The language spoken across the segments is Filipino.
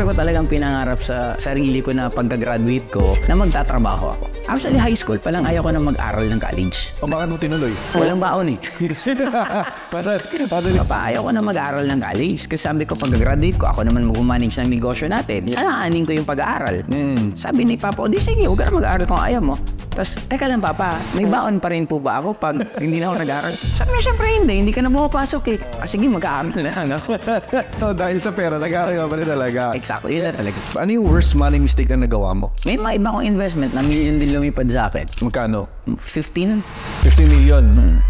never ko talagang pinangarap sa sarili ko na pagka-graduate ko na magtatrabaho ako. Actually, high school pa lang ayaw ko na mag-aral ng college. O bakit mo tinuloy? Walang baon eh. Bakit? Papa, ayaw ko na mag-aaral ng college. Kasi sabi ko, pagka-graduate ko, ako naman mag-manage ng negosyo natin. Alaanin ko yung pag-aaral. Mm. Sabi ni Papa, o di sige, huwag ka na mag-aaral kung ayaw mo. Tapos, teka lang Papa, may baon pa rin po ba ako pag hindi na ako nag-aaral? Sabi niya, syempre hindi, hindi ka na pumapasok eh. Ah, sige, mag-aaral na lang ako. so, dahil sa pera, nag-aaral ka pa rin talaga. exactly, yun na talaga. Ano yung worst money mistake na nagawa mo? May mga iba kong investment na million din lumipad sa akin. Magkano? 15? 15 million.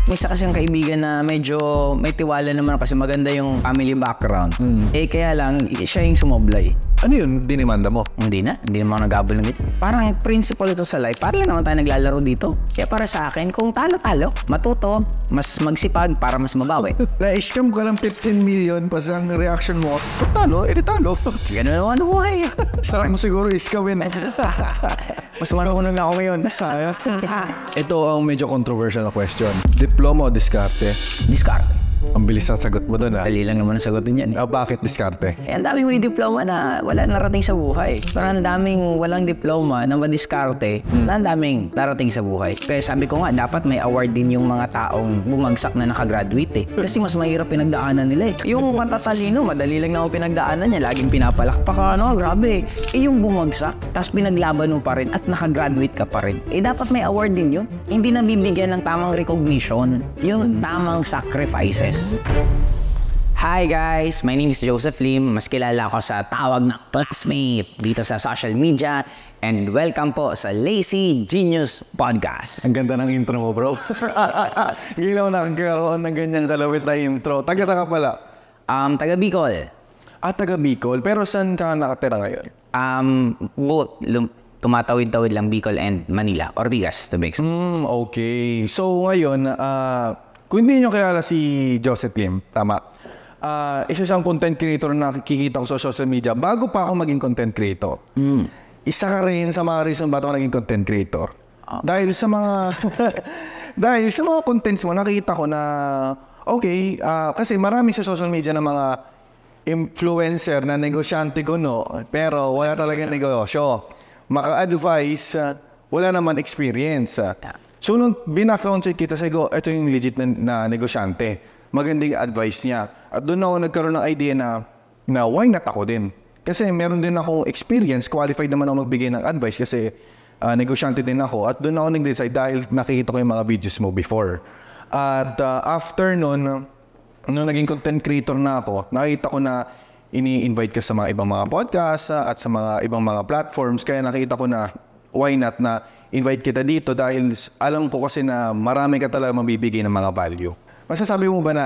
May isa kasing kaibigan na medyo may tiwala naman kasi maganda yung family background. Eh kaya lang, siya yung sumoblay. Ano yun? Dinimanda mo? Hindi na, hindi naman ako nag-abol ng ganyan. Parang principle ito sa life, para lang naman tayo naglalaro dito. Kaya para sa akin, kung talo-talo, matuto, mas magsipag para mas mabawi. Na-scam ka lang 15 million, pas ang reaction mo, talo, edi talo. Ganun naman ang buhay. Sarap mo siguro iskawin. mas marunong na ako ngayon. Saya. Ito ang medyo controversial na question. Diploma o diskarte? Discard. Ang bilis na sagot mo doon ah. Dali lang naman ang sagutin yan. eh. Ah, bakit diskarte? Eh, ang daming may diploma na wala narating sa buhay. Parang ang daming walang diploma na madiskarte na ang daming narating sa buhay. Kaya sabi ko nga, dapat may award din yung mga taong bumagsak na nakagraduate eh. Kasi mas mahirap pinagdaanan nila eh. Yung matatalino, madali lang na ako pinagdaanan niya. Laging pinapalakpak ka, ano, grabe. Eh yung bumagsak, tapos pinaglaban mo pa rin at nakagraduate ka pa rin. Eh dapat may award din yun. Hindi nabibigyan ng tamang recognition. Yung tamang sacrifices. Hi guys! My name is Joseph Lim. Mas kilala ako sa tawag na classmate dito sa social media. And welcome po sa Lazy Genius Podcast. Ang ganda ng intro mo, bro. Hindi na ako nakakaroon ng ganyang kalawit na intro. Taga ka pala? Um, taga Bicol. Ah, taga Bicol. Pero saan ka nakatira ngayon? Um, both, lum- tumatawid-tawid lang Bicol and Manila. Ortigas, to be exact. Hmm, okay. So ngayon, ah, kung hindi nyo kilala si Joseph Lim, tama. Ah, isa siyang content creator na nakikita ko sa social media bago pa ako maging content creator. Isa ka rin sa mga reason ba't ako naging content creator. Dahil sa mga dahil sa mga contents mo nakita ko na okay, ah, kasi marami sa social media na mga influencer na negosyante ko no, pero wala talaga negosyo. Maka-advise, ah, wala naman experience. ah. So nung bina-front check kita, sabi ko, ito yung legit na, na negosyante. Magandang advice niya. At doon ako nagkaroon ng idea na, na why not ako din? Kasi meron din akong experience, qualified naman ako magbigay ng advice kasi ah, negosyante din ako. At doon ako nag-decide dahil nakikita ko yung mga videos mo before. At ah, after nun, nung naging content creator na ako, nakita ko na ini-invite ka sa mga ibang mga podcast ah, at sa mga ibang mga platforms. Kaya nakita ko na why not na invite kita dito dahil alam ko kasi na marami ka talaga mabibigay ng mga value. Masasabi mo ba na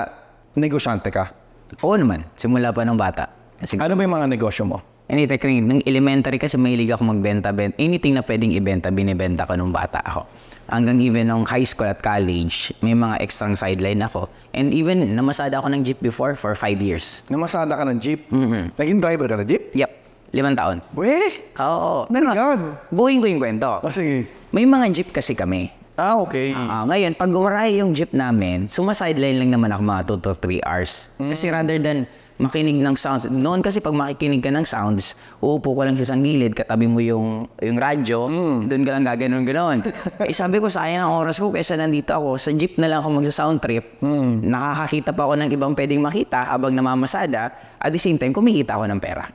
negosyante ka? Oo naman, simula pa ng bata. Kasi Ano ba yung mga negosyo mo? Anything, nung elementary kasi mahilig ako magbenta, ben, anything na pwedeng ibenta, binibenta ko nung bata ako. Hanggang even nung high school at college, may mga extra sideline ako. And even, namasada ako ng jeep before for five years. Namasada ka ng jeep? Naging driver ka ng jeep? Yep, limang taon. Weh! Oo. Ano yan? Buhin ko yung kwento. Oh, sige. May mga jeep kasi kami. Ah, okay. Ah, ngayon, pag umaray yung jeep namin, sumasideline lang naman ako mga 2 to 3 hours. Kasi rather than makinig ng sounds, noon kasi pag makikinig ka ng sounds, uupo ka lang sa isang gilid, katabi mo yung, yung radyo, doon ka lang gaganon ganon eh sabi ko, sayang ang oras ko kaysa nandito ako, sa jeep na lang ako magsa-sound trip, nakakakita pa ako ng ibang pwedeng makita habang namamasada, at the same time, kumikita ako ng pera.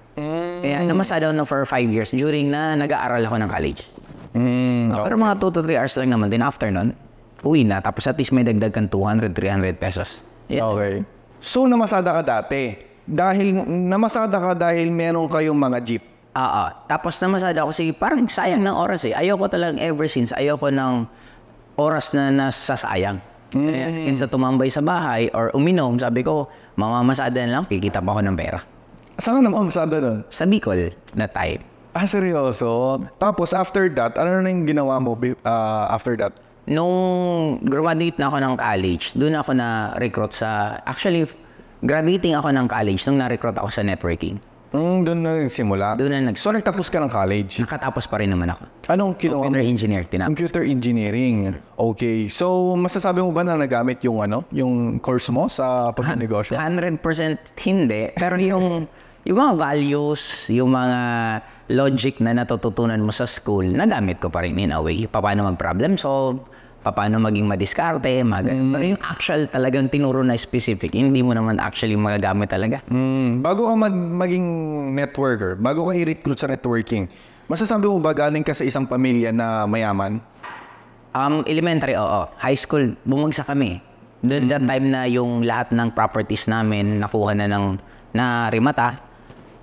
Kaya namasada ako ng for 5 years during na nag-aaral ako ng college. Mm, Pero mga 2 to 3 hours lang naman din after nun, uwi na. Tapos at least may dagdag kang 200, 300 pesos. Yeah. Okay. So, namasada ka dati. Dahil, namasada ka dahil meron kayong mga jeep. Oo. Tapos namasada ako kasi parang sayang ng oras eh. Ayoko talagang ever since, ayoko ng oras na nasasayang. Kaya instead tumambay sa bahay or uminom, sabi ko, mamamasada na lang, kikita pa ako ng pera. Saan ka naman masada nun? Sa Bicol na type. Ah, seryoso? Tapos, after that, ano na yung ginawa mo ah, after that? Nung graduate na ako ng college, doon ako na-recruit sa... Actually, graduating ako ng college nung na-recruit ako sa networking. Mm, doon na nagsimula. Doon na nag... So, nagtapos ka ng college. Nakatapos pa rin naman ako. Anong kinuha? Computer engineer, tinapos. Computer engineering. Okay. So, masasabi mo ba na nagamit yung ano, yung course mo sa pagnegosyo? 100% hindi. Pero yung yung mga values, yung mga logic na natututunan mo sa school, nagamit ko pa rin in a way. Paano mag-problem solve, paano maging madiskarte, mag Pero yung actual talagang tinuro na specific, hindi mo naman actually magagamit talaga. Mm, bago ka mag, maging networker, bago ka i-recruit sa networking, masasabi mo ba galing ka sa isang pamilya na mayaman? Um, elementary, oo. High school, bumagsak kami. Doon that time na yung lahat ng properties namin nakuha na ng na rimata.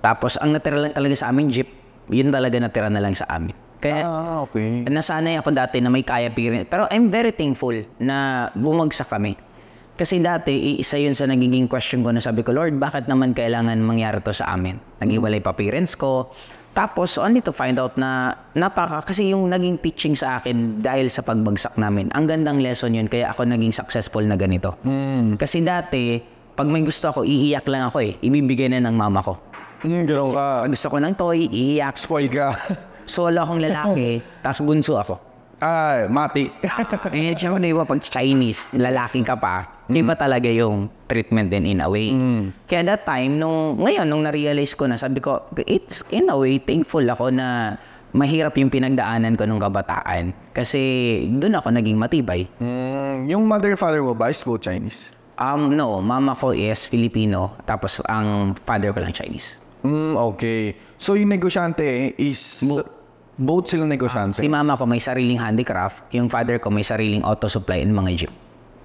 Tapos ang natira lang talaga sa amin jeep, yun talaga natira na lang sa amin. Kaya Ah, okay. nasanay ako dati na may kaya pirin. Pero I'm very thankful na bumagsak kami. Kasi dati, isa yun sa nagiging question ko na sabi ko, Lord, bakit naman kailangan mangyari to sa amin? Naghiwalay pa parents ko. Tapos, only to find out na napaka, kasi yung naging teaching sa akin dahil sa pagbagsak namin, ang gandang lesson yun, kaya ako naging successful na ganito. Kasi dati, pag may gusto ako, iiyak lang ako eh. Ibibigay na ng mama ko. Mm, ganun ka. Pag gusto ko ng toy, iiyak. Spoil ka. Solo akong lalaki, tapos bunso ako. ah, mati. Eh, syempre, di ba, pag Chinese, lalaki ka pa, iba talaga yung treatment din in a way. Kaya that time, nung, ngayon, nung na-realize ko na, sabi ko, it's in a way, thankful ako na mahirap yung pinagdaanan ko nung kabataan. Kasi doon ako naging matibay. mm, yung mother and father mo ba is both Chinese? Um, no, mama ko is Filipino, tapos ang father ko lang Chinese. Mm, okay. So yung negosyante is both sila negosyante. Si mama ko may sariling handicraft, yung father ko may sariling auto supply and mga jeep.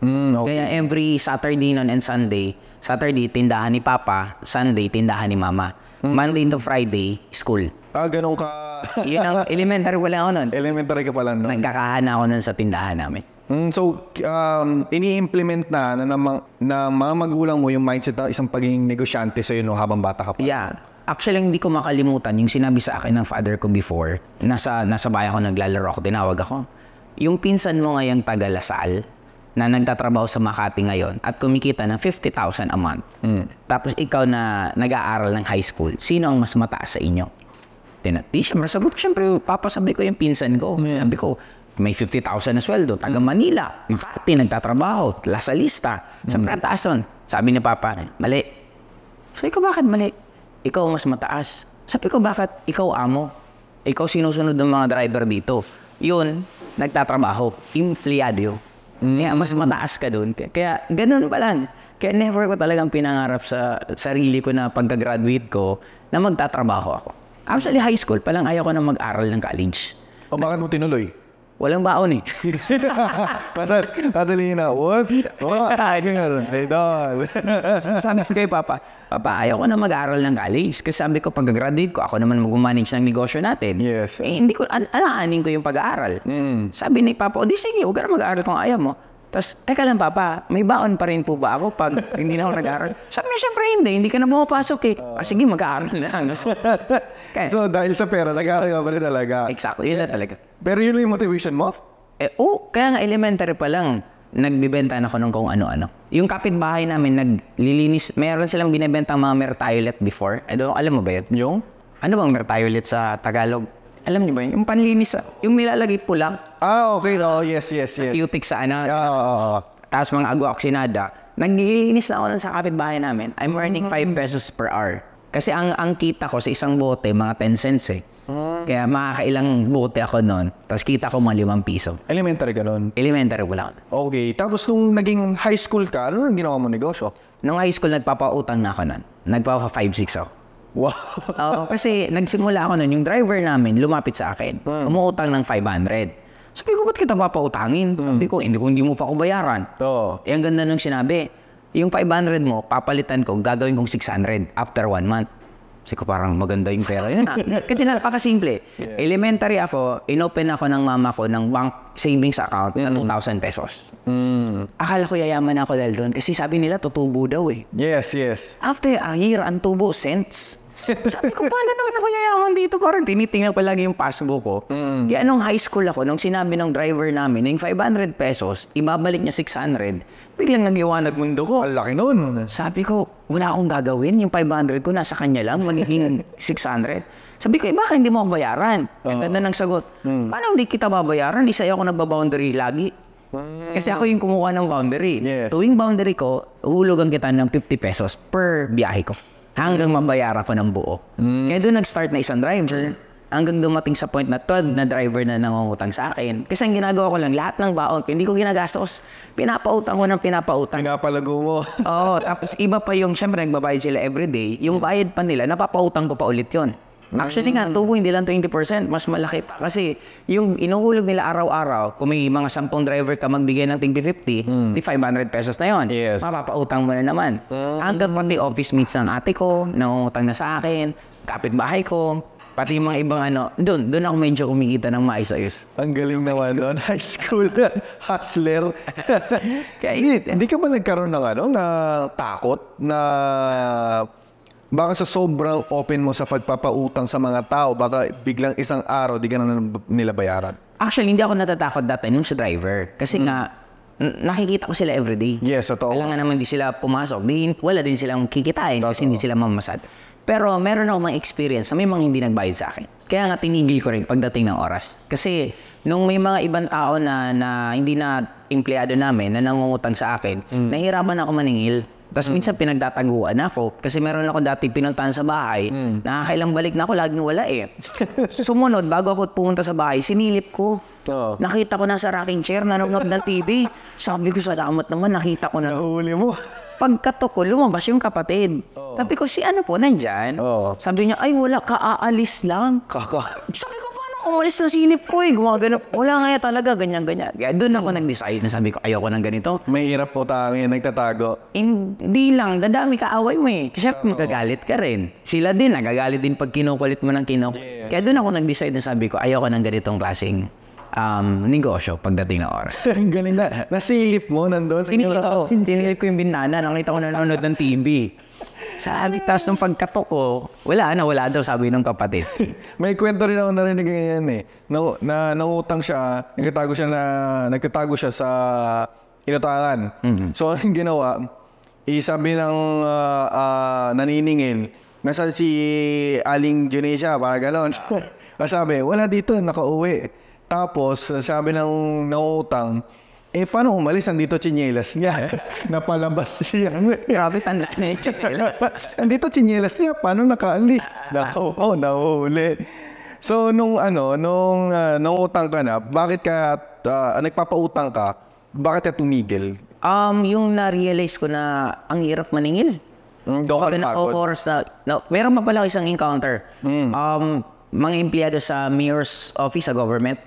Mm, okay. Kaya every Saturday nun and Sunday, Saturday tindahan ni Papa, Sunday tindahan ni Mama. Monday to Friday, school. Ah, ganun ka. Yun ang elementary wala ako nun. Elementary ka pala, no? Nagkakahana ako nun sa tindahan namin. Mm, so, um, ini-implement na na, na, na mga magulang mo yung mindset na isang pagiging negosyante sa'yo no, habang bata ka pa. Yeah. Actually, hindi ko makalimutan yung sinabi sa akin ng father ko before. Nasa, nasa bayan ko naglalaro ako, tinawag ako. Yung pinsan mo ngayong taga Lasal, na nagtatrabaho sa Makati ngayon at kumikita ng 50,000 a month. Tapos ikaw na nag-aaral ng high school, sino ang mas mataas sa inyo? Tina, di siya masagot. Siyempre, papasabi ko yung pinsan ko. Sabi ko, may 50,000 na sweldo, taga Manila, Makati, nagtatrabaho, Lasalista. Siyempre, ang taas nun. Sabi ni Papa, mali. Sabi ko, bakit mali? Ikaw mas mataas. Sabi ko, bakit ikaw amo? Ikaw sinusunod ng mga driver dito. Yun, nagtatrabaho. Empleyado. Kaya mas mataas ka doon. Kaya ganun pa lang. Kaya never ko talagang pinangarap sa sarili ko na pagka-graduate ko na magtatrabaho ako. Actually, high school pa lang ayaw ko na mag-aral ng college. O bakit mo tinuloy? Walang baon eh. Patat, patali na. What? What? Idol. sabi ko kay Papa, Papa, ayaw ko na mag-aaral ng college. Kasi sabi ko, pag-graduate ko, ako naman mag-manage ng negosyo natin. Yes. Eh, hindi ko, an alaanin ko yung pag-aaral. Mm. Sabi ni Papa, o di sige, huwag ka na mag-aaral kung ayaw mo. Tapos, teka lang Papa, may baon pa rin po ba ako pag hindi na ako nag-aaral? Sabi niya, syempre hindi, hindi ka na pumapasok eh. Ah, sige, mag-aaral na. Kaya, so, dahil sa pera, nag-aaral ka pa rin talaga. exactly, yun na talaga. Pero yun yung motivation mo? Eh, oh, kaya nga elementary pa lang, nagbibenta na ako ng kung ano-ano. Yung kapitbahay namin, naglilinis, meron silang binibenta mga mertiolet before. I don't know, alam mo ba yun? Yung? Ano bang mertiolet sa Tagalog? Alam niyo ba yun? Yung panlinis, yung nilalagay po lang, Ah, okay. Oh, yes, yes, yes. cutic sa ano, Ah, oo, oo, oo. tapos mga agua oxinada. Naglilinis na ako nun sa kapitbahay namin. I'm earning 5 pesos per hour. Kasi ang ang kita ko sa isang bote, mga 10 cents eh. Kaya makakailang bote ako nun. Tapos kita ko mga 5 piso. Elementary ka nun. Elementary ko lang. Okay. Tapos nung naging high school ka, ano nang ginawa mo negosyo? Nung high school, nagpapautang na ako nun. Nagpapa 5-6 ako. Wow. Oo, kasi nagsimula ako nun, yung driver namin lumapit sa akin. Umuutang ng 500. Sabi ko, ba't kita papautangin? Sabi ko, hindi ko hindi mo pa ako bayaran. Oo. Eh, ang ganda nung sinabi, yung 500 mo, papalitan ko, gagawin kong 600 after one month. Kasi ko parang maganda yung pera yun. Kasi napakasimple. Elementary ako, inopen ako ng mama ko ng bank savings account na 2,000 pesos. Mm. Akala ko yayaman ako dahil doon kasi sabi nila tutubo daw eh. Yes, yes. After a year, ang tubo, cents. Sabi ko, paano naman ako yayaman dito? Parang tinitingnan ko lagi yung passbook ko. Kaya nung high school ako, nung sinabi ng driver namin, na yung 500 pesos, ibabalik niya 600, biglang nagiwanag mundo ko. Ang laki nun. Sabi ko, wala akong gagawin. Yung 500 ko, nasa kanya lang, magiging 600. Sabi ko, eh, baka hindi mo bayaran? Ang ganda ng sagot. Paano hindi kita babayaran? Isa ako nagbaboundary lagi. Kasi ako yung kumuha ng boundary. Yes. Tuwing boundary ko, uhulugan kita ng 50 pesos per biyahe ko. Hanggang mabayaran ko ng buo. Kaya doon nag-start na isang driver hanggang dumating sa point na 12 na driver na nangungutang sa akin. Kasi ang ginagawa ko lang, lahat ng baon, hindi ko ginagastos. Pinapautang ko ng pinapautang. Pinapalago mo. Oo, tapos iba pa yung, syempre nagbabayad sila everyday, yung bayad pa nila, napapautang ko pa ulit yon. Actually nga, tubo hindi lang 20%, mas malaki pa. Kasi yung inuhulog nila araw-araw, kung may mga 10 driver ka magbigay ng tig 50, di 500 pesos na yon. Yes. Mapapautang mo na naman. Hanggang pati office meets ng ate ko, nangungutang na sa akin, kapitbahay ko, pati yung mga ibang ano, doon, doon ako medyo kumikita ng maayos-ayos. Ang galing naman doon. High school hustler. Kaya- hindi, hindi ka ba nagkaroon ng ano, na takot na baka sa sobrang open mo sa pagpapautang sa mga tao, baka biglang isang araw di ka na nila bayaran. Actually, hindi ako natatakot dati nung sa driver. Kasi nga, n- nakikita ko sila everyday. Yes, totoo. Kailangan naman di sila pumasok. Di, wala din silang kikitain kasi hindi sila mamasad. Pero meron ako mga experience na may mga hindi nagbayad sa akin. Kaya nga tinigil ko rin pagdating ng oras. Kasi nung may mga ibang tao na, na hindi na empleyado namin na nangungutang sa akin, nahirapan ako maningil. Tapos minsan pinagtataguan ako kasi meron ako dati pinuntahan sa bahay. Nakakailang balik na ako, laging wala eh. Sumunod, bago ako pumunta sa bahay, sinilip ko. Oo. Nakita ko na sa rocking chair, nanonood ng TV. Sabi ko, salamat naman, nakita ko na. Nahuli mo. Pagkato ko, lumabas yung kapatid. Sabi ko, si ano po, nandyan? Oo. Sabi niya, ay wala, kaaalis lang. Kaka. Sabi ko, umalis na sinip ko eh? Gumagano. Wala nga yan talaga, ganyan-ganyan. Kaya doon ako nag-decide na sabi ko, ayoko ng ganito. Mahirap po tangin, nagtatago. Hindi lang, dadami kaaway mo eh. Kasi magagalit ka rin. Sila din, nagagalit din pag kinukulit mo ng kinukulit. Kaya doon ako nag-decide na sabi ko, ayoko ng ganitong klaseng um, negosyo pagdating ng oras. Ang galing na. Nasilip mo nandun. Sinilip ko. Sinilip ko yung binana. Nakita ko nanonood ng TV. Sabi, tapos nung pagkatok ko, wala na, wala daw, sabi ng kapatid. May kwento rin ako narinig ganyan eh. Na, na nangutang siya, nagtatago siya na nagtatago siya sa inutangan. So ang ginawa, isabi ng ah, ah, naniningil, nasa si Aling Junesia, para gano'n. sabi, wala dito, nakauwi. Tapos sabi ng nangutang, eh paano umalis? Andito chinyelas niya. Napalabas siya. Grabe, tanda na yung chakela. Andito chinyelas niya, paano nakaalis? Nako, oh, nahuli. So, nung ano, nung uh, nangutang ka na, bakit ka, ah, nagpapautang ka, bakit ka tumigil? Um, yung na-realize ko na ang hirap maningil. Mm, doon ka na na, meron pa pala isang encounter. Um, mga empleyado sa mayor's office sa government.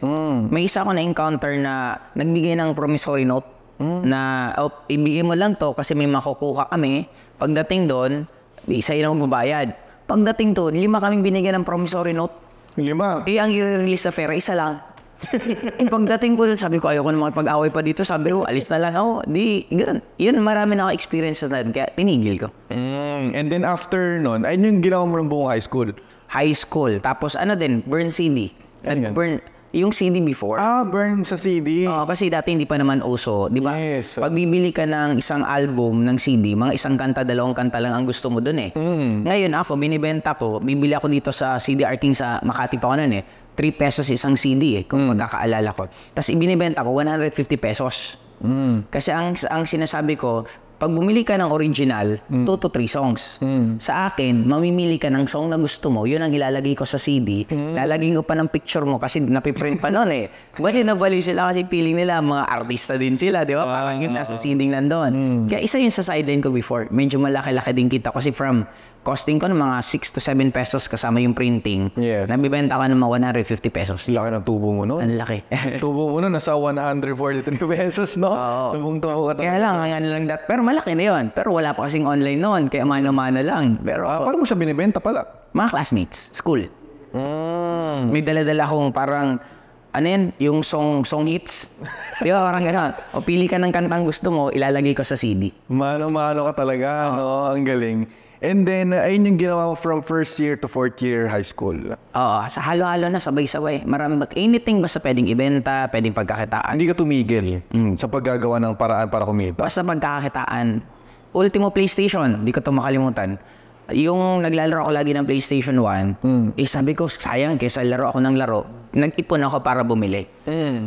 May isa ko na encounter na nagbigay ng promissory note na oh, ibigay mo lang to kasi may makukuha kami. Pagdating doon, isa yun ang magbabayad. Pagdating doon, lima kaming binigyan ng promissory note. Lima. Eh, ang i-release na pera, isa lang. eh, pagdating ko dun, sabi ko, ayoko na makipag-away pa dito. Sabi ko, alis na lang ako. Di, ganun. Yun, marami na ako experience na kaya tinigil ko. Mm, and then after nun, ayun yung ginawa mo ng buong high school. High school. Tapos ano din, burn CD. Ano yan? Burn, yung CD before. Ah, burn sa CD. Oo, kasi dati hindi pa naman uso, di ba? Yes. Pag bibili ka ng isang album ng CD, mga isang kanta, dalawang kanta lang ang gusto mo dun eh. Ngayon ako, binibenta ko, bibili ako dito sa CDR King sa Makati pa ako nun eh. 3 pesos isang CD eh, kung magkakaalala ko. Tapos ibinibenta ko 150 pesos. Kasi ang ang sinasabi ko, pag bumili ka ng original, 2 to 3 songs. Sa akin, mamimili ka ng song na gusto mo, yun ang ilalagay ko sa CD. Lalagay ko pa ng picture mo kasi napiprint pa noon eh. Bali na bali sila kasi feeling nila mga artista din sila, di ba? Parang yun nasa CD nandun. Kaya isa yun sa sideline ko before. Medyo malaki-laki din kita kasi from costing ko ng mga 6 to 7 pesos kasama yung printing. Yes. Nabibenta ka ng mga 150 pesos. Laki ng tubo mo nun. Ang laki. tubo mo nun, nasa 143 pesos, no? Oo. Tubong tubo ka. Kaya lang, ano lang dat. Pero malaki na yun. Pero wala pa kasing online noon. Kaya mano-mano lang. Pero Ah, paano mo siya binibenta pala? mga classmates, school. Mm. May dala-dala akong parang, ano yan, yung song, song hits. Di ba, parang gano'n. O pili ka ng kantang gusto mo, ilalagay ko sa CD. Mano-mano ka talaga, no? Ang galing. And then, uh, ayun yung ginawa mo from first year to fourth year high school. Oo, sa halo-halo na, sabay-sabay. Marami bag anything basta pwedeng ibenta, pwedeng pagkakitaan. Hindi ka tumigil sa paggagawa ng paraan para kumita. Basta pagkakakitaan. Ultimo PlayStation, di ko ito makalimutan. Yung naglalaro ako lagi ng PlayStation 1, eh sabi ko, sayang, kaysa laro ako ng laro, nag-ipon ako para bumili.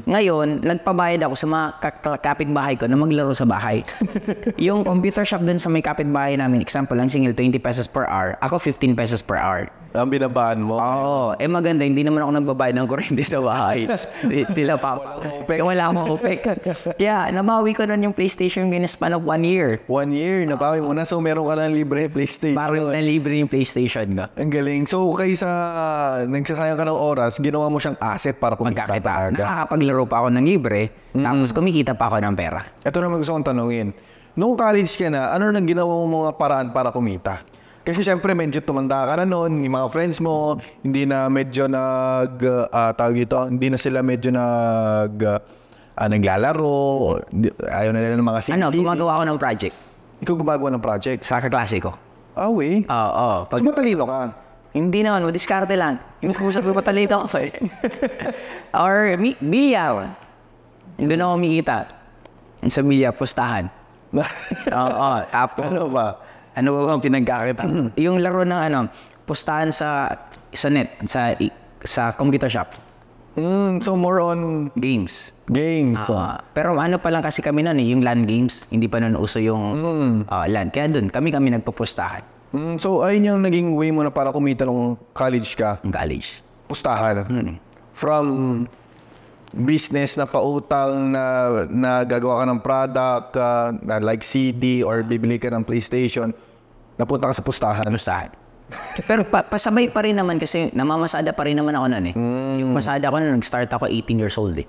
Ngayon, nagpabayad ako sa mga ka- ka- kapitbahay ko na maglaro sa bahay. yung computer shop dun sa may kapitbahay namin, example lang, single 20 pesos per hour, ako 15 pesos per hour. Ang binabaan mo. Oo. Eh maganda, hindi naman ako nagbabayad ng kuryente sa bahay. Sila pa. OPEC. Wala akong OPEC. Kaya, nabawi ko nun yung PlayStation in a span of one year. One year, nabawi mo na. So, meron ka ng libre PlayStation. Parang na libre yung PlayStation ko. Ang galing. So, kaysa nagsasayang ka ng oras, ginawa mo siyang asset para kumita Magkakita. Nakakapaglaro pa ako ng libre, tapos kumikita pa ako ng pera. Ito naman gusto kong tanungin. Nung college ka na, ano nang ginawa mo mga paraan para kumita? Kasi syempre medyo tumanda ka na noon, yung mga friends mo, hindi na medyo nag, ah, tawag dito, hindi na sila medyo nag, ah, naglalaro, o ayaw na nila ng mga Ano, sini gumagawa ako ng project Ikaw gumagawa ng project. sa kaklase ko. Ah, we. Oo. Pag Pag, matalino ka. Hindi naman, madiskarte lang. Yung kusap ko patalito ako eh. Or mi- bilyar. Doon ako kumikita. Sa bilyar, pustahan. Oo. Tapos, ano ba? Ano ba bang pinagkakita? yung laro ng ano, pustahan sa sa net, sa sa computer shop, Mm, so more on games. games. Ah, pero ano pa lang kasi kami noon eh, yung LAN games, hindi pa noon uso yung ah, LAN. Kaya doon, kami kami nagpupustahan Mm, so ayun yung naging way mo na para kumita nung college ka. ng college. Pustahan. Hmm. From business na pautang na, na gagawa ka ng product na like CD or bibili ka ng PlayStation, napunta ka sa pustahan. Pustahan. Pero pa, pasabay pa rin naman kasi namamasada pa rin naman ako noon eh. Yung masada ko noon, nag-start ako 18 years old eh.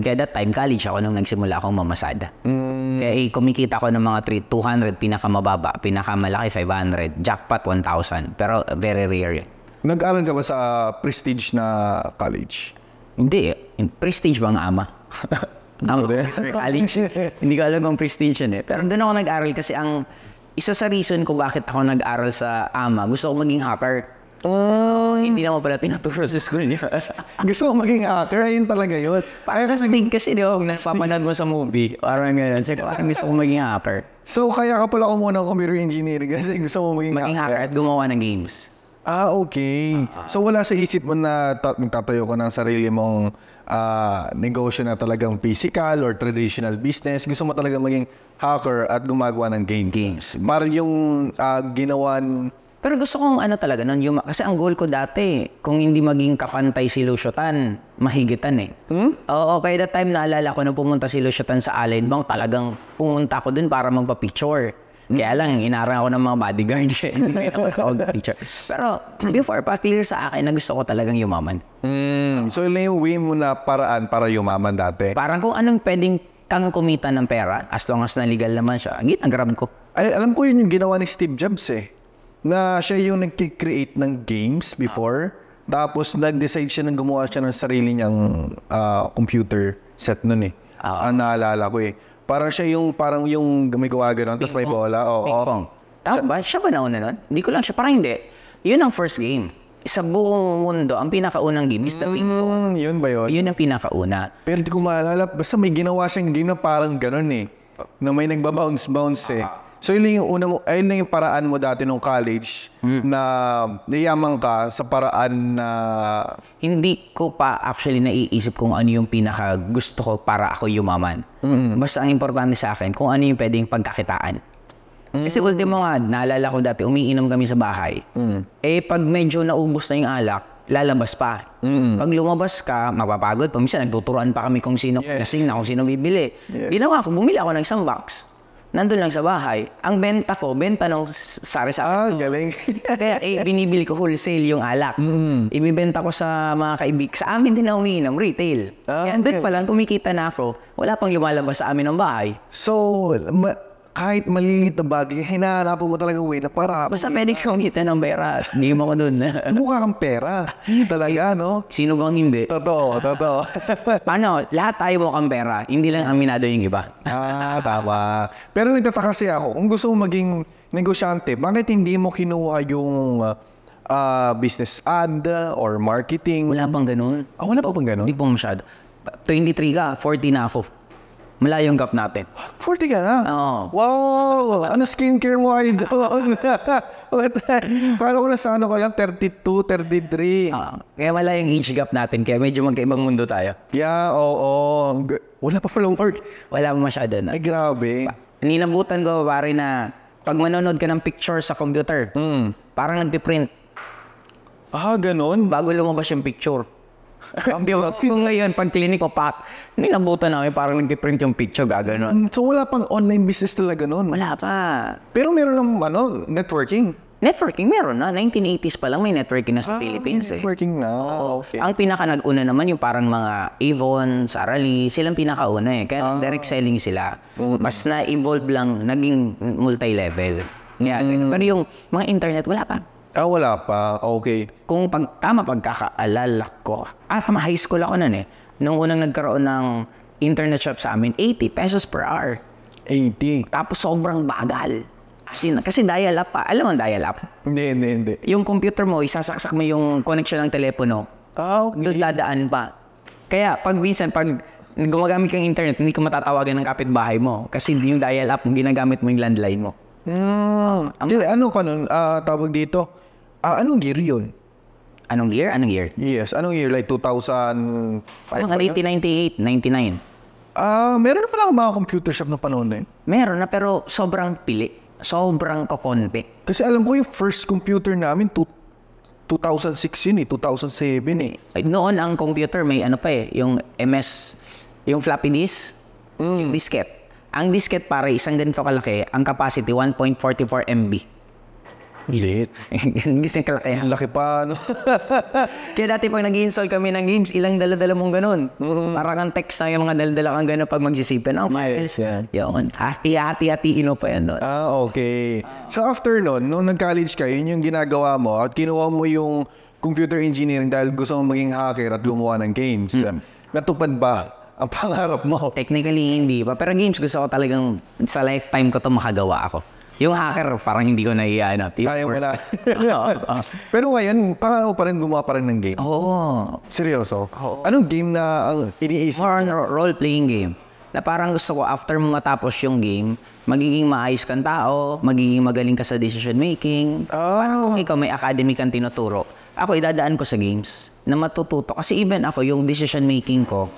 Kaya that time, college ako nung nagsimula akong mamasada. Kaya eh, kumikita ako ng mga 3, 200, pinakamababa, pinakamalaki 500, jackpot 1,000. Pero uh, very rare yun. Nag-aral ka ba sa prestige na college? Hindi eh. Prestige ba ang ama? Ang college. Hindi ko alam kung prestige yun eh. Pero doon ako nag-aral kasi ang isa sa reason kung bakit ako nag-aral sa ama, gusto ko maging hacker. Oh, Hindi naman pala tinuturo sa school niya. gusto mo maging hacker? Ayun talaga yun. Parang kasi din kasi di ba, napapanood mo sa movie. Parang ganyan. Sige, parang gusto ko maging hacker. So kaya ka pala kumuha ng computer engineering kasi gusto mo maging, Maging hacker at gumawa ng games. Ah, okay. So wala sa isip mo na ta- magtatayo ko ng sarili mong ah, negosyo na talagang physical or traditional business. Gusto mo talaga maging hacker at gumagawa ng game. Games. Parang yung ah, ginawan... Pero gusto kong ano talaga nun, yung, kasi ang goal ko dati, kung hindi maging kapantay si Lusyotan, mahigitan eh. Hmm? Oo, kaya that time naalala ko nung pumunta si Lusyotan sa Allied Bank, talagang pumunta ako dun para magpa-picture. Kaya lang, inarang ako ng mga bodyguard. Hindi ako nakapag-picture. Pero before pa, clear sa akin na gusto ko talagang yumaman. Mm. So yun lang yung way mo na paraan para yumaman dati. Parang kung anong pwedeng kang kumita ng pera, as long as na legal naman siya, ginagram ko. Ay, alam ko yun yung ginawa ni Steve Jobs eh. Na siya yung nag-create ng games before. Tapos nag-decide siya na gumawa siya ng sarili niyang ah, computer set nun eh. Ah. Ang naalala ko eh. Parang siya yung, parang yung may gawa ganon, tapos may bola. Oo. Ping pong. Tama ba? Siya ba nauna nun? Hindi ko lang siya. Parang hindi. Yun ang first game. Sa buong mundo, ang pinakaunang game is the ping pong. Mm, yun ba yun? Yun ang pinakauna. Pero di ko maalala. Basta may ginawa siyang game na parang ganon eh. Na may nagbabounce-bounce eh. So yun lang yung una mo, ayun lang yung paraan mo dati nung college na niyamang ka sa paraan na Hindi ko pa actually naiisip kung ano yung pinaka gusto ko para ako yumaman. Basta ang importante sa akin, kung ano yung pwedeng pagkakitaan. Kasi ultimo nga, naalala ko dati, umiinom kami sa bahay. Eh, pag medyo naubos na yung alak, lalabas pa. Pag lumabas ka, mapapagod pa. Minsan, nagtuturuan pa kami kung sino Yes. lasing na, kung sino bibili. Ginawa ko, bumili ako ng isang box. Nandun lang sa bahay. Ang benta ko, benta ng sari sa Ah, galing. Kaya eh, binibili ko wholesale yung alak. Ibibenta ko sa mga kaibig. Sa amin din na umiinom, retail. Ah, Kaya doon pa lang, kumikita na ako. Wala pang lumalabas sa amin ng bahay. So, ma- kahit maliliit na bagay, hinahanapan mo talaga way na para Basta pwede kumita ng pera. Hindi mo ko doon. mukha kang pera. Talaga, no? Sino bang hindi? Totoo, totoo. Paano? Lahat tayo mo kang pera. Hindi lang aminado yung iba. ah, tama. Pero nagtataka kasi ako, kung gusto mo maging negosyante, bakit hindi mo kinuha yung ah, business ad or marketing? Wala pang ganun. Ah, wala pa bang ganun? Hindi pa masyado. 23 ka, 40 na ako. Malayo yung gap natin. 40 ka na? Oo. Wow! Ano skincare mo, idol? Paano ko na sa ano ko lang, 32, 33. Ah, kaya malayo yung age gap natin, kaya medyo magkaibang mundo tayo. Yeah, oo. G- Wala pa follow mark. Wala mo masyado na. Ay, grabe. Ninabutan ko, pare, na pag manonood ka ng picture sa computer, Mm. parang nagpiprint Ah, ganun? bago lumabas yung picture. Ang ba? Kung ngayon, pag clinic mo, pak, nilabutan namin, parang nagpiprint yung picture, gaganon. Mm, So, wala pang online business talaga nun. Wala pa. Pero meron ng ano, networking. Networking, meron na. 1980s pa lang may networking na sa Philippines eh. Networking na. Okay. Ang pinaka nag-una naman yung parang mga Avon, Sarali, silang pinakauna eh. Kaya direct selling sila. Mas na-evolve lang, naging multi-level. Kaya, Pero yung mga internet, wala pa. Ah, wala pa. Okay. Kung pag, tama pagkakaalala ko, ah, tama, high school ako nun eh. Nung unang nagkaroon ng internet shop sa amin, 80 pesos per hour. 80. Tapos sobrang bagal. Kasi, kasi dial-up pa. Alam mo dial-up? Hindi, hindi, hindi. Yung computer mo, isasaksak mo yung connection ng telepono. Ah, Doon dadaan pa. Kaya pag minsan, pag gumagamit kang internet, hindi ka matatawagan ng kapitbahay mo. Kasi yung dial-up, ginagamit mo yung landline mo. Hmm. Hindi, ano ka nun? Ah, tawag dito. Ah, anong year yun? Anong year? Anong year? Yes, anong year? Like 2000... Mga 1898, 99. Ah, meron na pala akong mga computer shop na panahon na yun. Meron na pero sobrang pili. Sobrang kokonti. Kasi alam ko yung first computer namin, two, 2006 yun eh, 2007 eh. Ay, Noon ang computer may ano pa eh, yung MS, yung floppy disk, yung disket. Ang disket pare, isang ganito kalaki, ang capacity 1.44 MB. Lit. Gising kalaki. Ang laki pa, ano? Kaya dati pag nag-install kami ng games, ilang dala-dala mong ganun. Para kang text na yung mga dala-dala kang ganun pag magsisipan. Ang files. yan. Yun. Hati-hati-hatiin mo pa yan doon. ah, okay. So after nun, nung nag-college ka, yun yung ginagawa mo at kinuha mo yung computer engineering dahil gusto mo maging hacker at gumawa ng games. Natupad ba ang pangarap mo? Technically, hindi pa. Pero games, gusto ko talagang sa lifetime ko to makagawa ako. Yung hacker, parang hindi ko naiyaanap. Yung Kaya mo na. Pero ngayon, pangarap mo pa rin gumawa pa rin ng game. Oo. Seryoso? Anong game na ang iniisip? More on ro- role-playing game. Na parang gusto ko, after mo matapos yung game, magiging maayos kang tao, magiging magaling ka sa decision making. Parang kung ikaw may academic kang tinuturo, ako idadaan ko sa games na matututo. Kasi even ako, yung decision making ko,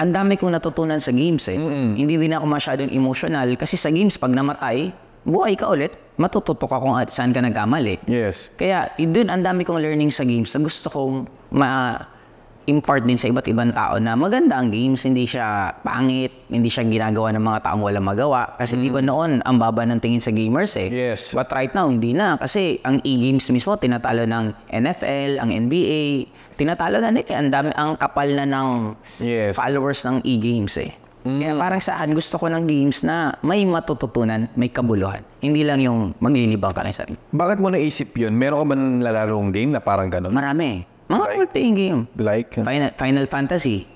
ang dami kong natutunan sa games eh. Hindi din ako masyadong emotional kasi sa games, pag namatay, buhay ka ulit, matututo ka kung saan ka nagkamali. Yes. Kaya doon ang dami kong learning sa games na gusto kong ma-impart din sa iba't ibang tao na maganda ang games, hindi siya pangit, hindi siya ginagawa ng mga taong walang magawa. Kasi di ba noon, ang baba ng tingin sa gamers eh. Yes. But right now, hindi na. Kasi ang e-games mismo, tinatalo ng NFL, ang NBA, tinatalo na nila. Ang dami, ang kapal na ng Yes. followers ng e-games eh. Kaya parang sa akin, gusto ko ng games na may matututunan, may kabuluhan. Hindi lang yung maglilibang ka ng sarili. Bakit mo naisip yun? Meron ka ba nang lalarong game na parang gano'n? Marami. Mga role-playing game. Like? Final, Final Fantasy.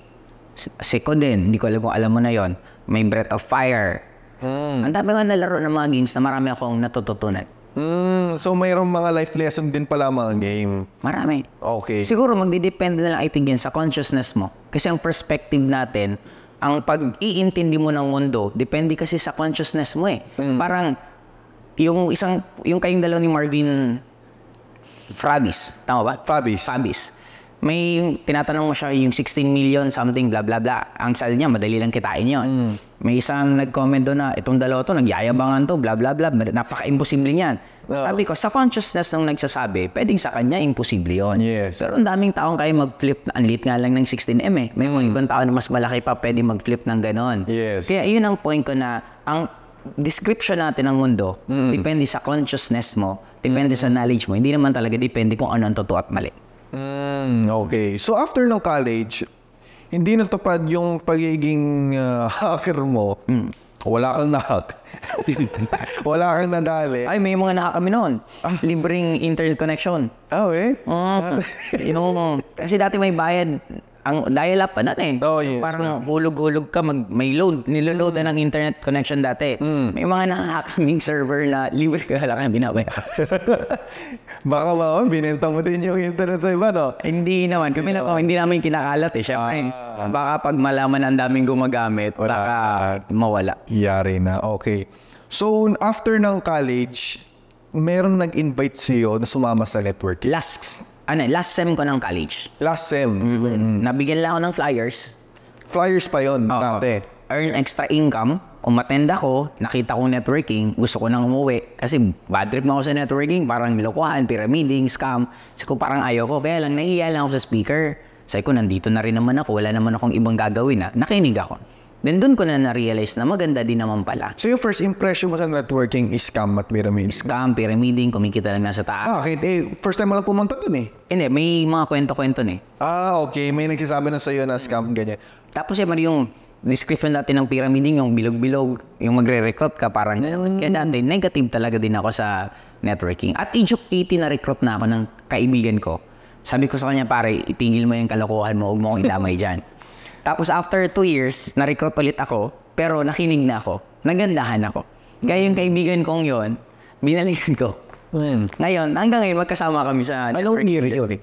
S- Siko din. Hindi ko alam kung alam mo na yon. May Breath of Fire. Ang dami ko nalaro ng mga games na marami akong natututunan. Mm, so mayroong mga life lesson din pala mga game. Marami. Okay. Siguro magdidepende na lang I think yan sa consciousness mo. Kasi ang perspective natin, ang pag-iintindi mo ng mundo, depende kasi sa consciousness mo eh. Parang yung isang, yung kayong dalaw ni Marvin Frabis, tama ba? Fabis. Fabis. May tinatanong mo siya yung 16 million something blah blah blah. Ang sal niya madali lang kitain yon. May isang nag-comment doon na itong dalawa to nagyayabangan to blah blah blah. Napaka-imposible niyan. Oo. Sabi ko sa consciousness ng nagsasabi, pwedeng sa kanya imposible yon. Yes. Pero ang daming taong kaya mag-flip na ang liit nga lang ng 16M eh. May mga ibang tao na mas malaki pa pwede mag-flip ng ganon. Yes. Kaya yun ang point ko na ang description natin ng mundo depende sa consciousness mo, depende sa knowledge mo. Hindi naman talaga depende kung ano ang totoo at mali. Mm, okay. So after ng college, hindi natupad yung pagiging uh, hacker mo. Wala kang na-hack. Wala kang nadali. Ay, may mga nakakami noon. Libreng internet connection. Oh, eh? Mm. Yung, kasi dati may bayad. Ang dial-up pa natin eh. Oh, yes. Parang hulog-hulog ka, mag, may load. Niloload na ng internet connection dati. Mm. May mga nakakaming server na libre ka lang ang binabayaran. Baka ba, binenta mo din yung internet sa iba, no? hindi naman. Kami na, oh, hindi namin kinakalat eh. Siyempre, baka pag malaman ang daming gumagamit, Ah. Wala. baka mawala. Yari na, okay. So, after ng college, merong nag-invite sa'yo na sumama sa network. Last, ano, last sem ko ng college. Last sem. Nabigyan lang ako ng flyers. Flyers pa yon Oo. dati. Earn extra income. Umatend ako, nakita kong networking, gusto ko nang umuwi. Kasi bad trip na ako sa networking, parang nilokohan, pyramiding, scam. Sabi ko parang ayaw ko, kaya lang nahiya lang ako sa speaker. Sabi ko, nandito na rin naman ako, wala naman akong ibang gagawin na. Nakinig ako. Then doon ko na na-realize na maganda din naman pala. So, yung first impression mo sa networking is scam at pyramid. Scam, pyramiding, kumikita lang nasa taas. Ah, kahit eh, first time mo lang pumunta dun eh. Hindi, may mga kwento-kwento eh. Ah, okay. May nagsasabi na sa'yo na scam, ganyan. Tapos yung yung description natin ng pyramiding, yung bilog-bilog, yung magre-recruit ka, parang Kaya dati, negative talaga din ako sa networking. At age of 18 na-recruit na ako ng kaibigan ko. Sabi ko sa kanya, pare, itigil mo yung kalokohan mo, huwag mo akong idamay dyan. Tapos after two years, na-recruit ulit ako, pero nakinig na ako. Nagandahan ako. Kaya yung kaibigan kong yon binalikan ko. Ngayon, hanggang ngayon, magkasama kami sa Anong year yun?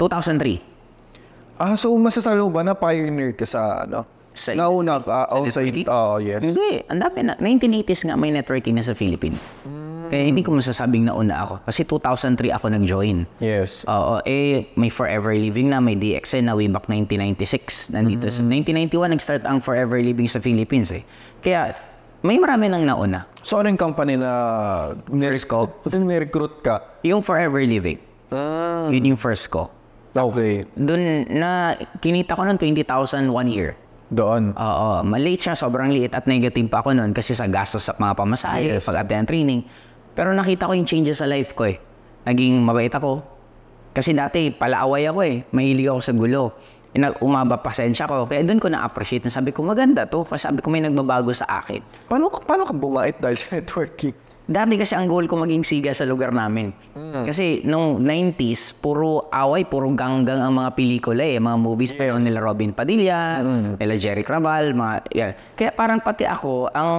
2003. Ah, so masasabi mo ba na pioneer ka sa ano? Sa- Nauna ka, oh, sa, networking? oh, yes. Hindi, ang dami na. 1980s nga may networking na sa Philippines. Kaya hindi ko masasabing nauna ako. Kasi 2003 ako nag-join. Yes. Oo, eh, may Forever Living na, may DXN na way back 1996. Nandito. So, 1991 nag-start ang Forever Living sa Philippines eh. Kaya, may marami nang nauna. So, ano yung company na First ko, Nung ni-recruit ka? yung Forever Living. Ah. Yun yung first ko. Okay. Doon na, kinita ko noon 20,000 one year. Doon. Oo, maliit siya, sobrang liit at negative pa ako noon kasi sa gastos sa mga pamasahe, pag-attend ng training. Pero nakita ko yung changes sa life ko eh. Naging mabait ako. Kasi dati, palaaway ako eh. Mahilig ako sa gulo. Ina- Umaba pasensya ko. Kaya doon ko na-appreciate na sabi ko, maganda to. Kasi sabi ko, may nagbabago sa akin. Paano, paano ka bumait dahil sa networking? Dati kasi ang goal ko maging siga sa lugar namin. Kasi nung 90s, puro away, puro ganggang ang mga pelikula eh. Mga movies pa yun nila Robin Padilla, nila Jerry Craval, mga yan. Kaya parang pati ako, ang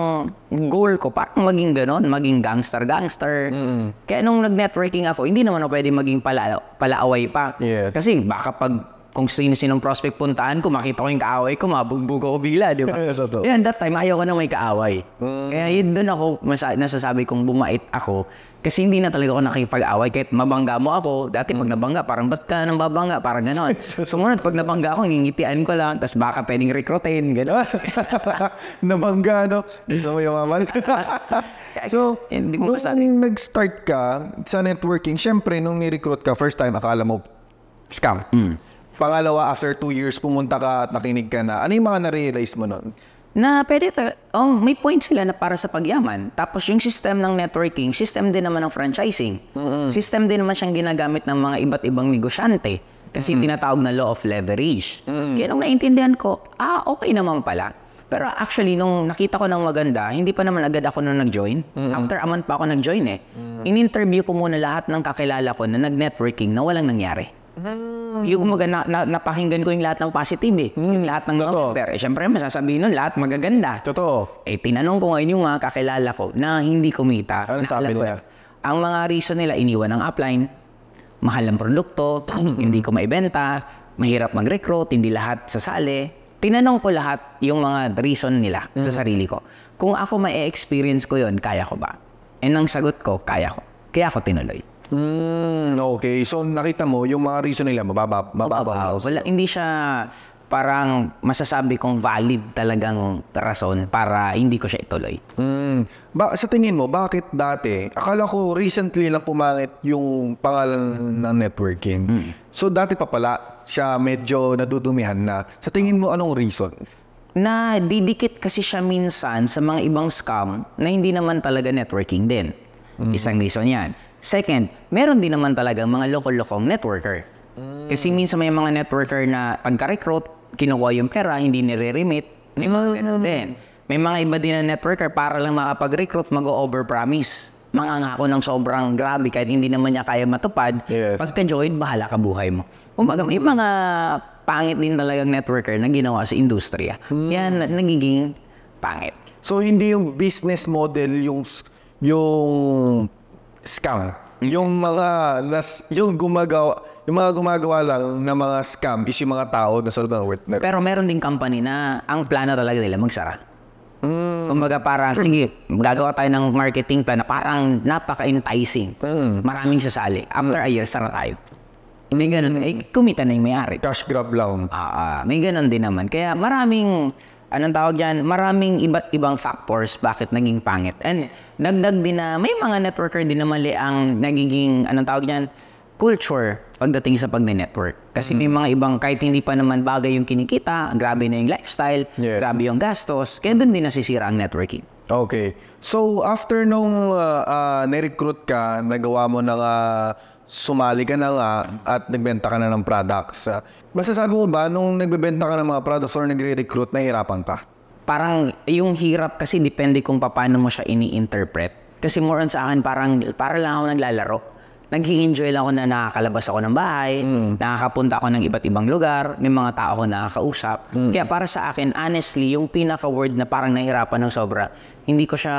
goal ko parang maging ganon, maging gangster-gangster. Kaya nung nag-networking ako, hindi naman ako pwede maging pala, palaaway pa. Yes. Kasi baka pag kung sino-sinong prospect puntaan ko, makita ko yung kaaway ko, mabugbog ako bigla, di ba? Totoo. Yan, that time, ayaw ko na may kaaway. Kaya yun doon ako, masa- nasasabi kong bumait ako. Kasi hindi na talaga ako nakikipag-away. Kahit mabangga mo ako, dati pag nabangga, parang ba't ka nang babangga? Parang gano'n. Sumunod, pag nabangga ako, ngingitian ko lang, tapos baka pwedeng recruitin, gano'n. Nabangga, no? Gusto mo yung mamal? so, Hindi mo nung masabi. nag-start ka sa networking, syempre, nung ni-recruit ka, first time, akala mo, scam. Pangalawa, after two years, pumunta ka at nakinig ka na. Ano yung mga na-realize mo nun? na pwede ta- oh, may point sila na para sa pagyaman. Tapos yung system ng networking, system din naman ng franchising. System din naman siyang ginagamit ng mga iba't ibang negosyante. Kasi tinatawag na law of leverage. Kaya nung naintindihan ko, ah, okay naman pala. Pero actually, nung nakita ko ng maganda, hindi pa naman agad ako nung nag-join. After a month pa ako nag-join eh. In-interview ko muna lahat ng kakilala ko na nag-networking na walang nangyari. Yung kumaga, na, na, napakinggan ko yung lahat ng positive eh. Yung lahat ng Totoo. member. Eh, syempre, masasabihin nun, lahat magaganda. Totoo. Eh, tinanong ko ngayon yung mga kakilala ko na hindi kumita. Ano sabi Alam mo, nila? Ang mga reason nila, iniwan ng upline, mahal ang produkto, hindi ko maibenta, mahirap mag-recruit, hindi lahat sasali. Tinanong ko lahat yung mga reason nila Mm. sa sarili ko. Kung ako ma-experience ko yon kaya ko ba? And ang sagot ko, kaya ko. Kaya ako tinuloy. Mm, okay. So, nakita mo, yung mga reason nila, mababa, mababa. Mababa. Wala, hindi siya parang masasabi kong valid talagang rason para hindi ko siya ituloy. Mm. Ba, sa tingin mo, bakit dati, akala ko recently lang pumangit yung pangalan ng networking. So, dati pa pala, siya medyo nadudumihan na. Sa tingin mo, anong reason? na didikit kasi siya minsan sa mga ibang scam na hindi naman talaga networking din. Isang reason yan. Second, meron din naman talaga mga loko-lokong networker. Kasi minsan may mga networker na pagka-recruit, kinukuha yung pera, hindi nire-remit, may mga ganun din. May mga iba din na networker para lang makapag-recruit, mag-overpromise. Mga ngako ng sobrang grabe kahit hindi naman niya kaya matupad. Yes. Pagka-join, bahala ka buhay mo. Umaga, may mga pangit din talagang networker na ginawa sa industriya. Yan, na- nagiging pangit. So hindi yung business model yung yung scam. Yung mga nas, yung gumagawa yung mga gumagawa lang ng mga scam is yung mga tao na sa loob ng network. Pero meron din company na ang plano talaga nila magsara. Kumbaga parang, sige, gagawa tayo ng marketing plan na parang napaka-enticing. Maraming sasali. After a year, sara tayo. May ganun. Eh, kumita na yung may-ari. Cash grab lang. Ah, ah, may ganun din naman. Kaya maraming, anong tawag dyan, maraming iba't ibang factors bakit naging pangit. And dagdag din na, may mga networker din na mali ang nagiging, anong tawag dyan, culture pagdating sa pagne-network. Kasi may mga ibang, kahit hindi pa naman bagay yung kinikita, grabe na yung lifestyle, Yes. grabe yung gastos, kaya doon din nasisira ang networking. Okay. So, after nung uh, uh, na-recruit ka, nagawa mo na nga, sumali ka na nga, at nagbenta ka na ng products. Uh, masasabi mo ba, nung nagbebenta ka ng mga products or nagre-recruit, nahihirapan ka? Parang yung hirap kasi depende kung paano mo siya ini-interpret. Kasi more on sa akin, parang para lang ako naglalaro. Nag-enjoy lang ako na nakakalabas ako ng bahay, nakakapunta ako ng iba't ibang lugar, may mga tao ako nakakausap. Kaya para sa akin, honestly, yung pinaka-word na parang nahirapan ng sobra, hindi ko siya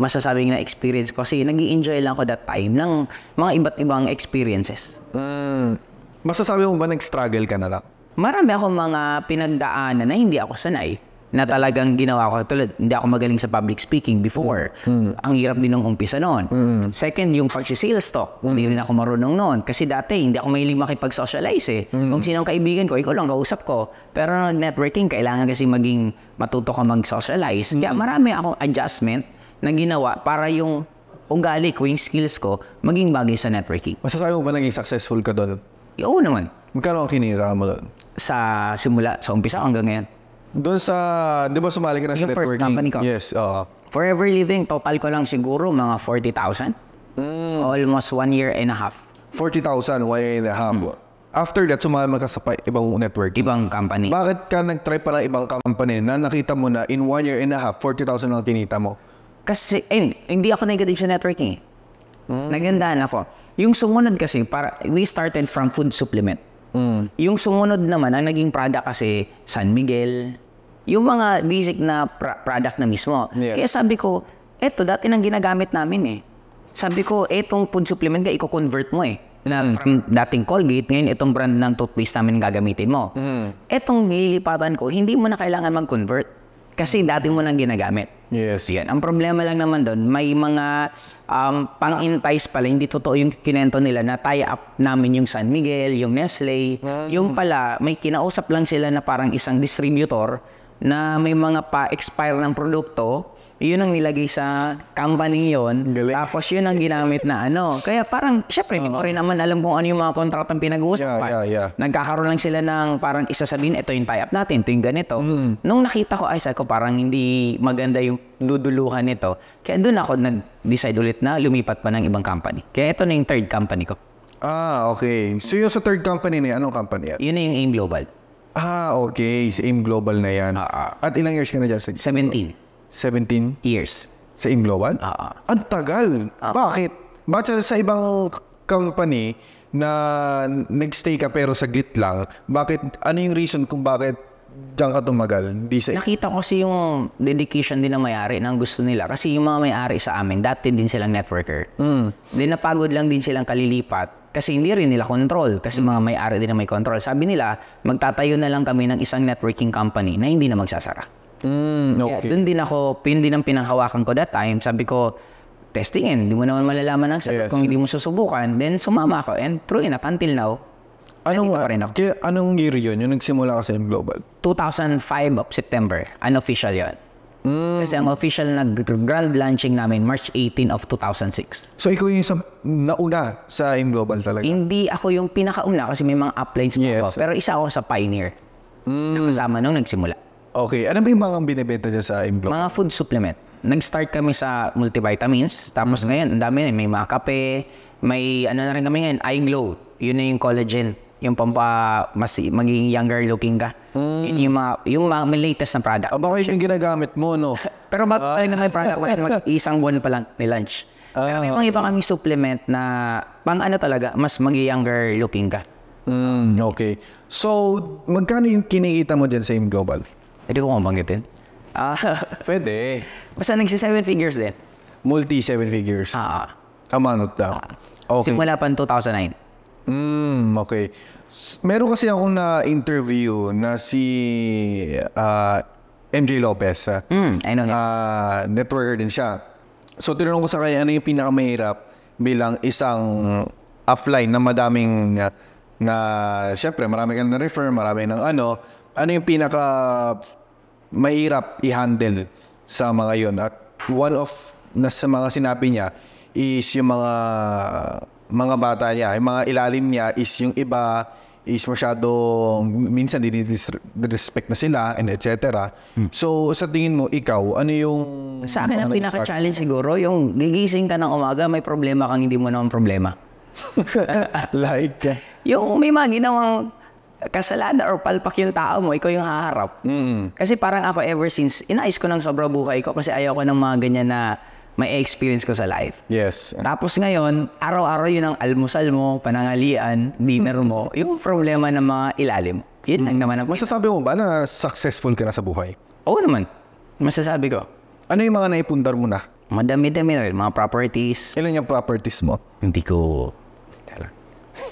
masasabing na experience ko kasi nag enjoy lang ako that time ng mga iba't ibang experiences. Mm. Masasabi mo ba nag-struggle ka na lang? Marami akong mga pinagdaanan na hindi ako sanay na talagang ginawa ko. Tulad, hindi ako magaling sa public speaking before. Ang hirap din ng umpisa noon. Second, yung pag-sales talk. Hindi rin ako marunong noon. Kasi dati, hindi ako mahilig makipag-socialize eh. Kung sinong kaibigan ko, ikaw lang kausap ko. Pero networking, kailangan kasi maging matuto ka mag-socialize. Kaya marami akong adjustment na ginawa para yung ugali ko, yung skills ko, maging bagay sa networking. Masasabi mo ba naging successful ka doon? Oo naman. Magkano ang kinita mo doon? Sa simula, sa umpisa hanggang ngayon. Doon sa, di ba sumali ka na sa Yung first networking? company ko. Yes, oo. Forever Living, total ko lang siguro mga 40,000. Almost one year and a half. 40,000, one year and a half. After that, sumali ka sa pa- ibang networking. Ibang company. Bakit ka nag-try pa ng ibang company na nakita mo na in one year and a half, 40,000 lang kinita mo? Kasi, eh, hindi ako negative sa networking eh. Nagandahan ako. Yung sumunod kasi, para, we started from food supplement. Yung sumunod naman, ang naging product kasi, San Miguel, yung mga basic na pra- product na mismo. Yes. Kaya sabi ko, eto, dati nang ginagamit namin eh. Sabi ko, etong food supplement ka, i-convert mo eh. Na from dating Colgate, ngayon itong brand ng toothpaste namin gagamitin mo. Etong nililipatan ko, hindi mo na kailangan mag-convert. Kasi dati mo nang ginagamit. Yes. Yan. Ang problema lang naman doon, may mga um, pang-entice pala, hindi totoo yung kinento nila na tie up namin yung San Miguel, yung Nestle. Yung pala, may kinausap lang sila na parang isang distributor na may mga pa-expire ng produkto, yun ang nilagay sa company yon. Tapos yun ang ginamit na ano. Kaya parang, syempre, hindi ko rin naman alam kung ano yung mga kontratang pinag-uusapan. Yeah, yeah, yeah. Nagkakaroon lang sila ng parang isa sabihin, ito yung tie-up natin, ito yung ganito. Mm. Nung nakita ko, ay, sabi ko, parang hindi maganda yung duduluhan nito. Kaya doon ako nag-decide ulit na lumipat pa ng ibang company. Kaya ito na yung third company ko. Ah, okay. So yung sa third company na anong company yan? Yun na yung AIM Global. Ah, okay. Sa AIM Global na yan. Ah, At ilang years ka na dyan? Sa 17 17? years. Sa AIM Global? Ah, ah. Ang tagal. Bakit? Bakit sa, ibang company na nagstay ka pero saglit lang, bakit, ano yung reason kung bakit diyan ka tumagal? Hindi sa... Nakita ko kasi yung dedication din ng may-ari ng gusto nila. Kasi yung mga may-ari sa amin, dati din silang networker. Mm. Then napagod lang din silang kalilipat kasi hindi rin nila control. Kasi mga may-ari din na may control. Sabi nila, magtatayo na lang kami ng isang networking company na hindi na magsasara. Mm, Kaya okay. doon din ako, pin din ang pinanghawakan ko that time. Sabi ko, testingin, hindi mo naman malalaman ang sagot Yes. kung hindi mo susubukan. Then sumama ako and true enough, until now, Anong, rin ako. ki- anong year yun? Yung nagsimula ka sa Global? 2005 of September, unofficial yon. Mm. Kasi ang official na gr- grand launching namin, March 18 of 2006. So ikaw yung sa, nauna sa AIM Global talaga? Hindi ako yung pinakauna kasi may mga uplines pa Yes. ako. Pero isa ako sa pioneer. Na kasama nung nagsimula. Okay. Ano ba yung mga binibenta dyan sa Global? Mga food supplement. Nag-start kami sa multivitamins. Tapos ngayon, ang dami. May mga kape. May ano na rin kami ngayon, eye glow. Yun na yung collagen. Yung pampa, mas magiging younger looking ka. Yun yung mga, yung mga may latest na product. Ah, baka yun yung ginagamit mo, no? Pero bago uh, na may product na mag isang buwan pa lang ni lunch. Pero may mga iba kaming supplement na pang ano talaga, mas mag younger looking ka. Mm, okay. So, magkano yung kinikita mo dyan sa AIM Global? Pwede ko kong banggitin. Ah, Pwede. basta nagsi seven figures din. Multi seven figures. Ah, Amanot daw. Okay. simula pa 2009. Mm, okay. S- Meron kasi akong na-interview na si ah, MJ Lopez. ah. Mm, I know him. Ah, networker din siya. So, tinanong ko sa kanya, ano yung pinakamahirap bilang isang offline na madaming na, na syempre, marami ka na refer, marami ng ano. Ano yung pinaka mahirap i-handle sa mga yon At one of na sa mga sinabi niya is yung mga mga bata niya, yung mga ilalim niya is yung iba is masyadong minsan dinidisrespect na sila and etc. So sa tingin mo ikaw ano yung Sa akin, ang pinaka-challenge siguro, yung gigising ka ng umaga, may problema kang hindi mo naman problema. like Yung may mga ginawang kasalanan or palpak yung tao mo, ikaw yung haharap. mm Kasi parang ako ever since, inayos ko ng sobra buhay ko kasi ayaw ko ng mga ganyan na may experience ko sa life. Yes. Tapos ngayon, araw-araw yun ang almusal mo, panangalian, dinner mo, yung problema ng mga ilalim. Yun lang naman ang... Masasabi mo ba na successful ka na sa buhay? Oo naman. Masasabi ko. Ano yung mga naipundar mo na? Madami-dami na rin. Mga properties. Ilan yung properties mo? Hindi ko...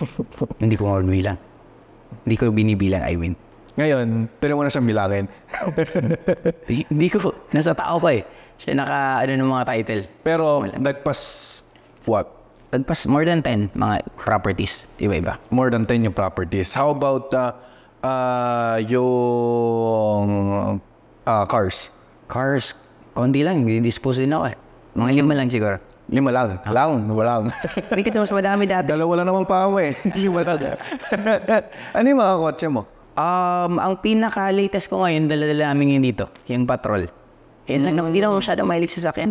Hindi ko mabilang. Hindi ko binibilang, I win. Ngayon, pwede mo na siyang bilangin. Hindi ko. Nasa tao ko eh. Siya naka, ano ng mga title. Pero, nagpas, what? Lagpas more than 10 mga properties. Iba-iba. More than 10 yung properties. How about uh, uh, yung uh, cars? Cars, konti lang. Dispose din ako eh. Mga lima lang siguro. Lima lang. Lang, wala lang. Hindi kasi mas madami dati. Dalawa lang naman pa ako eh. Lima lang. ano yung mga kotse mo? Um, ang pinaka-latest ko ngayon, dala-dala namin yun dito. Yung patrol. Yan lang naman. Hindi naman masyadong mahilig sa sakyan.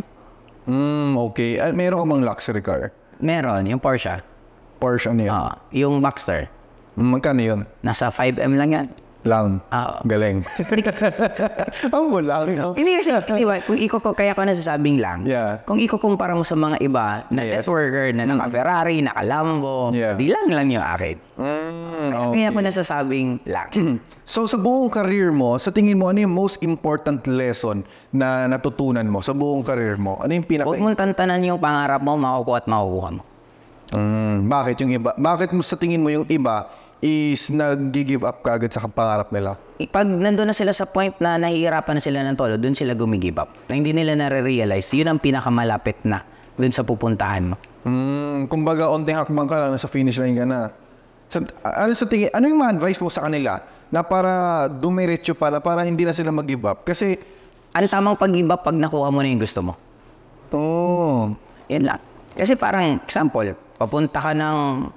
Mm, okay. Uh, meron ka bang luxury car? Meron, yung Porsche. Porsche ano yun? Ah, yung Boxster. Magkano yun? Nasa 5M lang yan. Lang. Ah, Galing. Ang lang. No? Hindi kasi, di ba, kung iko ko, kaya ko nasasabing lang, Yeah. kung ikukumpara mo sa mga iba na Yes. networker, na naka-Ferrari, naka-Lambo, Yeah. di lang lang yung akin. Mm, Kaya ko nasasabing lang. So sa buong career mo, sa tingin mo, ano yung most important lesson na natutunan mo sa buong career mo? Ano yung pinaka... Huwag mong tantanan yung pangarap mo, makukuha at makukuha mo. Mm, bakit yung iba? Bakit mo sa tingin mo yung iba is nag-give up kagad sa pangarap nila? Pag nandun na sila sa point na nahihirapan na sila ng todo, dun sila gumigive up. Na hindi nila nare-realize, yun ang pinakamalapit na dun sa pupuntahan mo. Mm, kumbaga, onting hakbang ka lang, nasa finish line ka na. Sa, ano sa tingin, ano yung ma-advise mo sa kanila na para dumiretso para para hindi na sila mag-give up? Kasi, Ano tamang pag-give up pag nakuha mo na yung gusto mo? oh, Yan lang. Kasi parang, example, papunta ka ng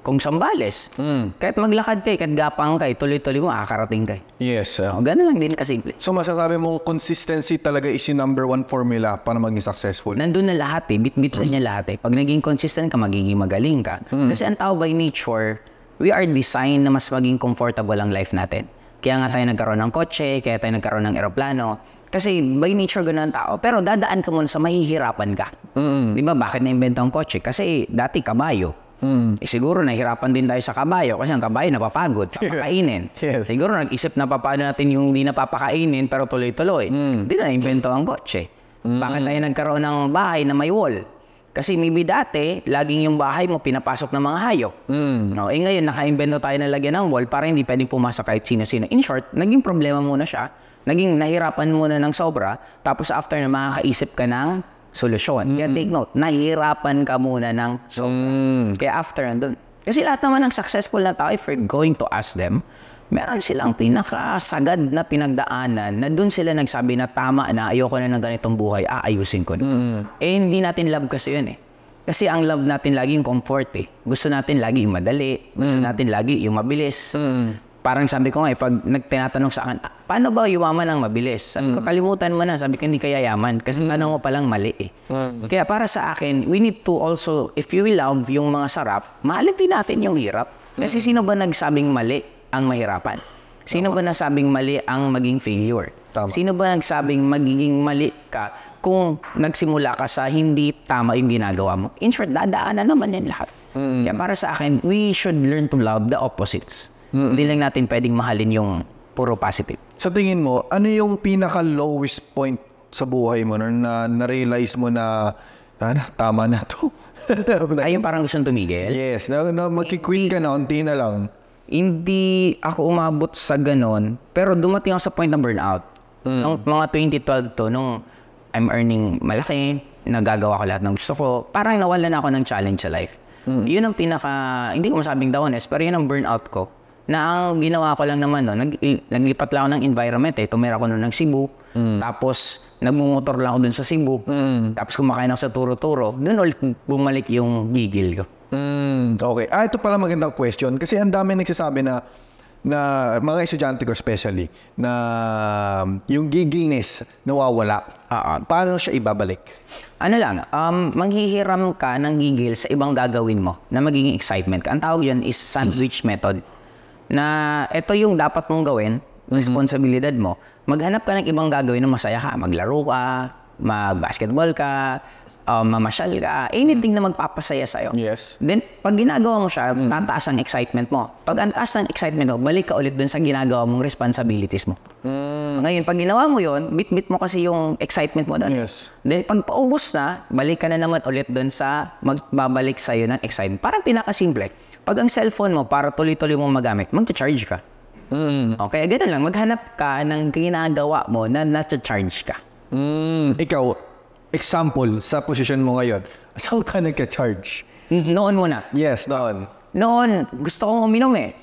kung Sambales. mm, Kahit maglakad kay, kahit gapang kay, tuloy-tuloy mo, akakarating kay. yes. ah. O, ganun lang din kasimple. So masasabi mo, consistency talaga is yung number one formula para maging successful. Nandun na lahat eh, bit-bit na niya lahat eh. Pag naging consistent ka, magiging magaling ka. Kasi ang tao by nature, we are designed na mas maging comfortable ang life natin. Kaya nga tayo nagkaroon ng kotse, kaya tayo nagkaroon ng eroplano. Kasi by nature ganun ang tao. Pero dadaan ka muna sa mahihirapan ka. Di ba? Bakit na-invento ang kotse? Kasi dati kabayo. Eh, siguro nahirapan din tayo sa kabayo kasi ang kabayo napapagod, papakainin. Yes. Siguro nag-isip na pa paano natin yung hindi napapakainin pero tuloy-tuloy. Hindi na na-invento ang kotse. Bakit tayo nagkaroon ng bahay na may wall? Kasi maybe dati, laging yung bahay mo pinapasok ng mga hayop. No, eh ngayon, naka-invento tayo na lagyan ng wall para hindi pwedeng pumasok kahit sino-sino. In short, naging problema muna siya. Naging nahirapan muna ng sobra. Tapos after na makakaisip ka ng solusyon. Kaya take note, nahirapan ka muna ng Mm, kaya after andun. Kasi lahat naman ng successful na tao, if we're going to ask them, meron silang pinakasagad na pinagdaanan na dun sila nagsabi na tama na ayoko na ng ganitong buhay, aayusin ko na. Eh, hindi natin love kasi yun eh. Kasi ang love natin lagi yung comfort eh. Gusto natin lagi yung madali. Gusto natin lagi yung mabilis. Parang sabi ko nga eh, pag nagtinatanong sa akin, "Ah, paano ba yumaman ng mabilis? Sabi ko, kalimutan mo na. Sabi ko, hindi kaya yaman. Kasi tanong mo palang mali eh. Kaya para sa akin, we need to also, if you will love yung mga sarap, mahalin din natin yung hirap. Kasi sino ba nagsabing mali ang mahirapan? Sino ba nagsabing mali ang maging failure? Tama. Sino ba nagsabing magiging mali ka kung nagsimula ka sa hindi tama yung ginagawa mo? In short, dadaanan naman yan lahat. Kaya para sa akin, we should learn to love the opposites. Hindi lang natin pwedeng mahalin yung puro positive. Sa tingin mo, ano yung pinaka-lowest point sa buhay mo na, na na-realize mo na, ano, tama na to? Ay, yung parang gustong tumigil. yes, na, na magkikwit ka na, unti na lang. Hindi ako umabot sa ganon, pero dumating ako sa point ng burnout. Nung mga 2012 to, nung I'm earning malaki, nagagawa ko lahat ng gusto ko, parang nawalan ako ng challenge sa life. Yun ang pinaka, hindi ko masabing downness, pero yun ang burnout ko. Na ang ginawa ko lang naman, no, nag, naglipat lang ako ng environment eh. Tumira ko noon ng Cebu, tapos nagmumotor lang ako dun sa Cebu, tapos kumakain ako sa turo-turo, dun ulit bumalik yung gigil ko. Mm, okay. Ah, ito pala magandang question. Kasi ang dami nagsasabi na na mga estudyante ko especially na yung giggleness nawawala. Ah. Paano siya ibabalik? Ano lang, um, manghihiram ka ng gigil sa ibang gagawin mo na magiging excitement ka. Ang tawag yun is sandwich method. Na ito yung dapat mong gawin, responsibilidad mo. Maghanap ka ng ibang gagawin na masaya ka. Maglaro ka, mag-basketball ka, um, mamasyal ka, anything na magpapasaya sa'yo. Yes. Then, pag ginagawa mo siya, tataas ang excitement mo. Pag ang taas ng excitement mo, balik ka ulit dun sa ginagawa mong responsibilities mo. Ngayon, pag ginawa mo yon bit-bit mo kasi yung excitement mo doon. Yes. Then, pag paubos na, balik ka na naman ulit doon sa magbabalik sa'yo ng excitement. Parang pinakasimple. Pag ang cellphone mo, para tuloy-tuloy mong magamit, mag-charge ka. Mm. Okay, ganun lang. Maghanap ka ng ginagawa mo na nasa-charge ka. Mm. Ikaw, example sa position mo ngayon, saan ka nagka-charge? N- Noon muna. Yes, noon. Noon, gusto kong uminom eh.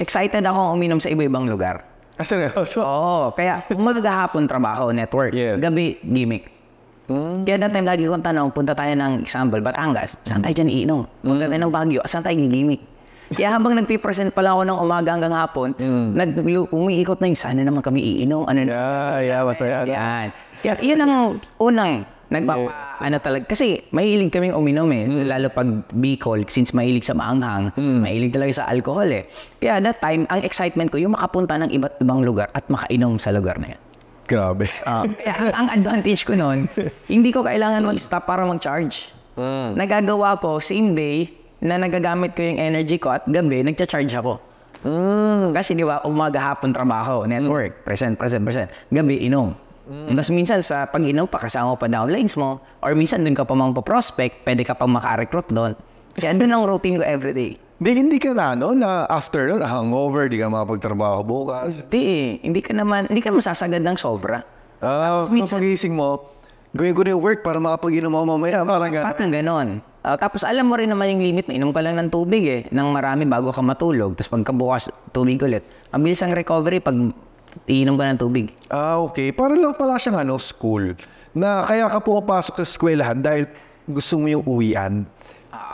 Excited ako uminom sa iba-ibang lugar. Ah, seryoso? Oo, kaya umaga hapon trabaho, network. Yes. Gabi, gimmick. Kaya that time lagi kong tanong, punta tayo ng example, Batangas, saan tayo dyan iinom? Punta tayo ng Baguio, saan tayo gigimik? Kaya habang nagpipresent pala ako ng umaga hanggang hapon, nag, umiikot na yung sana naman kami iinom. Ano? Yeah, yeah, masaya. Yan. Kaya yun ang unang nagpapa, ano talaga. Kasi mahilig kaming uminom eh. Lalo pag Bicol, since mahilig sa maanghang, mahilig talaga sa alcohol eh. Kaya that time, ang excitement ko, yung makapunta ng iba't ibang lugar at makainom sa lugar na yan. Grabe. Ah, kaya ang, ang advantage ko noon, hindi ko kailangan mag-stop para mag-charge. Nagagawa ko same day na nagagamit ko yung energy ko at gabi, nagcha-charge ako. Kasi di ba, umaga hapon trabaho, network, present, present, present. Gabi, inom. Tapos minsan sa pag-inom pa, kasama mo pa downlines mo. Or minsan dun ka pa mang prospect pwede ka pang maka-recruit doon. Kaya dun ang routine ko everyday. Di, hindi ka na, no? Na after nun, hangover, di ka makapagtrabaho bukas. Hindi eh. Hindi ka naman, hindi ka masasagad ng sobra. Ah, minsan pagising mo, gawin ko na yung work para makapag-inom ako mamaya. Parang gano'n. Parang ganon. Ah, tapos alam mo rin naman yung limit. Inom ka lang ng tubig eh. Nang marami bago ka matulog. Tapos pagkabukas, tubig ulit. Ang bilis ang recovery pag iinom ka ng tubig. Ah, okay. Para lang pala siyang ano, school. Na kaya ka pumapasok sa eskwelahan dahil gusto mo yung uwian.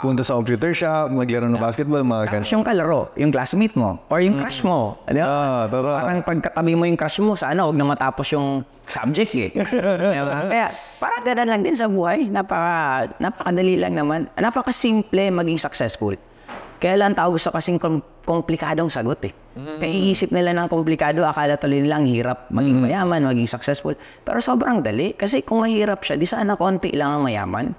Punta sa computer shop, maglaro ng basketball, mga ganun. Tapos yung kalaro, yung classmate mo, or yung crush mo. Ano? Ah, tara. Parang pagkatabi mo yung crush mo, sana huwag na matapos yung subject eh. Kaya parang ganun lang din sa buhay. Napaka, napakadali lang naman. Napakasimple maging successful. Kaya lang tao gusto kasing kom- komplikadong sagot eh. Kaya iisip nila ng komplikado, akala tuloy nila ang hirap maging mayaman, maging successful. Pero sobrang dali. Kasi kung mahirap siya, di sana konti lang ang mayaman.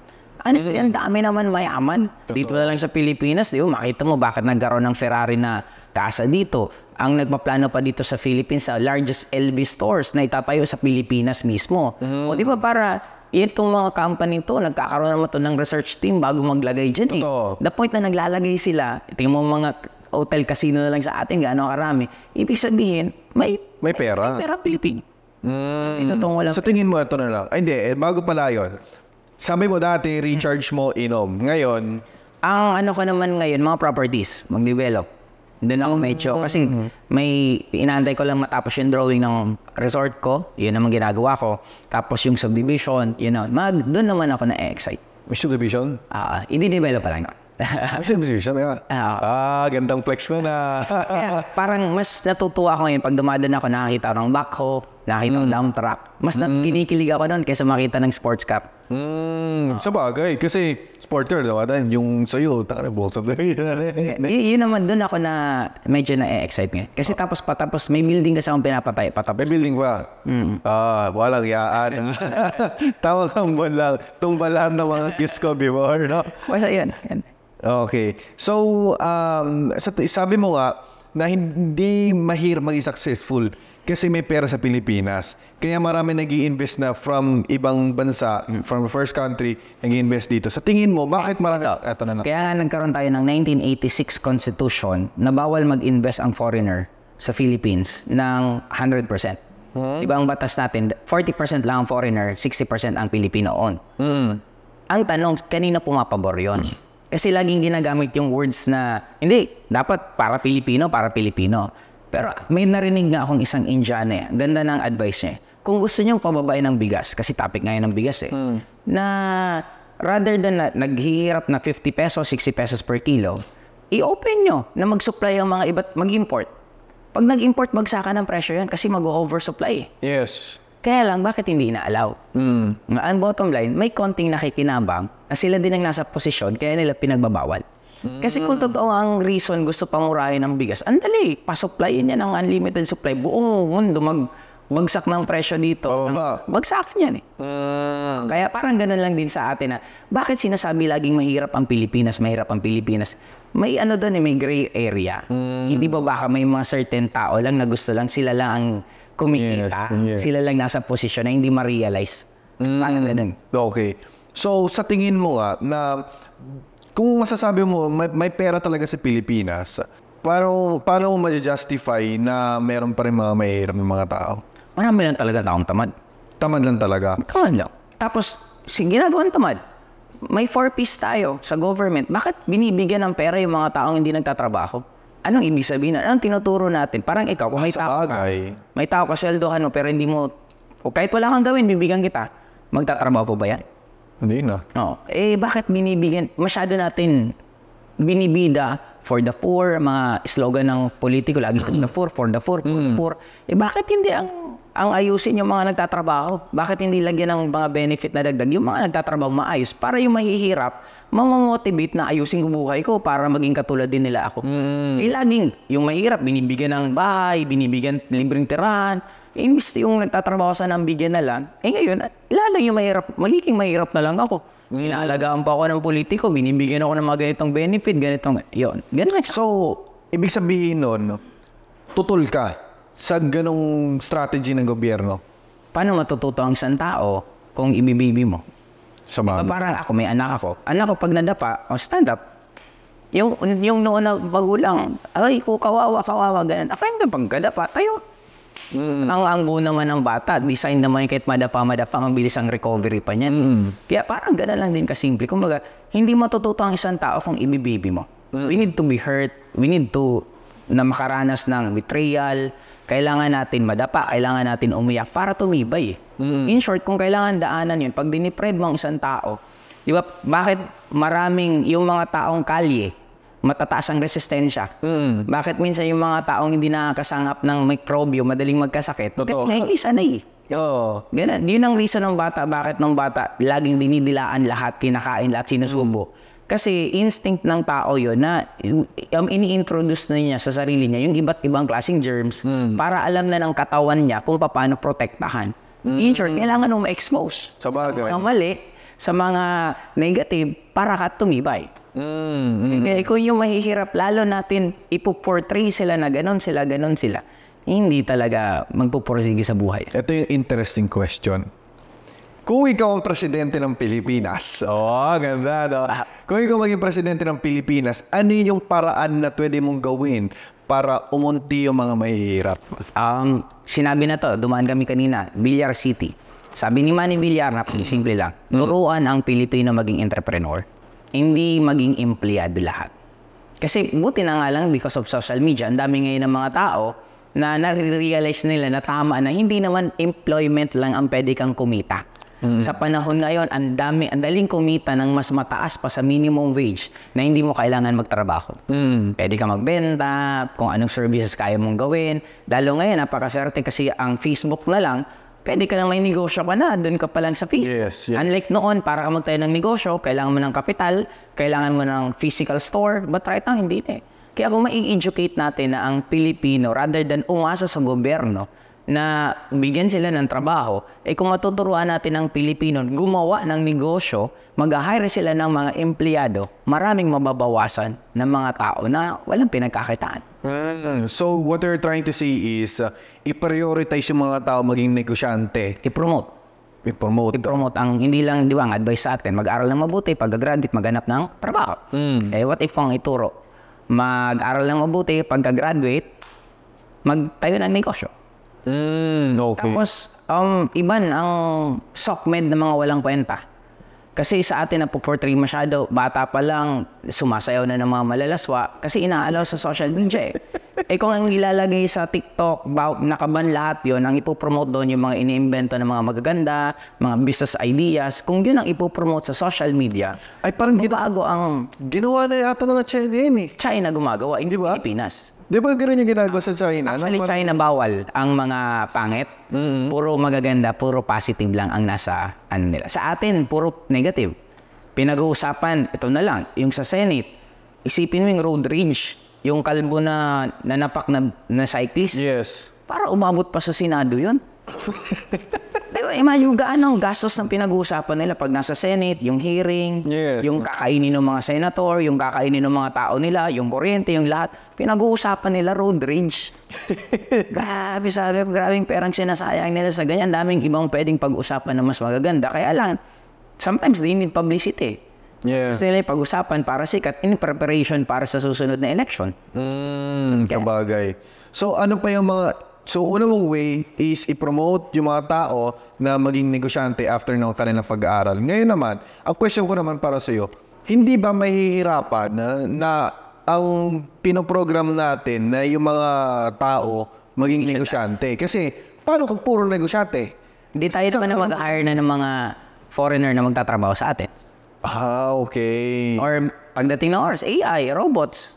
Honestly, ang dami naman mayaman. Dito na lang sa Pilipinas, di ba? Makita mo bakit nagkaroon ng Ferrari na kasa dito. Ang nagpaplano pa dito sa Philippines sa largest LV stores na itatayo sa Pilipinas mismo. O di ba para itong mga company to, nagkakaroon naman to ng research team bago maglagay dyan eh. Totoo. The point na naglalagay sila, tingnan mo mga hotel casino na lang sa atin, gaano karami. Ibig sabihin, may, May pera. may pera Pilipino. Mm. Ito tong walang Sa tingin mo, ito na lang. Ay, hindi. Eh, bago pala yun. Sabi mo dati, recharge mo, inom. Ngayon, Ang ano ko naman ngayon, mga properties, mag-develop. Doon ako medyo, kasi may inaantay ko lang matapos yung drawing ng resort ko, yun naman ginagawa ko. Tapos yung subdivision, yun naman. Mag, doon naman ako na-excite. may subdivision? Ah, i-develop pa lang naman. May subdivision, yeah. Ah. Ah, gandang flex mo na. Kaya parang mas natutuwa ako ngayon pag dumadaan ako, nakakita ako ng backhoe, nakakita ng dump truck. Mas na- kinikilig ako doon kaysa makita ng sports cup. Mm, sa bagay. Kasi car, diba? Dahil yung sa'yo, taka na, balls of the Y- yun naman, doon ako na medyo na-excite ngayon. Kasi tapos patapos, may building kasi akong pinapatay. Patapos, May building pa. Ah, walang yaan. Tawag kang lang. Tumbalan ng mga kids ko before, no? basta yun. Yan. Okay. So, um, sa, sabi mo nga na hindi mahirap maging successful kasi may pera sa Pilipinas. Kaya marami nag invest na from ibang bansa, from the first country, nag invest dito. Sa tingin mo, bakit marami? Ito na na. Kaya nga nagkaroon tayo ng 1986 Constitution na bawal mag-invest ang foreigner sa Philippines ng 100%. Di ba ang batas natin, 40% lang ang foreigner, 60% ang Pilipino own. Mm. Ang tanong, kanina pumapabor yon? Kasi laging ginagamit yung words na, hindi, dapat para Pilipino, para Pilipino. Pero may narinig nga akong isang Indiana eh. Ganda ng advice niya. eh. Kung gusto niyong pababain ng bigas, kasi topic ngayon ng bigas eh, na rather than na, naghihirap na 50 pesos, 60 pesos per kilo, i-open nyo na mag-supply ang mga iba't mag-import. Pag nag-import, magsaka ng presyo yan kasi mag-oversupply eh. Yes. Kaya lang, bakit hindi na-allow? Mm. Ang bottom line, may konting nakikinabang na sila din ang nasa posisyon kaya nila pinagbabawal. Kasi kung totoo ang reason gusto pamurahin ng bigas, andali, pasupplyin niya ng unlimited supply. Buong mundo mag bagsak ng presyo dito. Pababa. Bagsak niyan eh. Mm. Kaya parang ganun lang din sa atin na bakit sinasabi laging mahirap ang Pilipinas, mahirap ang Pilipinas. May ano doon eh, may gray area. Hindi ba baka may mga certain tao lang na gusto lang sila lang ang kumikita. Yes, yes. Sila lang nasa posisyon na hindi ma-realize. Parang ganun. Okay. So, sa tingin mo nga na kung masasabi mo may, may pera talaga sa Pilipinas, paano, paano mo ma-justify na meron pa rin mga mahirap ng mga tao? Marami lang talaga taong tamad. Tamad lang talaga. Tamad lang. Tapos, si ginagawan tamad. May four piece tayo sa government. Bakit binibigyan ng pera yung mga taong hindi nagtatrabaho? Anong ibig sabihin? Anong tinuturo natin? Parang ikaw, kung may Sa tao ka, may tao ka, sweldohan mo, pero hindi mo, o kahit wala kang gawin, bibigyan kita. Magtatrabaho po ba yan? Hindi na. Oo. Eh, bakit binibigyan? Masyado natin binibida for the poor, mga slogan ng politiko, lagi for the poor, for the poor, for the poor. Eh, bakit hindi ang ang ayusin yung mga nagtatrabaho? Bakit hindi lagyan ng mga benefit na dagdag yung mga nagtatrabaho maayos para yung mahihirap, mamamotivate na ayusin ko buhay ko para maging katulad din nila ako. Eh, laging yung mahirap, binibigyan ng bahay, binibigyan libreng tirahan, Imbis yung nagtatrabaho sa nang bigyan na lang, eh ngayon, lalo yung mahirap, magiging mahirap na lang ako. Inaalagaan pa ako ng politiko, binibigyan ako ng mga ganitong benefit, ganitong, yun. Ganun. So, ibig sabihin nun, tutol ka sa ganong strategy ng gobyerno. Paano matututo ang isang tao kung ibibibi mo? Sa Diba, mga... parang ako, may anak ako. Anak ko pag nadapa, oh, stand up. Yung, yung noon na magulang, ay, ko kawawa, kawawa, ganun. Ako yung pag kadapa, tayo. Ang anggo naman ng bata, design naman kahit madapa, madapa, ang bilis ang recovery pa niyan. Kaya parang gano'n lang din kasimple. Kumbaga, hindi matututo ang isang tao kung ibibibi mo. We need to be hurt. We need to na makaranas ng betrayal. Kailangan natin madapa, kailangan natin umiyak para tumibay. eh. In short, kung kailangan daanan yun, pag dinipride mo ang isang tao, di ba, bakit maraming yung mga taong kalye, matataas ang resistensya. Bakit minsan yung mga taong hindi nakakasangap ng mikrobyo, madaling magkasakit? Totoo. Kasi hindi sanay. Oo. Ganun. Yun ang reason ng bata, bakit ng bata laging dinidilaan lahat, kinakain lahat, sinusubo. Kasi instinct ng tao yun na um, ini-introduce na niya sa sarili niya yung iba't ibang klaseng germs para alam na ng katawan niya kung paano protektahan. In short, kailangan mo ma-expose Sa bagay. mga mali, sa mga negative, para ka tumibay. Mm. Kaya kung yung mahihirap, lalo natin ipoportray sila na ganon sila, ganon sila, hindi talaga magpupursige sa buhay. Ito yung interesting question. Kung ikaw ang presidente ng Pilipinas, oh, ganda, no? Kung ikaw maging presidente ng Pilipinas, ano yung paraan na pwede mong gawin para umunti yung mga mahihirap? Um, sinabi na to, dumaan kami kanina, Villar City. Sabi ni Manny Villar, na simple lang, turuan ang Pilipino maging entrepreneur, hindi maging empleyado lahat. Kasi buti na nga lang because of social media, ang dami ngayon ng mga tao na nare-realize nila na tama na hindi naman employment lang ang pwede kang kumita. Sa panahon ngayon, ang dami, ang daling kumita ng mas mataas pa sa minimum wage na hindi mo kailangan magtrabaho. Pwede ka magbenta, kung anong services kaya mong gawin. Lalo ngayon, napakaswerte kasi ang Facebook na lang, pwede ka nang may negosyo ka na, doon ka pa lang sa fees. Yes, yes. Unlike noon, para ka magtayo ng negosyo, kailangan mo ng kapital, kailangan mo ng physical store, but right now, hindi na eh. Kaya kung mai-educate natin na ang Pilipino, rather than umasa sa gobyerno, na bigyan sila ng trabaho, eh kung matuturuan natin ang Pilipino gumawa ng negosyo, mag-hire sila ng mga empleyado, maraming mababawasan ng mga tao na walang pinagkakitaan. Mm, So, what you're trying to say is, uh, i-prioritize yung mga tao maging negosyante. I-promote. I-promote. I-promote ang hindi lang di ba ang advice sa atin, mag-aral ng mabuti, pagka-graduate, maghanap ng trabaho. Eh what if kung ituro, mag-aral ng mabuti, pagka-graduate, magtayo ng negosyo. Mm, okay. Tapos, um, iban ang SOCMED ng mga walang kwenta. Kasi sa atin na portray masyado, bata pa lang, sumasayaw na ng mga malalaswa kasi inaalaw sa social media eh. eh kung ang ilalagay sa TikTok, baw- nakaban lahat yon ang ipopromote doon yung mga iniimbento ng mga magaganda, mga business ideas, kung yun ang ipopromote sa social media, Ay, parang gina- bago ang ginawa na yata ng China yun eh. China gumagawa, hindi ba? Pilipinas. Di ba ganun yung ginagawa sa China? Actually, China bawal ang mga pangit. Puro magaganda, puro positive lang ang nasa ano nila. Sa atin, puro negative. Pinag-uusapan, ito na lang, yung sa Senate, isipin mo yung road rage, yung kalbo na nanapak na, na cyclist, Yes. para umabot pa sa Senado yun. Di ba, imagine mo gaano ang gastos ng pinag-uusapan nila pag nasa Senate, yung hearing, Yes. yung kakainin ng mga senator, yung kakainin ng mga tao nila, yung kuryente, yung lahat. Pinag-uusapan nila road rage. grabe, sabi grabing perang sinasayang nila sa ganyan. Daming ibang pwedeng pag-usapan na mas magaganda. Kaya lang, sometimes they need publicity. Yes. Gusto nila yung pag-usapan para sikat in preparation para sa susunod na election. Mm, kabagay. So, ano pa yung mga... So, una mong way is i-promote yung mga tao na maging negosyante after ng kanilang pag-aaral. Ngayon naman, ang question ko naman para sa iyo, hindi ba mahihirapan na, na ang pinoprogram natin na yung mga tao maging negosyante? Kasi, paano kung puro negosyante? Hindi tayo naman na mag-hire na ng mga foreigner na magtatrabaho sa atin. Ah, okay. Or pagdating ng oras, AI, robots.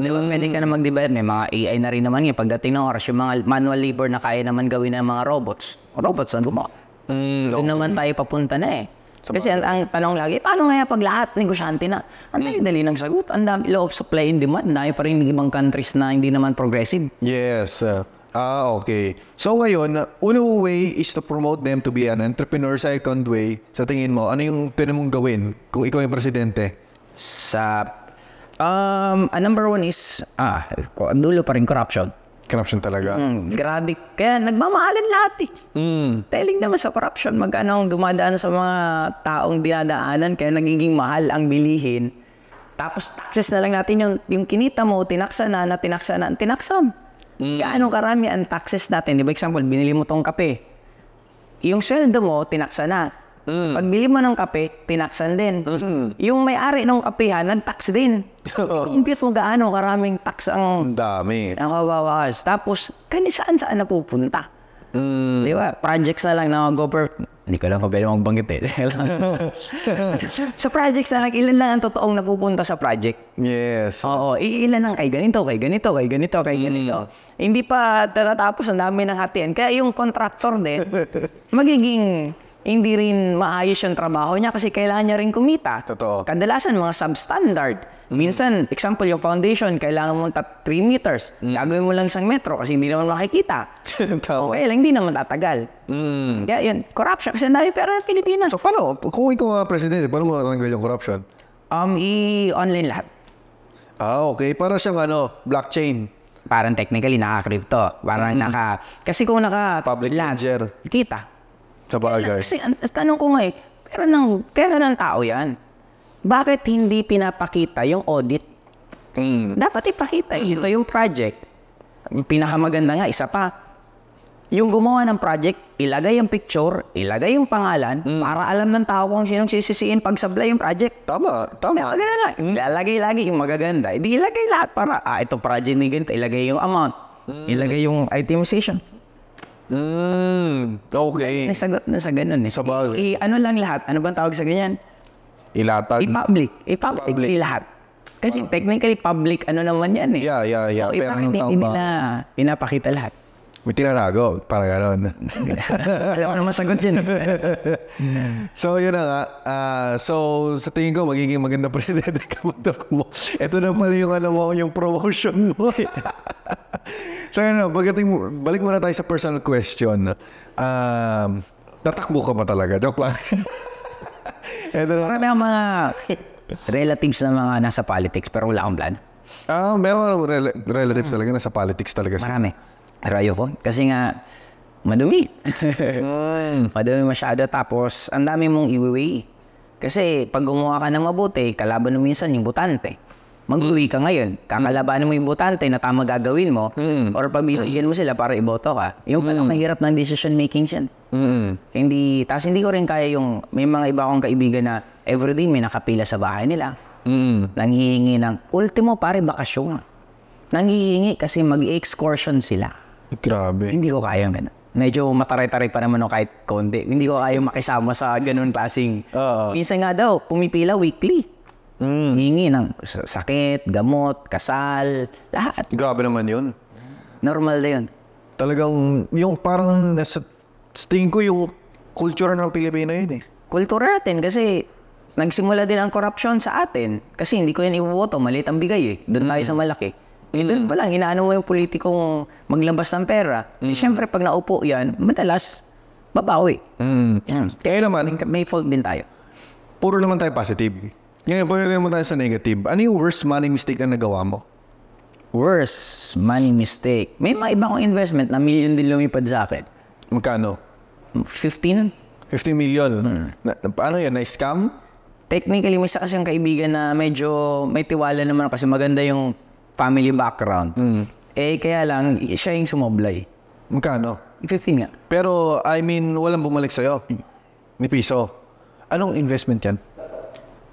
Di ba, pwede ka na mag-develop. May mga AI na rin naman yun. Pagdating ng oras, yung mga manual labor na kaya naman gawin ng mga robots. Robots na gumawa. Mm, Doon naman tayo papunta na eh. Kasi ang, ang tanong lagi, paano nga pag lahat negosyante na? Ang dali-dali ng sagot. Ang dami law of supply and demand. Ang dami pa rin ng ibang countries na hindi naman progressive. Yes. uh, ah, okay. So ngayon, unang way is to promote them to be an entrepreneur. Second way, sa tingin mo, ano yung pwede mong gawin kung ikaw yung presidente? Sa, um, a number one is, ah, dulo pa rin corruption. Corruption talaga. Hmm, grabe. Kaya nagmamahalan lahat eh. Mm. Telling naman sa corruption, magkano ang dumadaan sa mga taong dinadaanan, kaya nagiging mahal ang bilihin. Tapos taxes na lang natin yung, yung kinita mo, tinaksa na, na tinaksa na, tinaksam. Gaano karami ang taxes natin? Di ba example, binili mo tong kape. Yung sweldo mo, tinaksa na. Pag bili mo ng kape, tinaksan din. Yung may-ari ng kapehan, nag-tax din. Compute mo gaano karaming tax ang Ang dami. ang kawawakas. Tapos, kani saan saan napupunta? Mm. Di ba? Projects na lang na government. Hindi ko lang kung pwede magbanggit eh. sa projects na lang, ilan lang ang totoong napupunta sa project? Yes. Oo, ilan lang kay ganito, kay ganito, kay ganito, kay ganito. Hindi pa tatatapos, ang dami ng hatian. Kaya yung contractor din, magiging hindi rin maayos yung trabaho niya kasi kailangan niya rin kumita. Totoo. Kadalasan mga substandard. Minsan, example, yung foundation, kailangan mo 3 meters. Gagawin mo lang isang metro kasi hindi naman makikita. Okay lang, hindi naman tatagal. Mm. Kaya yun, corruption. Kasi ang dami pera ng Pilipinas. So, paano? Kung ikaw nga presidente, paano mo natanggal yung corruption? Um, i-online lahat. Ah, okay. Para siyang ano, blockchain. Parang technically, naka-crypto. Parang naka... Kasi kung naka... Public ledger. Kita. Sa bagay. Kasi ang tanong ko nga eh, pera ng, pera ng tao yan. Bakit hindi pinapakita yung audit? Mm. Dapat ipakita. Ito yung project. Yung pinakamaganda nga, isa pa. Yung gumawa ng project, ilagay yung picture, ilagay yung pangalan, para alam ng tao kung sinong sisisiin pag sablay yung project. Tama, tama. Ganun lang. Ilalagay lagi yung magaganda. Hindi ilagay lahat para, ah, ito project ni ganito. Ilagay yung amount. Ilagay yung itemization. Mm. Okay. Nasagot na sa ganun eh. Sa bagay. I, ano lang lahat? Ano bang tawag sa ganyan? Ilatag. I-public. I-public. Public. Hindi lahat. Kasi technically public ano naman yan eh. Yeah, yeah, yeah. O, Pera bakit ng tao hindi ba? nila pinapakita lahat? May tinatago, parang gano'n. Alam ko naman sagot yun. so, yun na nga. Ah, so, sa tingin ko, magiging maganda presidente ka mo. Ito na pala yung, ano mo, yung promotion mo. so, yun na, pagdating mo, balik muna tayo sa personal question. Um, tatakbo ka ba talaga? Joke lang. Ito na. Marami akong mga relatives na mga nasa politics pero wala akong plan. Ah, meron ka rel- relatives talaga nasa politics talaga. Marami. Pero ayoko. Kasi nga, madumi. madumi masyado. Tapos, ang dami mong iwiwi. Kasi, pag gumawa ka ng mabuti, kalaban mo minsan yung butante. Mag-uwi ka ngayon. Kakalabanin mo yung butante na tama gagawin mo. Or pagbibigyan mo sila para iboto ka. Yung palang mahirap ng decision making siya. Mm. Hindi, tapos hindi ko rin kaya yung, may mga iba akong kaibigan na everyday may nakapila sa bahay nila. Mm. Nanghihingi ng, ultimo pare bakasyon. Nanghihingi kasi mag-excursion sila. Grabe. Hindi ko kaya ganun. Medyo mataray-taray pa naman ako kahit konti. Hindi ko kaya makisama sa ganun klaseng. Oo. Minsan nga daw, pumipila weekly. Mm. Hingi ng sa- sakit, gamot, kasal, lahat. Grabe naman yun. Normal na yun. Talagang, yung parang nasa, sa tingin ko yung kultura ng Pilipino yun eh. Kultura natin kasi nagsimula din ang corruption sa atin. Kasi hindi ko yan ibuboto, maliit ang bigay eh. Doon tayo sa malaki. Doon pa lang, inaano mo yung politikong maglabas ng pera. Eh, Siyempre, pag naupo yan, madalas, babawi. Mm. Yan. Kaya naman, May fault din tayo. puro naman tayo positive. Ngayon, puro naman tayo sa negative. Ano yung worst money mistake na nagawa mo? Worst money mistake. May mga iba kong investment na million din lumipad sa akin. Magkano? 15? 50 million. Na, na- paano yan? Na-scam? Technically, may isa kasi yung kaibigan na medyo may tiwala naman kasi maganda yung family background. Eh, kaya lang, siya yung sumoblay. Magkano? 15 nga. Pero, I mean, walang bumalik sa'yo. Ni piso. Anong investment yan?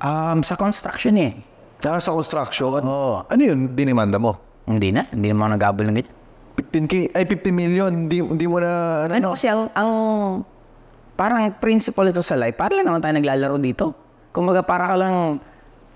Um, sa construction eh. Ah, sa construction. Oo. Ano yun? Dinimanda mo? Hindi na. Hindi naman ako nagabol ng ganyan. 15K, ay 50 million. Hindi, hindi mo na, ano? Ano kasi ang, ang parang principle ito sa life, para lang naman tayo naglalaro dito. Kumbaga para ka lang,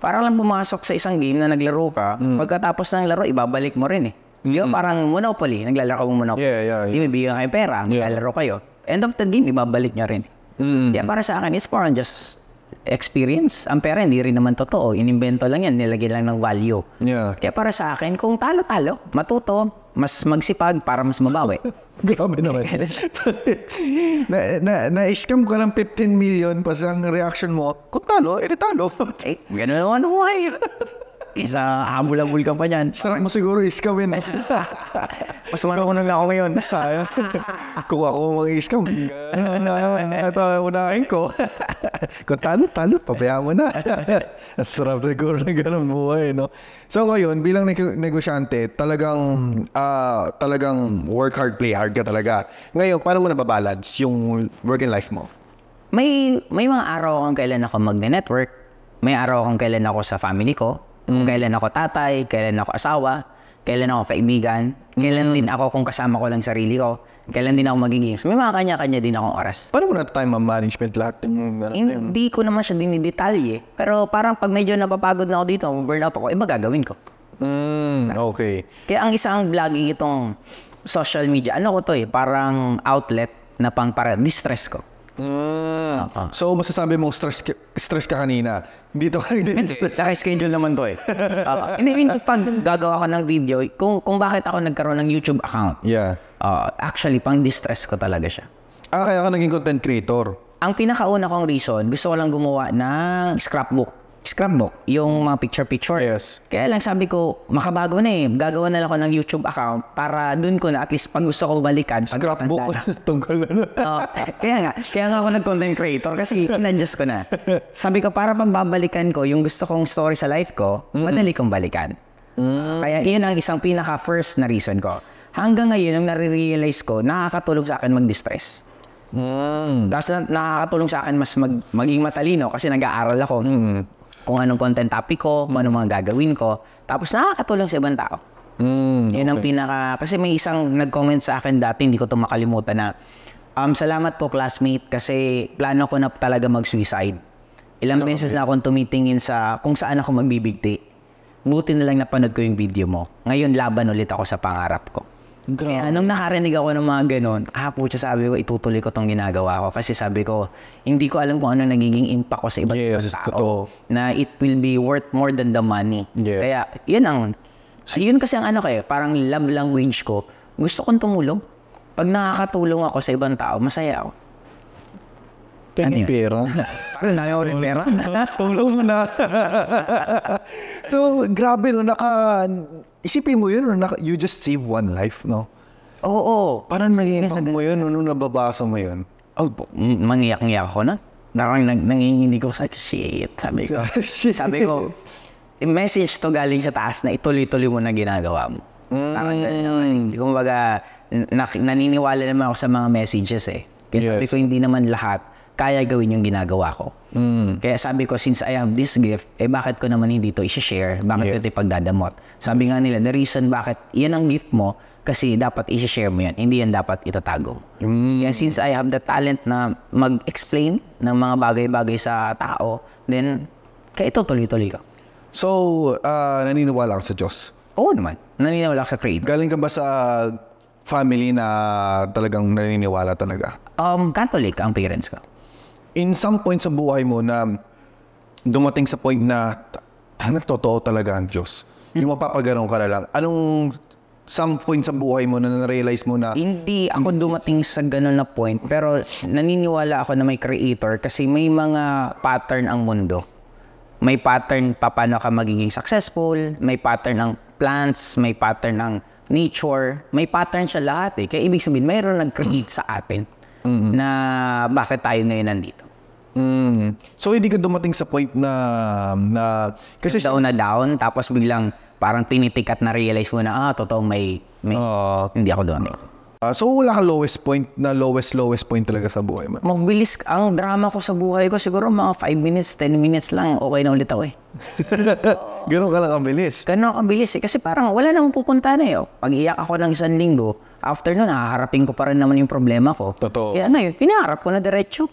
para ka lang pumasok sa isang game na naglaro ka, pagkatapos ng laro, ibabalik mo rin eh. Di ba? Parang Monopoly, naglalaro mo Monopoly. Yeah, yeah, Di ba, bigyan kayo pera, Yeah. naglalaro kayo. End of the game, ibabalik nyo rin. Mm. Kaya para sa akin, it's more on just experience. Ang pera, hindi rin naman totoo. Inimbento lang yan, nilagyan lang ng value. Yeah. Kaya para sa akin, kung talo-talo, matuto, mas magsipag para mas mabawi. Grabe naman. na, na, na-scam ka ng 15 million pas ang reaction mo, kung talo, edi talo. eh, ganun naman buhay. Isa, habol-habol ka pa niyan. Sarap mo siguro iskamin. Mas marunong na ako ngayon. Sayang. Kung ako mag-scam, ito, unahin ko. Kung talo, talo, pabayaan mo na. Sarap siguro na ganun buhay, no? So ngayon, bilang neg- negosyante, talagang, ah, talagang work hard, play hard ka talaga. Ngayon, paano mo nababalance yung work and life mo? May, may mga araw kung kailan ako magne-network. May araw kung kailan ako sa family ko. Kung kailan ako tatay, kailan ako asawa, kailan ako kaibigan, kailan din ako kung kasama ko lang sarili ko, kailan din ako mag-games. May mga kanya-kanya din akong oras. Paano mo na time management lahat yung Hindi ko naman siya dinidetalye. Pero parang pag medyo napapagod na ako dito, burnout ako, eh magagawin ko. Mm, okay. Kaya ang isang vlogging itong social media, ano ko to eh, parang outlet na pang para distress ko. Mm. So, masasabi mong stress ka, stress ka kanina. Dito ka hindi Sa schedule naman to eh. Uh, hindi, hindi, pag gagawa ko ng video, kung, kung bakit ako nagkaroon ng YouTube account, Yeah. uh, actually, pang distress ko talaga siya. Ah, kaya ka naging content creator. Ang pinakauna kong reason, gusto ko lang gumawa ng scrapbook. Scrapbook, yung mga picture-picture. Yes. Kaya lang sabi ko, makabago na eh. Gagawa na lang ako ng YouTube account para dun ko na at least pag gusto ko balikan. Scrapbook. matanda Tungkol na na. Oo. kaya nga, kaya nga ako nag-content creator kasi in-adjust ko na. Sabi ko, para pag babalikan ko yung gusto kong story sa life ko, madali kong balikan. Kaya iyon ang isang pinaka-first na reason ko. Hanggang ngayon, ang nare-realize ko, nakakatulong sa akin mag-distress. Mm. Tapos na, nakakatulong sa akin mas mag, maging matalino kasi nag-aaral ako. Kung anong content topic ko, kung anong mga gagawin ko. Tapos nakakatulong sa ibang tao. Mm. Yun ang pinaka... Kasi may isang nag-comment sa akin dati, hindi ko ito makalimutan na, um, salamat po classmate kasi plano ko na talaga mag-suicide. Ilang beses na akong tumitingin sa kung saan ako magbibigti. Buti na lang napanood ko yung video mo. Ngayon laban ulit ako sa pangarap ko. Kaya nung nakarinig ako ng mga ganun, ah, pucha, sabi ko, itutuloy ko tong ginagawa ko. Kasi sabi ko, hindi ko alam kung ano nagiging impact ko sa iba't Yes, ibang totoo. tao. Na it will be worth more than the money. Yeah. Kaya, yun ang, yun kasi ang ano kayo, parang love language ko. Gusto kong tumulong. Pag nakakatulong ako sa ibang tao, masaya ako. Ano yun? pera? Parang na rin pera. Tulong mo na. so, grabe, no, naka, isipin mo yun, no, naka, you just save one life, no? Oo. Parang naging impact mo yun, nung nababasa mo yun. Oh, mm, mangiyak-ngiyak ako na. Parang nang, nanginginig ko sa shit. Sabi ko, sabi ko, "Yung message to galing sa taas na ituloy-tuloy mo na ginagawa mo. Parang ganun. Kumbaga, naniniwala naman ako sa mga messages eh. Kaya sabi Yes. ko, hindi naman lahat kaya gawin yung ginagawa ko. Kaya sabi ko, since I have this gift, eh bakit ko naman hindi to i-share? Bakit Yeah. ko ito ipagdadamot? Sabi nga nila, the reason bakit yan ang gift mo, kasi dapat i-share mo yan, hindi yan dapat itatago. Kaya since I have the talent na mag-explain ng mga bagay-bagay sa tao, then, kaya ito tuloy-tuloy ka. So, ah, naniniwala ka sa Diyos. Oo naman. Naniniwala ako sa creator. Galing ka ba sa family na talagang naniniwala talaga? Um, Catholic ang parents ko. In some point sa buhay mo na dumating sa point na ano totoo talaga ang Diyos. Yung mapapaganon ka na lang. Anong some point sa buhay mo na na-realize mo na Hindi ako dumating sa ganun na point, pero naniniwala ako na may creator kasi may mga pattern ang mundo. May pattern pa paano ka magiging successful, may pattern ng plants, may pattern ng nature, may pattern siya lahat eh. Kaya ibig sabihin, mayroon nag-create sa atin na bakit tayo ngayon nandito. Mm. So hindi ka dumating sa point na na kasi Down na down, tapos biglang parang tinitik at na-realize mo na, ah, totoong may, may Ah, hindi ako doon. Ah, so wala kang lowest point na lowest lowest point talaga sa buhay mo. Magbilis, ang drama ko sa buhay ko, siguro mga 5 minutes, 10 minutes lang, okay na ulit ako eh. Ganun ka lang kabilis. Ganun kabilis eh. Kasi parang wala namang pupunta na eh. oh. Pag iyak ako ng isang linggo, after nun, haharapin ko pa rin naman yung problema ko. Totoo. Kaya ngayon, pinaharap ko na diretso.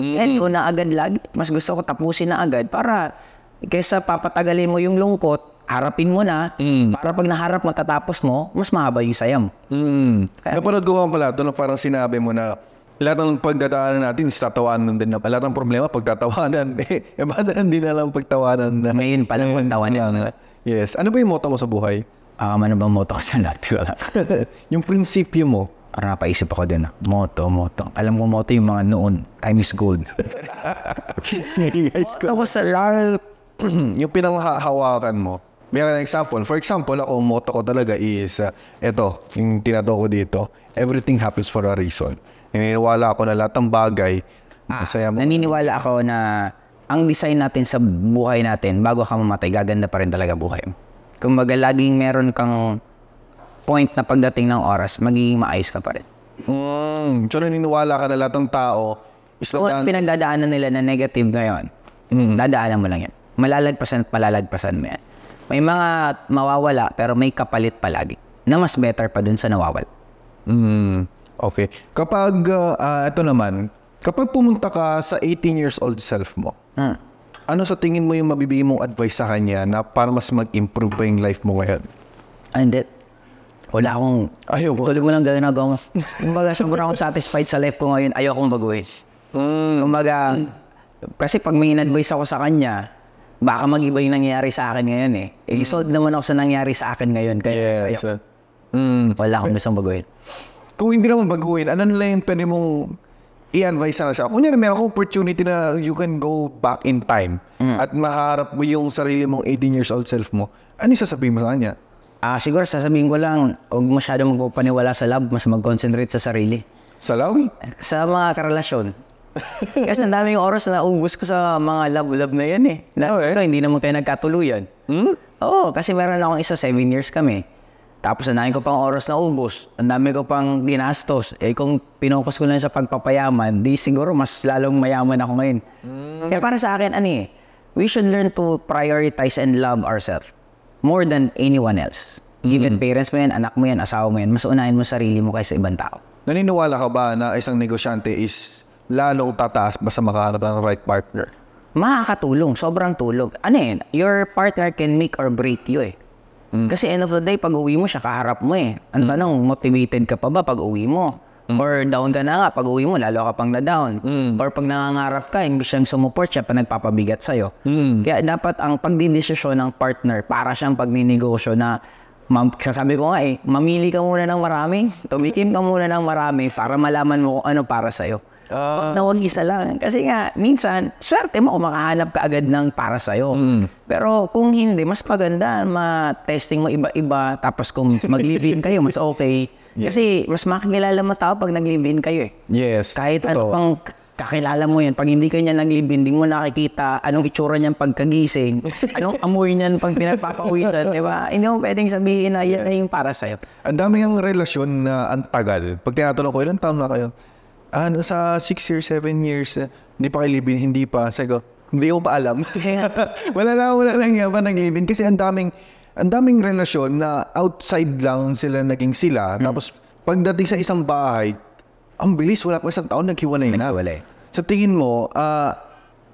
Mm. ko na agad lagi. Mas gusto ko tapusin na agad para kaysa papatagalin mo yung lungkot, harapin mo na. Para pag naharap matatapos mo, mas mahaba yung saya mo. Mm. Napanood ko nga pala, doon parang sinabi mo na lahat ng pagdadaanan natin is tatawanan din na. Lahat ng problema, pagtatawanan. Eh, eh ba't hindi na lang pagtawanan na? Ngayon pa lang pagtawan niya. Yes. Ano ba yung motto mo sa buhay? Ah, ano bang motto ko sa lahat? Wala. yung prinsipyo mo. Parang napaisip ako din ah. Moto, moto. Alam ko moto yung mga noon. Time is gold. Guys, Moto ko sa lahat. yung pinanghahawakan mo. An example. For example, ako, motto ko talaga is, uh, eto, yung tinato ko dito, everything happens for a reason. Naniniwala ako na lahat ng bagay, masaya mo. Naniniwala ako na ang design natin sa buhay natin, bago ka mamatay, gaganda pa rin talaga buhay mo. Kumbaga, laging meron kang point na pagdating ng oras, magiging maayos ka pa rin. Mm, so naniniwala ka na lahat ng tao is Kung lang pinagdadaanan nila na negative ngayon, dadaanan mo lang yan. Malalagpasan at malalagpasan mo yan. May mga mawawala, pero may kapalit palagi na mas better pa dun sa nawawala. Mm, okay. Kapag, uh, ah, ito naman, kapag pumunta ka sa 18 years old self mo, Hmm. ano sa tingin mo yung mabibigay mong advice sa kanya na para mas mag-improve pa yung life mo ngayon? And that, wala akong Ayaw mo. Tuloy mo lang ginagawa mo. Kumbaga, sobrang akong satisfied sa life ko ngayon. Ayaw kong baguhin. Mm, Kumbaga, kasi pag may in-advise ako sa kanya, baka mag-iba yung nangyayari sa akin ngayon eh. Eh, sold naman ako sa nangyari sa akin ngayon. Kaya yes. Mm. wala akong gustong baguhin. Kung hindi naman baguhin, ano nila yung pwede mong i-advise na siya? Kunyari, meron kang opportunity na you can go back in time at maharap mo yung sarili mong 18 years old self mo. Ano yung sasabihin mo sa kanya? Ah, siguro sasabihin ko lang, huwag masyadong magpapaniwala sa love, mas mag-concentrate sa sarili. Sa lawi? Sa mga karelasyon. Kasi ang daming oras na ubus ko sa mga love-love na yan eh. Na, Oo, eh. ito, hindi naman kayo nagkatuluyan. Hmm? Oo, kasi meron akong isa, seven years kami. Tapos ang ko pang oras na ubos. Ang dami ko pang ginastos. Eh kung pinokus ko lang sa pagpapayaman, di siguro mas lalong mayaman ako ngayon. Kaya para sa akin, ano eh, we should learn to prioritize and love ourselves more than anyone else. Even parents mo yan, anak mo yan, asawa mo yan, mas unahin mo sarili mo kaysa ibang tao. Naniniwala ka ba na isang negosyante is lalong tataas basta makahanap ng right partner? Makakatulong, sobrang tulog. Ano yun, your partner can make or break you eh. Kasi end of the day, pag uwi mo siya, kaharap mo eh. Ang tanong, motivated ka pa ba pag uwi mo? Or down ka na nga, pag uwi mo, lalo ka pang na-down. Or pag nangangarap ka, imbis siyang sumuport siya, pa nagpapabigat sa'yo. Kaya dapat ang pagdidesisyon ng partner, para siyang pagninegosyo na Mam, sasabi ko nga eh, mamili ka muna ng marami, tumikim ka muna ng marami para malaman mo kung ano para sa'yo. Huwag na wag isa lang. Kasi nga, minsan, swerte mo kung makahanap ka agad ng para sa'yo. Pero kung hindi, mas maganda, ma-testing mo iba-iba, tapos kung mag-live-in kayo, mas okay. Kasi mas makikilala mo tao pag nag-live-in kayo eh. Yes. Kahit ano totoo. pang kakilala mo yan, pag hindi ka niya nag-live-in, hindi mo nakikita anong itsura niyan pagkagising, anong amoy niyan pag pinagpapawisan, di ba? Hindi mo pwedeng sabihin na yan na yung para sa'yo. Ang daming ang relasyon na ang tagal. Pag tinatanong ko, ilan taon na kayo? Ah, nasa 6 years, 7 years. eh, Hindi pa kayo libin, hindi pa. Sabi ko, hindi ko pa alam. wala na, wala lang yan pa nag-libin. Kasi ang daming, ang daming relasyon na outside lang sila naging sila. Tapos, pagdating sa isang bahay, ang bilis, wala pa isang taon, naghiwalay na. Naghiwalay. Sa tingin mo, ah,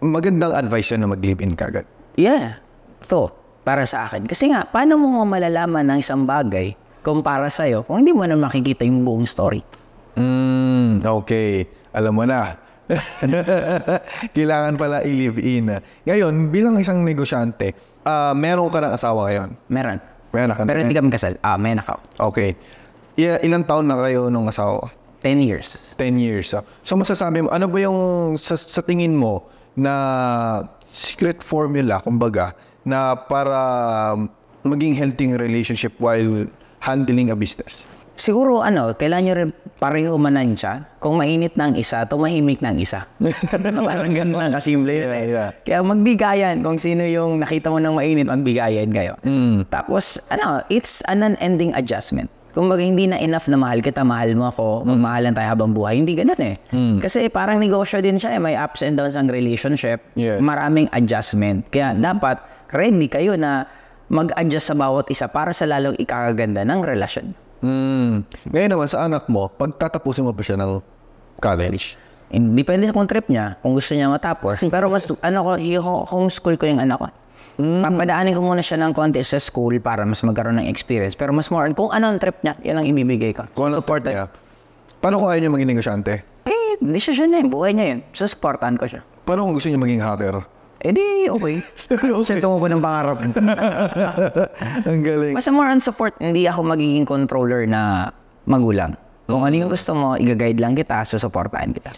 magandang advice yun na mag-live-in kagad. Yeah. So, para sa akin. Kasi nga, paano mo malalaman ng isang bagay kung para sa'yo kung hindi mo na makikita yung buong story? Mm, okay. Alam mo na. Kailangan pala i-live-in. Ngayon, bilang isang negosyante, ah meron ka ng asawa ngayon. Meron. Meron ka Pero hindi kami kasal. Ah, may nakaw. Okay. I- ilang taon na kayo nung asawa? 10 years. 10 years. So masasabi mo, ano ba yung sa, sa tingin mo na secret formula, kumbaga, na para maging healthy relationship while handling a business? Siguro ano, kailangan nyo rin pareho manansya. Kung mainit ang isa, tumahimik ang isa. Parang ganun lang kasimple yun. Yeah. Kaya magbigayan kung sino yung nakita mo ng mainit, magbigayan kayo. Mm. Tapos, ano, it's an unending adjustment. Kung baga, hindi na enough na mahal kita, mahal mo ako, magmahalan tayo habang buhay. Hindi ganun eh. Kasi parang negosyo din siya eh. May ups and downs ang relationship. Yes. Maraming adjustment. Kaya dapat ready kayo na mag-adjust sa bawat isa para sa lalong ikakaganda ng relasyon. Mm. Ngayon naman sa anak mo, pagtatapusin mo pa siya ng college? And depende sa kung trip niya, kung gusto niya matapos. Pero mas, ano ko, homeschool ko yung anak ko. Papadaanin ko muna siya ng konti sa school para mas magkaroon ng experience. Pero mas more on, kung ano ang trip niya, yan ang ibibigay ko. Kung ano Support niya. Paano kung ayaw niya maging negosyante? Eh, decision niya yun, buhay niya yun. So, supportan ko siya. Paano kung gusto niya maging hacker? Eh di, okay. Sento mo ko ng pangarap. Ang galing. Basta more on support, hindi ako magiging controller na magulang. Kung ano yung gusto mo, i-guide lang kita, susuportahan kita.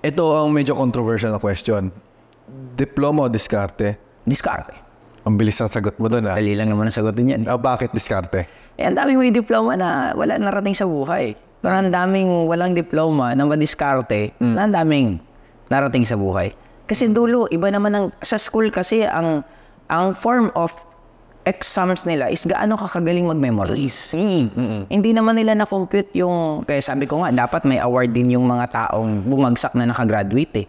Ito ang medyo controversial na question. Diploma o diskarte? Diskarte. Ang bilis ng sagot mo doon ah. Dali lang naman ang sagutin yan. Ah, bakit diskarte? Eh, ang daming may diploma na wala narating sa buhay. Pero ang daming walang diploma na madiskarte, na ang daming narating sa buhay. Kasi dulo, iba naman ang, sa school kasi ang, ang form of exams nila is gaano ka kagaling mag-memorize. Hindi naman nila na-compute yung, kaya sabi ko nga, dapat may award din yung mga taong bumagsak na nakagraduate eh.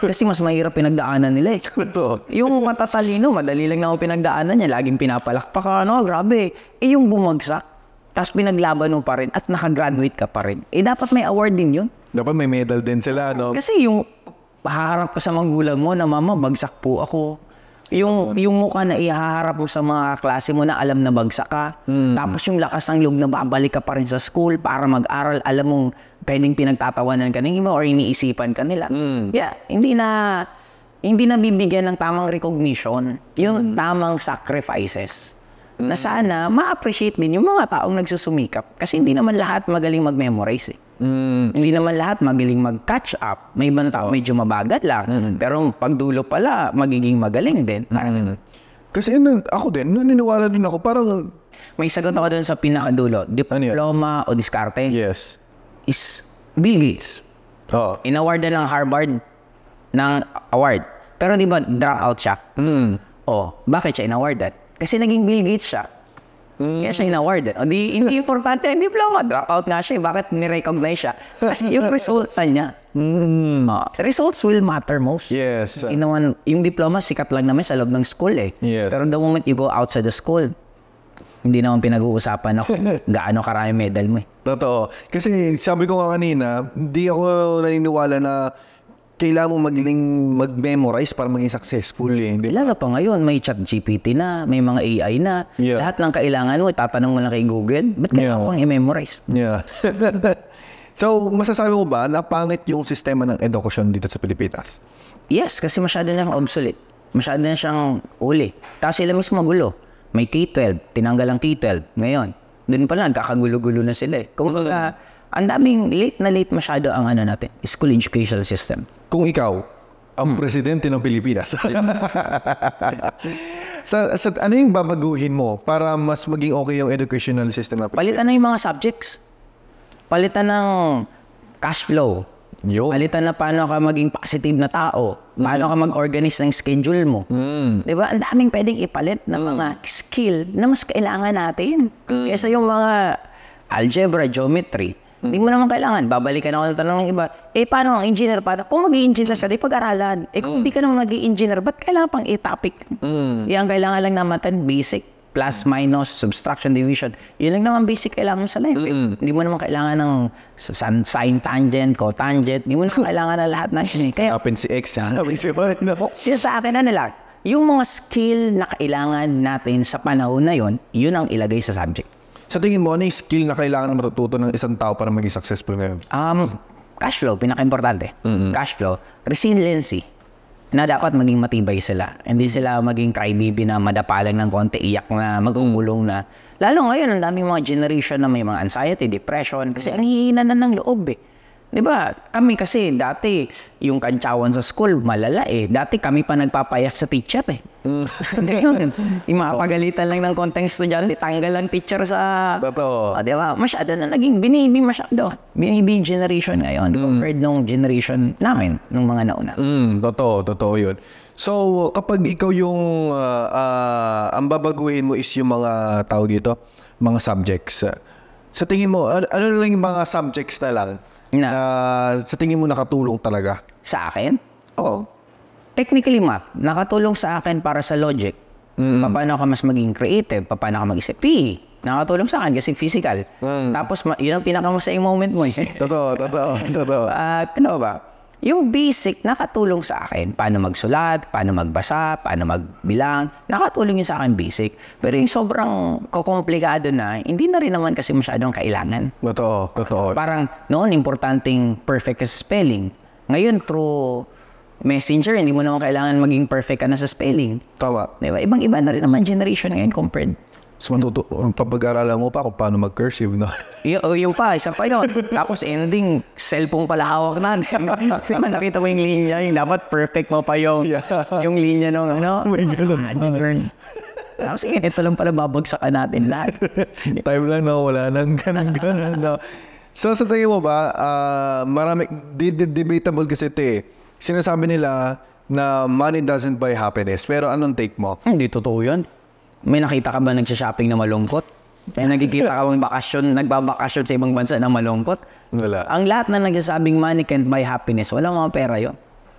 Kasi mas mahirap pinagdaanan nila eh. Yung matatalino, madali lang naman pinagdaanan niya. Laging pinapalakpak ka, ano, grabe. Eh, yung bumagsak, tapos pinaglaban mo pa rin at nakagraduate ka pa rin. Eh, dapat may award din yun. Dapat may medal din sila, no? Kasi yung haharap ka sa magulang mo na, mama, bagsak po ako. Yung, yung mukha na ihaharap mo sa mga klase mo na alam na bagsak ka. Tapos yung lakas ng loob na babalik ka pa rin sa school para mag-aral, alam mong pwedeng pinagtatawanan ka ng iba or iniisipan ka nila. Yeah, hindi na hindi na bibigyan ng tamang recognition, yung tamang sacrifices. Na sana ma-appreciate din yung mga taong nagsusumikap. Kasi hindi naman lahat magaling mag-memorize eh. Mm. Hindi naman lahat magaling mag-catch up. May ibang tao medyo mabagat lang. Pero pagdulo pala, magiging magaling din. Parang- Kasi ano, ako din, naniniwala din ako, parang, May sagot ako dun sa pinakadulo. Ano? Diploma o diskarte yes. is Bill Gates. Oo. Inawardan ng Harvard ng award. Pero di ba, dropout siya? Mm. Oh, bakit siya inawardan? Kasi naging Bill Gates siya. Kaya siya inawardan. O di, hindi importante ang diploma. Dropout nga siya. eh. Bakit nirecognize siya? Kasi yung resulta niya. Mm. Results will matter most. Yes. You know, yung diploma, sikat lang naman sa loob ng school eh. Yes. Pero the moment you go outside the school, hindi naman pinag-uusapan ako gaano karami medal mo eh. Totoo. Kasi sabi ko nga kanina, hindi ako naniniwala na kailangan mo maging mag-memorize para maging successful eh. Di? Lalo pa ngayon, may chat GPT na, may mga AI na. Yeah. Lahat ng kailangan mo, tatanong mo lang kay Google. Ba't kailangan Yeah. ko i-memorize? Yeah. so, masasabi mo ba na pangit yung sistema ng edukasyon dito sa Pilipinas? Yes, kasi masyado na obsolete. Masyado na siyang uli. Tapos sila mismo magulo. May K-12, tinanggal ang K-12. Ngayon, doon pa lang, kakagulo-gulo na sila eh. Kung baga, ang daming late na late masyado ang ano natin, school educational system. Kung ikaw, ang presidente ng Pilipinas. sa, sa, ano yung babaguhin mo para mas maging okay yung educational system ng Pilipinas? Palitan na yung mga subjects. Palitan ng cash flow. Yun. Palitan na paano ka maging positive na tao. Paano ka mag-organize ng schedule mo. Di ba? Ang daming pwedeng ipalit na mga skill na mas kailangan natin. Kesa yung mga algebra, geometry. Hindi mo naman kailangan. Babalikan ako ng tanong ng iba. Eh, paano ang engineer? Paano? Kung mag engineer ka, di pag-aralan. Eh, kung hindi ka naman mag engineer ba't kailangan pang i-topic? Yan, kailangan lang naman basic plus, minus, subtraction, division. Yun lang naman basic kailangan sa life. eh. Hindi mo naman kailangan ng sin, sine tangent, cotangent. Hindi mo naman kailangan ng lahat na yun. eh. Kaya, Happen si X, ha? Happen si Y, no? yun sa akin, ano lang, yung mga skill na kailangan natin sa panahon na yon, yun ang ilagay sa subject. Sa tingin mo, ano yung skill na kailangan na matututo ng isang tao para maging successful ngayon? Um, cash flow, pinaka-importante. Cash flow. Resiliency. Na dapat maging matibay sila. Hindi sila maging crybaby na madapalang ng konti, iyak na, magumulong na. Lalo ngayon, ang daming mga generation na may mga anxiety, depression, kasi ang hihina na ng loob eh. Di ba? Kami kasi dati, yung kantsawan sa school, malala eh. Dati kami pa nagpapayak sa teacher eh. Ngayon, yung mga pagalitan lang ng konteng estudyante, tanggal ang teacher sa... Totoo. Ah, di ba? Masyado na naging binibi masyado. Binibi generation ngayon compared nung generation namin, nung mga nauna. Mm, totoo, totoo yun. So, kapag ikaw yung, ah, ah, ang babaguhin mo is yung mga tao dito, mga subjects. Sa tingin mo, ano, ano lang yung mga subjects na lang Na? na sa tingin mo nakatulong talaga? Sa akin, Oo. technically math, nakatulong sa akin para sa logic. Paano ka mas maging creative, paano ka mag-isip. PE, nakatulong sa akin kasi physical. Tapos, ma- yun ang pinakamasayang moment mo eh. Totoo, totoo, totoo. At ano ba? Yung basic, nakatulong sa akin. Paano magsulat, paano magbasa, paano magbilang. Nakatulong yun sa akin basic. Pero yung sobrang kukomplikado na, hindi na rin naman kasi masyadong kailangan. Totoo, totoo. Parang noon, importanteng perfect spelling. Ngayon, through messenger, hindi mo naman kailangan maging perfect ka na sa spelling. Tama. Di ba? Ibang-iba na rin naman generation ngayon compared. So, matuto, papag-aralan mo pa kung paano mag-cursive, no? Y- o, yung pa, isa pa yun. Tapos ending, cellphone pala hawak na. Di ba nakita mo yung linya, yung dapat perfect mo pa yung, Yeah. yung linya nung ano. Ganun. Ah, ganun. Tapos yun, ito lang pala babagsakan natin lahat. Time lang na wala nang ganang ganun. No? So sa tingin mo ba, ah, marami, di, di- debatable kasi ito eh. Sinasabi nila na money doesn't buy happiness. Pero anong take mo? Hindi totoo yun. May nakita ka ba nagsha-shopping na malungkot? May nakikita ka bang bakasyon, nagbabakasyon sa ibang bansa na malungkot? Wala. Ang lahat na nagsasabing money can't buy happiness, wala mga pera yon.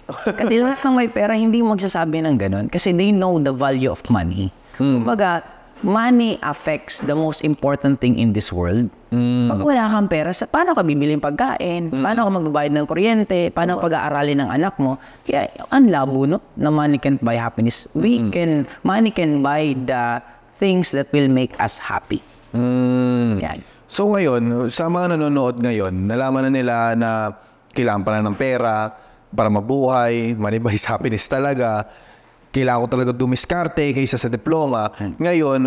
Kasi lahat ng may pera, hindi magsasabi ng ganun. Kasi they know the value of money. Kumbaga, money affects the most important thing in this world. Pag wala kang pera, sa, paano ka bibili ng pagkain? Paano ka magbabayad ng kuryente? Paano pag-aaralin ng anak mo? Kaya, ang labo, no? Na money can't buy happiness. We can, money can buy the things that will make us happy. Mm. Yan. So ngayon, sa mga nanonood ngayon, nalaman na nila na kailangan pala ng pera para mabuhay, money buys happiness talaga. Kailangan ko talaga dumiskarte kaysa sa diploma. Ngayon,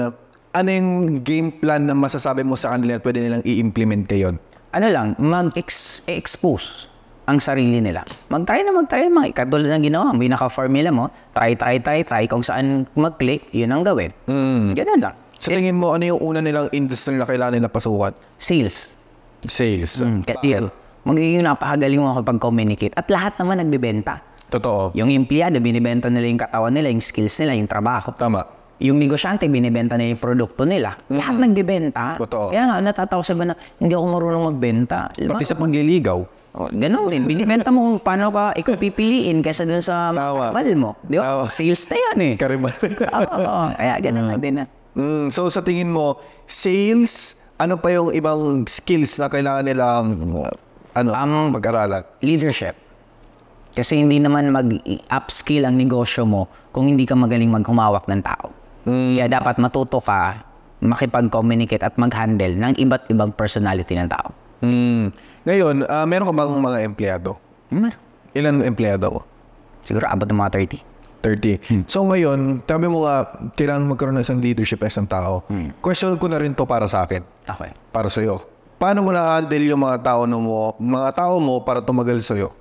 ano yung game plan na masasabi mo sa kanila na pwede nilang i-implement kayon? ano lang, mag-expose ang sarili nila. Mag-try na mag-try mga katulad ng ginawa. May naka-formula mo, try, try, try, try. Kung saan mag-click, yun ang gawin. Ganun lang. Sa tingin mo, ano yung una nilang industry na kailangan nila pasukan? Sales. Sales. Mm, kasi magiging napakagaling mo kapag communicate. At lahat naman nagbebenta. Totoo. Yung empleyado, binibenta nila yung katawan nila, yung skills nila, yung trabaho. Tama. Yung negosyante, binibenta nila yung produkto nila. Lahat nagbebenta. Totoo. Kaya nga, natatawa sa na, hindi ako marunong magbenta. Pati sa pagliligaw. Oh, ganun din. Binibenta mo kung paano ka ikaw pipiliin kaysa dun sa mahal mo. Di ba? Tama. Sales na yan eh. Kariman. Oo, oo. Kaya ganun lang din na. Mm, so sa tingin mo, sales, ano pa yung ibang skills na kailangan nilang ano, Um, pag-aralan? Leadership. Kasi hindi naman mag-upskill ang negosyo mo kung hindi ka magaling maghumawak ng tao. Kaya dapat matuto ka makipag-communicate at mag-handle ng iba't ibang personality ng tao. Mm. Ngayon, ah, meron ka bang mga empleyado? Meron. Ilan empleyado mo? Siguro abot ng mga 30. 30. So ngayon, sabi mo nga, kailangan magkaroon ng isang leadership ng isang tao. Question ko na rin to para sa akin, Okay. para sa'yo. Paano mo na-handle yung mga tao no mo, mga tao mo para tumagal sa'yo?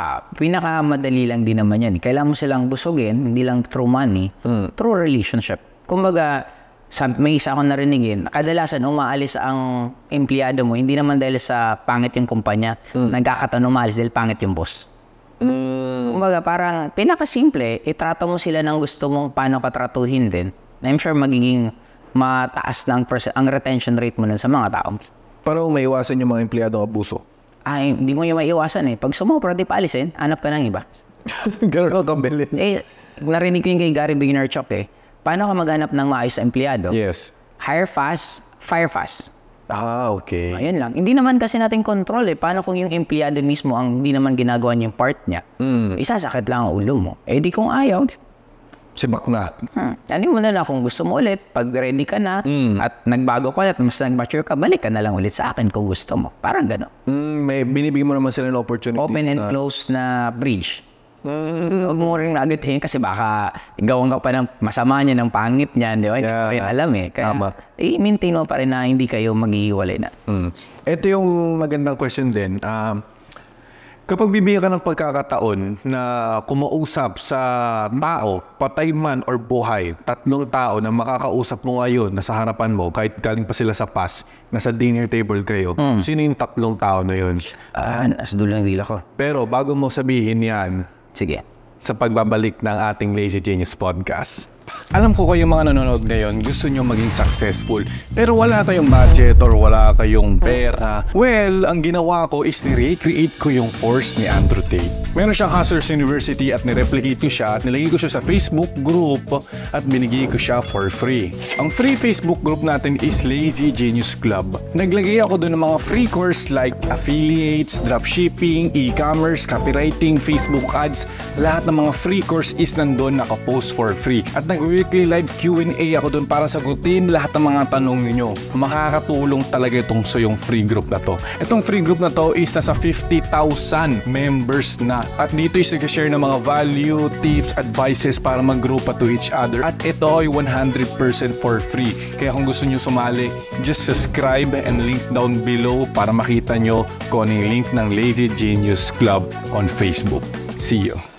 Ah, pinakamadali lang din naman yan. Kailangan mo silang busugin, hindi lang through money, through relationship. Kumbaga, sa, may isa akong narinigin, kadalasan umaalis ang empleyado mo, hindi naman dahil sa pangit yung kumpanya, nagkakataon umaalis dahil pangit yung boss. Kumbaga, parang pinakasimple, itrato mo sila ng gusto mong paano ka tratuhin din. I'm sure magiging mataas na ang, ang retention rate mo nun sa mga tao. Para may iwasan yung mga empleyado abuso. Ay, hindi mo yung maiiwasan eh. Pag sumobra, di paalisin, hanap ka ng iba. Ganun ang kabili. Eh, narinig ko yung kay Gary Vaynerchuk eh. Paano ka maghanap ng maayos na empleyado? Yes. Hire fast, fire fast. Ah, okay. Ayun lang. Hindi naman kasi natin control eh. Paano kung yung empleyado mismo ang hindi naman ginagawa niya yung part niya? Isasakit lang ang ulo mo. Eh di kung ayaw, Sibak na. hmm, ano mo na lang kung gusto mo ulit, pag ready ka na, at nagbago ka na at mas nag-mature ka, balik ka na lang ulit sa akin kung gusto mo. Parang gano'n. Mm, may binibigyan mo naman sila ng opportunity. Open and na- close na bridge. Huwag mo rin agad kasi baka gawin ka pa ng masama niya, ng pangit niya, di ba? Hindi Yeah, ko rin alam eh. Kaya, tama. i-maintain mo pa rin na hindi kayo maghihiwalay na. Mm. Ito yung magandang question din. Um, kapag bibigyan ka ng pagkakataon na kumausap sa tao, patay man or buhay, tatlong tao na makakausap mo ngayon na sa harapan mo, kahit galing pa sila sa past, nasa dinner table kayo, sino yung tatlong tao na yun? Ah, nasa dulo ng dila ko. Pero bago mo sabihin yan, Sige. sa pagbabalik ng ating Lazy Genius Podcast. Alam ko kayong mga nanonood ngayon, gusto nyo maging successful, pero wala kayong budget or wala kayong pera. Well, ang ginawa ko is ni-recreate ko yung course ni Andrew Tate. Meron siyang Hustlers University at ni-replicate ko siya at nilagay ko siya sa Facebook group at binigay ko siya for free. Ang free Facebook group natin is Lazy Genius Club. Naglagay ako doon ng mga free course like affiliates, dropshipping, e-commerce, copywriting, Facebook ads. Lahat ng mga free course is nandun nakapost for free. At nag-weekly live Q&A ako doon para sagutin lahat ng mga tanong ninyo. Makakatulong talaga itong so yung free group na to. Itong free group na to is nasa 50,000 members na. At dito is nag-share ng mga value, tips, advices para mag-grow pa to each other. At ito ay 100% for free. Kaya kung gusto nyo sumali, just subscribe and link down below para makita nyo kung ano yung link ng Lazy Genius Club on Facebook. See you!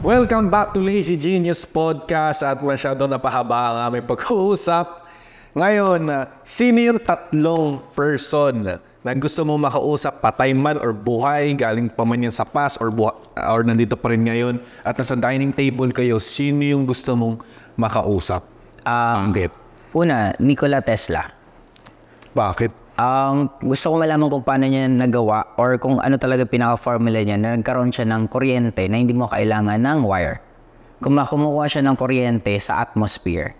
Welcome back to Lazy Genius Podcast at masyado napahaba ang aming pag-uusap. Ngayon, uh, sino yung tatlong person na gusto mo makausap, patay man or buhay, galing pa man yan sa past or, buha- or nandito pa rin ngayon at nasa dining table kayo, sino yung gusto mong makausap? Um, Bakit? Una, Nikola Tesla. Bakit? Ang gusto ko malaman kung paano niya nagawa or kung ano talaga pinaka-formula niya na nagkaroon siya ng kuryente na hindi mo kailangan ng wire. Kung makumukuha siya ng kuryente sa atmosphere,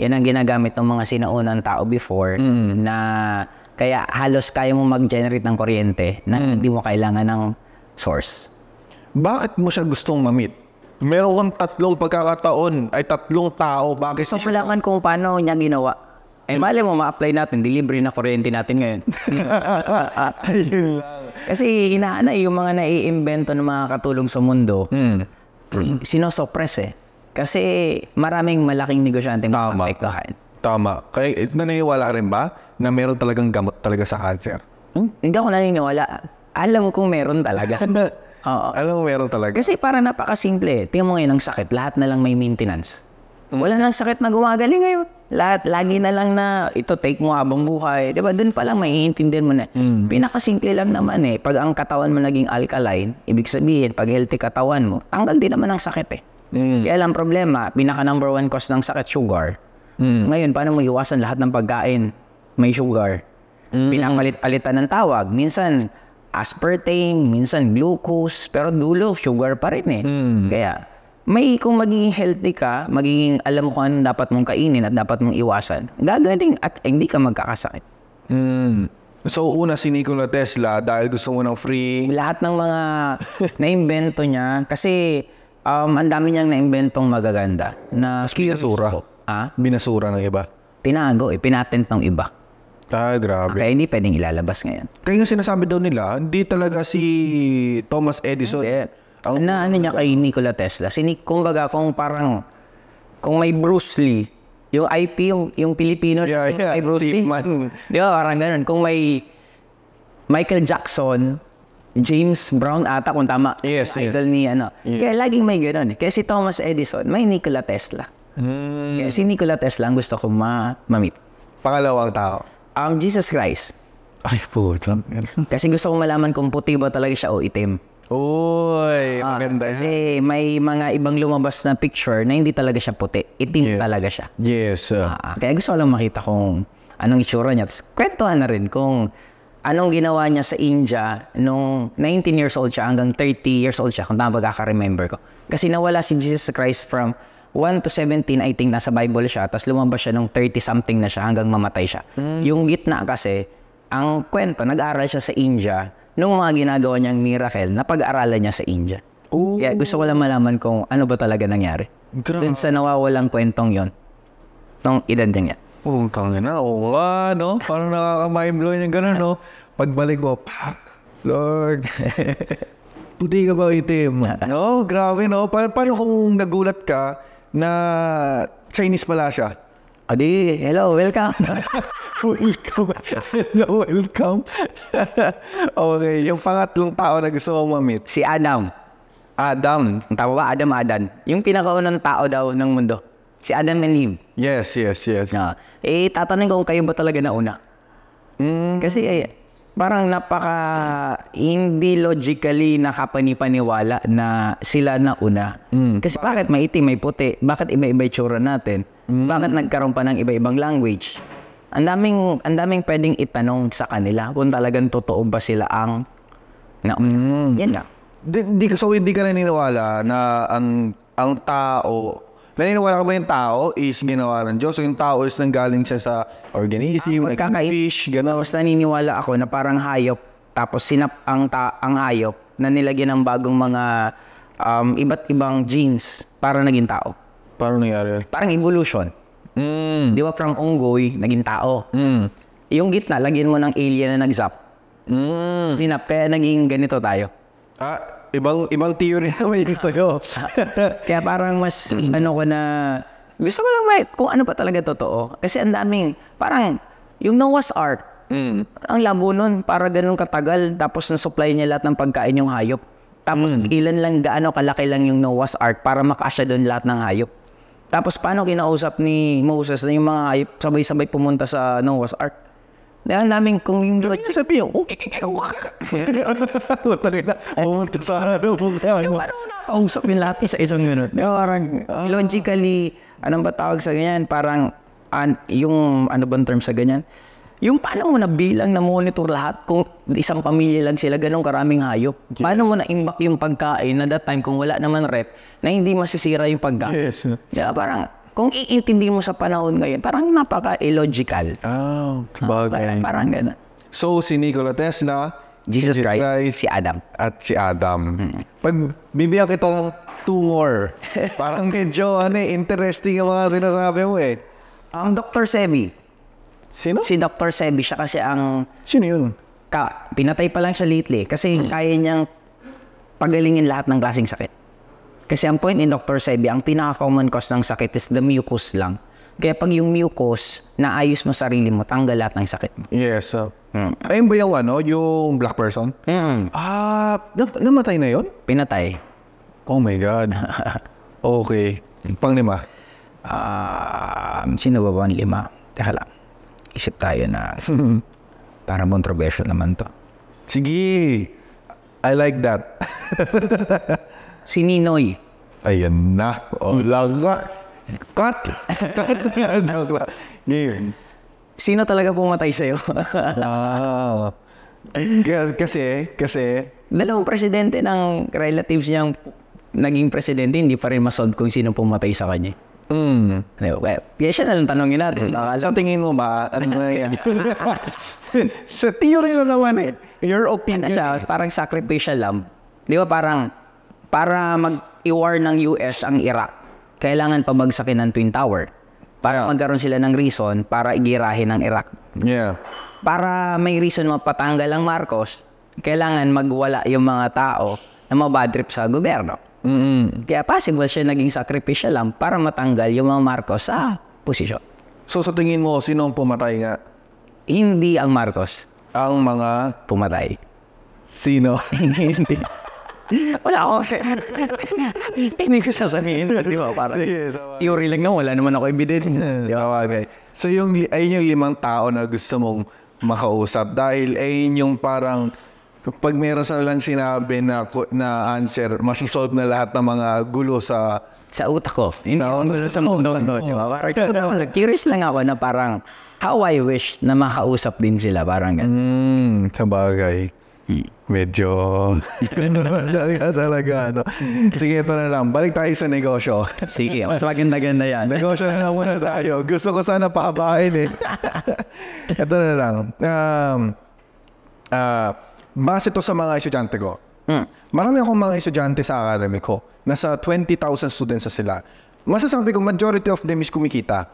yan ang ginagamit ng mga sinaunang tao before na kaya halos kaya mo mag-generate ng kuryente na hindi mo kailangan ng source. Bakit mo siya gustong mamit? Meron kang tatlong pagkakataon, ay tatlong tao. Bakit ko malaman kung paano niya ginawa. Eh, mali mo ma-apply natin, delivery na kuryente natin ngayon. Ayun lang. Kasi inaana yung mga naiimbento ng mga katulong sa mundo, Hmm. sinosoppress eh. Kasi maraming malaking negosyante Tama. makapektuhan. Tama. Kaya eh, naniniwala ka rin ba na meron talagang gamot talaga sa cancer? Hmm? Hindi ako naniniwala. Alam kong meron talaga. Oo. Alam mo, meron talaga. Kasi para napakasimple. Tingnan mo ngayon ang sakit. Lahat na lang may maintenance. Wala nang sakit na gumagaling ngayon. Lahat, lagi na lang na ito take mo habang buhay. Di ba? Doon pa lang maiintindihan mo na. Pinakasimple lang naman eh. Pag ang katawan mo naging alkaline, ibig sabihin, pag healthy katawan mo, tanggal din naman ang sakit eh. Kaya lang problema, pinaka number one cause ng sakit, sugar. Ngayon, paano mo iwasan lahat ng pagkain? May sugar. Pinapalit-palitan ng tawag. Minsan, aspartame, minsan glucose, pero dulo, sugar pa rin eh. Kaya, may kung magiging healthy ka, magiging alam mo kung anong dapat mong kainin at dapat mong iwasan, gagaling at hindi ka magkakasakit. Mm. So, una si Nikola Tesla dahil gusto mo ng free. Lahat ng mga naimbento niya, kasi um, ang dami niyang naimbentong magaganda na Binasura. ko. Ah, Binasura ng iba. tinago, eh, pinatent ng iba. Ah, grabe. Kaya hindi pwedeng ilalabas ngayon. Kaya nga sinasabi daw nila, hindi talaga si Thomas Edison. Eh, na ano niya kay Nikola Tesla, si Nick, kumbaga kung parang, kung may Bruce Lee, yung IP, yung, yung Pilipino, Yeah, yung yeah, kay Bruce Lee. Steepman. Di ba, parang ganun. Kung may Michael Jackson, James Brown ata, kung tama, Yes, idol ni ano. Kaya laging may ganun. Kaya si Thomas Edison, may Nikola Tesla. Hmm. Kaya si Nikola Tesla ang gusto kong ma- ma-meet. Pangalawang tao. Um, Jesus Christ. Ay, puta. Kasi gusto kong malaman kung puti ba talaga siya o itim. Uy, Ah, maganda yan. Kasi may mga ibang lumabas na picture na hindi talaga siya puti. Itim Yes. talaga siya. Yes. uh, Ah, kaya gusto ko lang makita kung anong itsura niya. Tapos kwentuhan na rin kung anong ginawa niya sa India nung 19 years old siya hanggang 30 years old siya, kung tama remember ko. Kasi nawala si Jesus Christ from 1 to 17, I think, nasa Bible siya. Tapos lumabas siya nung 30-something na siya hanggang mamatay siya. Yung gitna kasi, ang kwento, nag-aral siya sa India nung mga ginagawa niyang miracle na pag-aralan niya sa India. Ooh. Kaya gusto ko lang malaman kung ano ba talaga nangyari. Grabe. Dun sa nawawalang kwentong yon nung edad niya. Oh, tangin na. Oo nga, no? Parang nakaka-mind blowing yung gano'n, no? Pagbalik ko, pak, Lord. Puti ka ba itim? No, grabe, no? Pa- paano kung nagulat ka na Chinese pala siya? Adi, hello, welcome. welcome. Hello, welcome. okay, yung pangatlong tao na gusto mong ma-meet. si Adam. Adam. Ang tama ba? Adam Adan. Yung pinakaunang tao daw ng mundo. Si Adam and Eve. Yes, yes, yes. Na, eh, tatanungin ko kung kayo ba talaga nauna. Mm, Kasi eh, parang napaka hindi logically nakapanipaniwala na sila na una. Kasi bakit may itim, may puti? Bakit iba-iba itsura natin? Bakit nagkaroon pa ng iba-ibang language? Ang daming, ang daming pwedeng itanong sa kanila kung talagang totoo ba sila ang nauna. Yan lang. Di, di, so hindi ka naniniwala na ang ang tao Naniniwala ka ba yung tao is ginawa ng Diyos o yung tao is nanggaling siya sa organism, like Magkakait- fish, gano'n? Tapos naniniwala ako na parang hayop, tapos sinap ang, ta- ang hayop na nilagyan ng bagong mga um, iba't ibang genes para naging tao. Paano nangyari? Parang evolution. Mm. Di ba from unggoy, naging tao. Mm. Yung gitna, lagyan mo ng alien na nag-zap. Mm. Sinap, kaya naging ganito tayo. Ah, ibang ibang theory na may gusto ko. Kaya parang mas, ano ko na, gusto ko lang may, kung ano pa talaga totoo. Kasi ang daming, parang, yung Noah's Ark, mm. ang labo nun, para ganun katagal, tapos na-supply niya lahat ng pagkain yung hayop. Tapos ilan lang, gaano kalaki lang yung Noah's Ark para makasya doon lahat ng hayop. Tapos paano kinausap ni Moses na yung mga hayop sabay-sabay pumunta sa Noah's Ark? Dahil ang daming kung yung logic, Sabi yung, okay, na, pumunta sa ano, pumunta yung paano nakakausap yung lahat sa isang? Di ba, parang logically, anong ba tawag sa ganyan? Parang, an, yung ano bang term sa ganyan? Yung paano mo na bilang na monitor lahat kung isang pamilya lang sila, ganong karaming hayop? Paano mo na imbak yung pagkain na that time kung wala naman rep na hindi masisira yung pagkain? Yes. Ba, parang kung iintindi mo sa panahon ngayon, parang napaka-illogical. Oh, Parang, bagay. parang gano'n. So, si Nikola Tesla, Jesus, Christ, si Adam. at si Adam. Pag bibigyan kita ng two more, parang medyo ano, eh, interesting yung mga sinasabi mo eh. Ang Dr. Sebi, Sino? si Dr. Sebi, siya kasi ang Sino yun? ka, pinatay pa lang siya lately kasi kaya niyang pagalingin lahat ng klaseng sakit. Kasi ang point ni Dr. Sebi, ang pinaka-common cause ng sakit is the mucus lang. Kaya pag yung mucus, naayos mo sarili mo, tanggal lahat ng sakit mo. Yes. Uh, Ayun ba yung ano, yung black person? Mm. Ah, na- namatay na yun? Pinatay. Oh my God. okay. Pang lima. Ah, sino ba ba ang lima? Teka lang. Isip tayo na parang controversial naman to. Sige. I like that. Si Ninoy. Ayan na. O, laga. Cut. Cut. Joke lang. Ngayon. Sino talaga pumatay sa'yo? Ah. Kasi- Kasi, kasi, Dalawang presidente ng relatives niyang naging presidente, hindi pa rin masolve kung sino pumatay sa kanya. Mm. Ba? Kaya, kaya siya na lang tanongin natin. Baka Sa tingin mo ba, ano na yan? sa theory na naman eh. Your ano opinion. siya, parang sacrificial lamb. Di ba parang, para mag-iwar ng US ang Iraq, kailangan pabagsakin ng Twin Tower. Para Yeah. magkaroon sila ng reason para igirahin ng Iraq. Yeah. Para may reason mapatanggal ang Marcos, kailangan magwala yung mga tao na mabadrip sa gobyerno. Mm-mm. Kaya possible siya naging sacrificial lamb para matanggal yung mga Marcos sa posisyon. So sa tingin mo, sino ang pumatay nga? Hindi ang Marcos Ang mga pumatay. sino? Hindi. Wala ako. Hindi ko sasabihin. Di ba? Parang Sige, theory lang na wala naman ako evidence. Di ba? Okay. So yung ayun yung limang tao na gusto mong makausap dahil ayun yung parang pag meron sa lang sinabi na na answer, masosolve na lahat ng mga gulo sa Sa utak ko. Hindi ako sa mundo. Di ba? Parang curious lang ako na parang how I wish na makausap din sila. Parang ganun. Hmm, sabagay. Medyo talaga talaga ano. Sige, ito na lang. Balik tayo sa negosyo. Sige, mas maganda-ganda yan. negosyo na lang muna tayo. Gusto ko sana pahabain eh. ito na lang. Um, ah, base to sa mga estudyante ko. Hmm. Marami akong mga estudyante sa academy ko. Nasa 20,000 students na sila. Masasabi ko, majority of them is kumikita.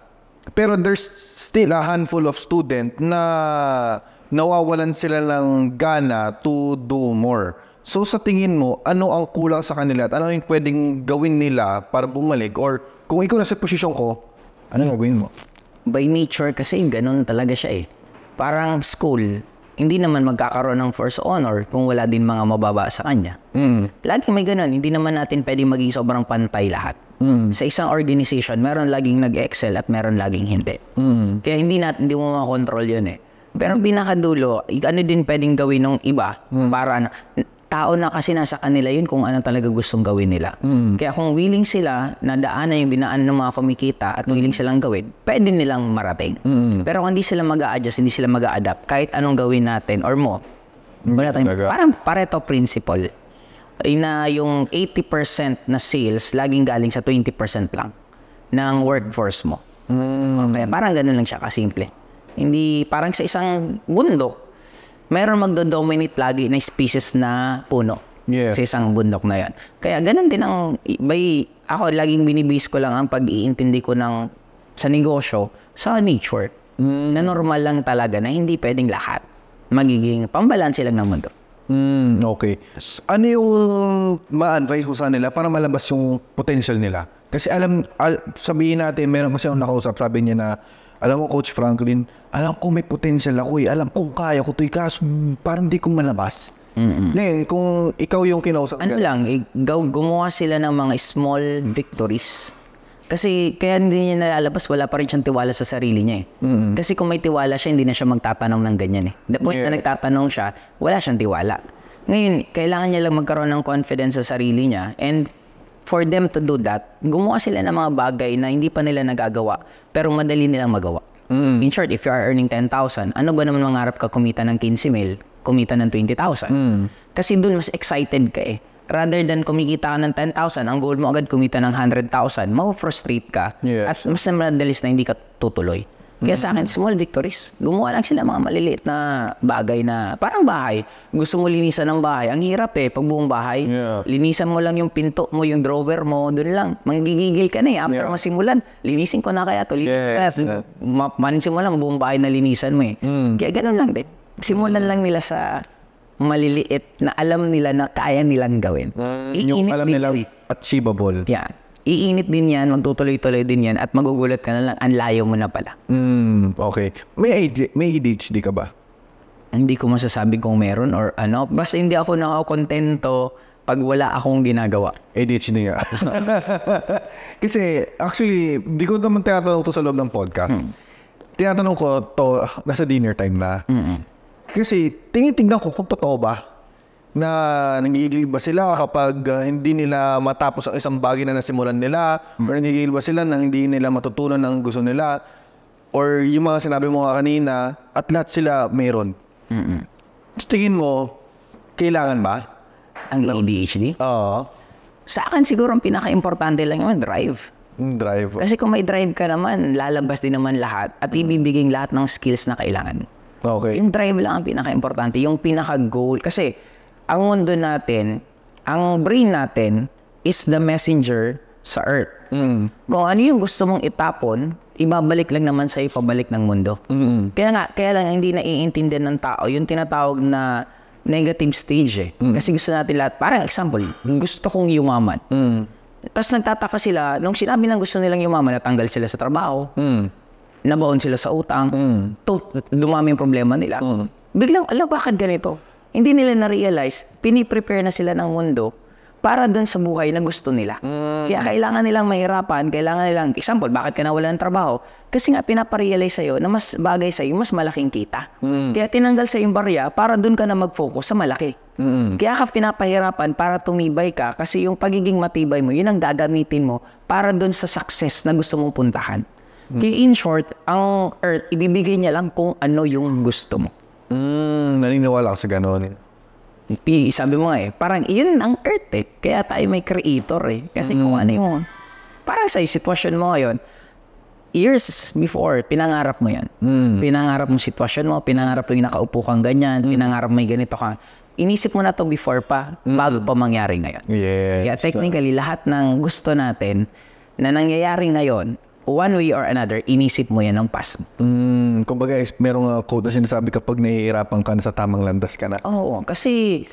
Pero there's still a handful of student na nawawalan sila ng gana to do more. So sa tingin mo, ano ang kulang sa kanila at ano yung pwedeng gawin nila para bumalik? Or kung ikaw nasa posisyon ko, ano gagawin mo? by nature kasi ganun talaga siya eh. Parang school, hindi naman magkakaroon ng first honor kung wala din mga mababa sa kanya. Mm. Laging may ganun, hindi naman natin pwedeng maging sobrang pantay lahat. Sa isang organization, meron laging nag-excel at meron laging hindi. Mm. Kaya hindi natin, hindi mo makontrol yun eh. Pero pinakadulo, ano din pwedeng gawin ng iba para na, tao na kasi nasa kanila yun kung ano talaga gustong gawin nila. Kaya kung willing sila na daanan yung dinaan ng mga kumikita at willing silang gawin, pwede nilang marating. Pero kung hindi sila mag adjust hindi sila mag adapt kahit anong gawin natin or mo, wala tayong, parang Pareto principle na yung 80% na sales laging galing sa 20% lang ng workforce mo. Kaya parang ganun lang siya kasimple. Hindi, parang sa isang bundok, meron magdo-dominate lagi na species na puno. Yeah. Sa isang bundok na yan. Kaya ganun din ang, by, ako laging binibis ko lang ang pag-iintindi ko ng sa negosyo, sa nature. Na normal lang talaga na hindi pwedeng lahat magiging pambalanse lang ng mundo. Mm, okay. Ano yung ma-advise mo sa nila para malabas yung potential nila? Kasi alam, al- sabihin natin, meron kasi akong nakausap, sabi niya na, alam mo, Coach Franklin, alam ko may potential ako eh. Alam ko kaya ko to eh, kaso mm, parang di ko malabas. Ngayon, kung ikaw yung kinausap Ano lang, eh, gumawa sila ng mga small victories. Kasi kaya hindi niya nalalabas, wala pa rin siyang tiwala sa sarili niya eh. Kasi kung may tiwala siya, hindi na siya magtatanong ng ganyan eh. The point Yeah. na nagtatanong siya, wala siyang tiwala. Ngayon, kailangan niya lang magkaroon ng confidence sa sarili niya and for them to do that, gumawa sila ng mga bagay na hindi pa nila nagagawa pero madali nilang magawa. In short, if you are earning 10,000, ano ba naman mangarap ka kumita ng 15 mil, kumita ng 20,000? Kasi dun mas excited ka eh. Rather than kumikita ka ng 10,000, ang goal mo agad kumita ng 100,000, ma-frustrate ka Yes. at mas madalis na hindi ka tutuloy. Kaya sa akin, small victories. Gumawa lang sila mga maliliit na bagay na parang bahay. Gusto mo linisan ng bahay. Ang hirap eh, pag buong bahay. Yeah. Linisan mo lang yung pinto mo, yung drawer mo, doon lang. Manggigigil ka na eh. After Yeah. masimulan, linisin ko na kaya to. Yes. Linisin. Ma- Mansin mo lang, buong bahay na linisan mo eh. Kaya ganun lang din. Simulan lang nila sa maliliit na alam nila na kaya nilang gawin. yung Iinit alam nila eh. achievable. Yeah. Iinit din yan, magtutuloy-tuloy din yan, at magugulat ka na lang, ang layo mo na pala. Mm, okay. May, AD, may ADHD ka ba? Hindi ko masasabi kung meron or ano. Basta hindi ako nakakontento pag wala akong ginagawa. ADHD nga. Kasi actually, di ko naman tinatanong to sa loob ng podcast. Tinatanong ko to nasa dinner time na. Kasi tinitingnan ko kung totoo ba na nangigigil ba sila kapag uh, hindi nila matapos ang isang bagay na nasimulan nila or nangigigil ba sila na hindi nila matutunan ang gusto nila or yung mga sinabi mo nga kanina at lahat sila meron. So, tingin mo, kailangan ba? Ang ADHD. Oo. Sa akin siguro ang pinaka-importante lang yung drive. Yung drive. Kasi kung may drive ka naman, lalabas din naman lahat at ibibigay lahat ng skills na kailangan. Okay. Yung drive lang ang pinaka-importante, yung pinaka-goal. Kasi ang mundo natin, ang brain natin is the messenger sa earth. Mm. Kung ano yung gusto mong itapon, ibabalik lang naman sa pabalik ng mundo. Mm. Kaya nga, kaya lang hindi naiintindihan ng tao yung tinatawag na negative stage eh. Kasi gusto natin lahat, parang example, gusto kong yumaman. Mm. Tapos nagtataka sila, nung sinabi ng gusto nilang yumaman, natanggal sila sa trabaho, Mm. nabaon sila sa utang, Mm. to, dumami yung problema nila. Mm. Biglang, ala, bakit ganito? Hindi nila na-realize, piniprepare na sila ng mundo para dun sa buhay na gusto nila. Kaya kailangan nilang mahirapan, kailangan nilang, example, bakit ka nawala ng trabaho? Kasi nga pinaparealize sa'yo na mas bagay sa'yo, mas malaking kita. Kaya tinanggal sa yung barya para dun ka na mag-focus sa malaki. Mm. Kaya ka pinapahirapan para tumibay ka kasi yung pagiging matibay mo, yun ang gagamitin mo para dun sa success na gusto mong puntahan. Kaya in short, ang earth, ibibigay niya lang kung ano yung gusto mo. Mm. Naniniwala ka sa ganon. P, sabi mo nga eh, parang yun ang earth eh. Kaya tayo may creator eh. Kasi kung ano yung, parang sa sitwasyon mo ngayon, years before, pinangarap mo yan. Mm. Pinangarap mo sitwasyon mo, pinangarap mo yung nakaupo kang ganyan, pinangarap mo yung ganito ka. Inisip mo na to before pa, bago pa mangyari ngayon. Yes. Kaya technically, lahat ng gusto natin na nangyayari ngayon, one way or another, inisip mo yan ng past mo. Mm, kumbaga, merong uh, quote na sinasabi kapag nahihirapan ka na sa tamang landas ka na. Oo, kasi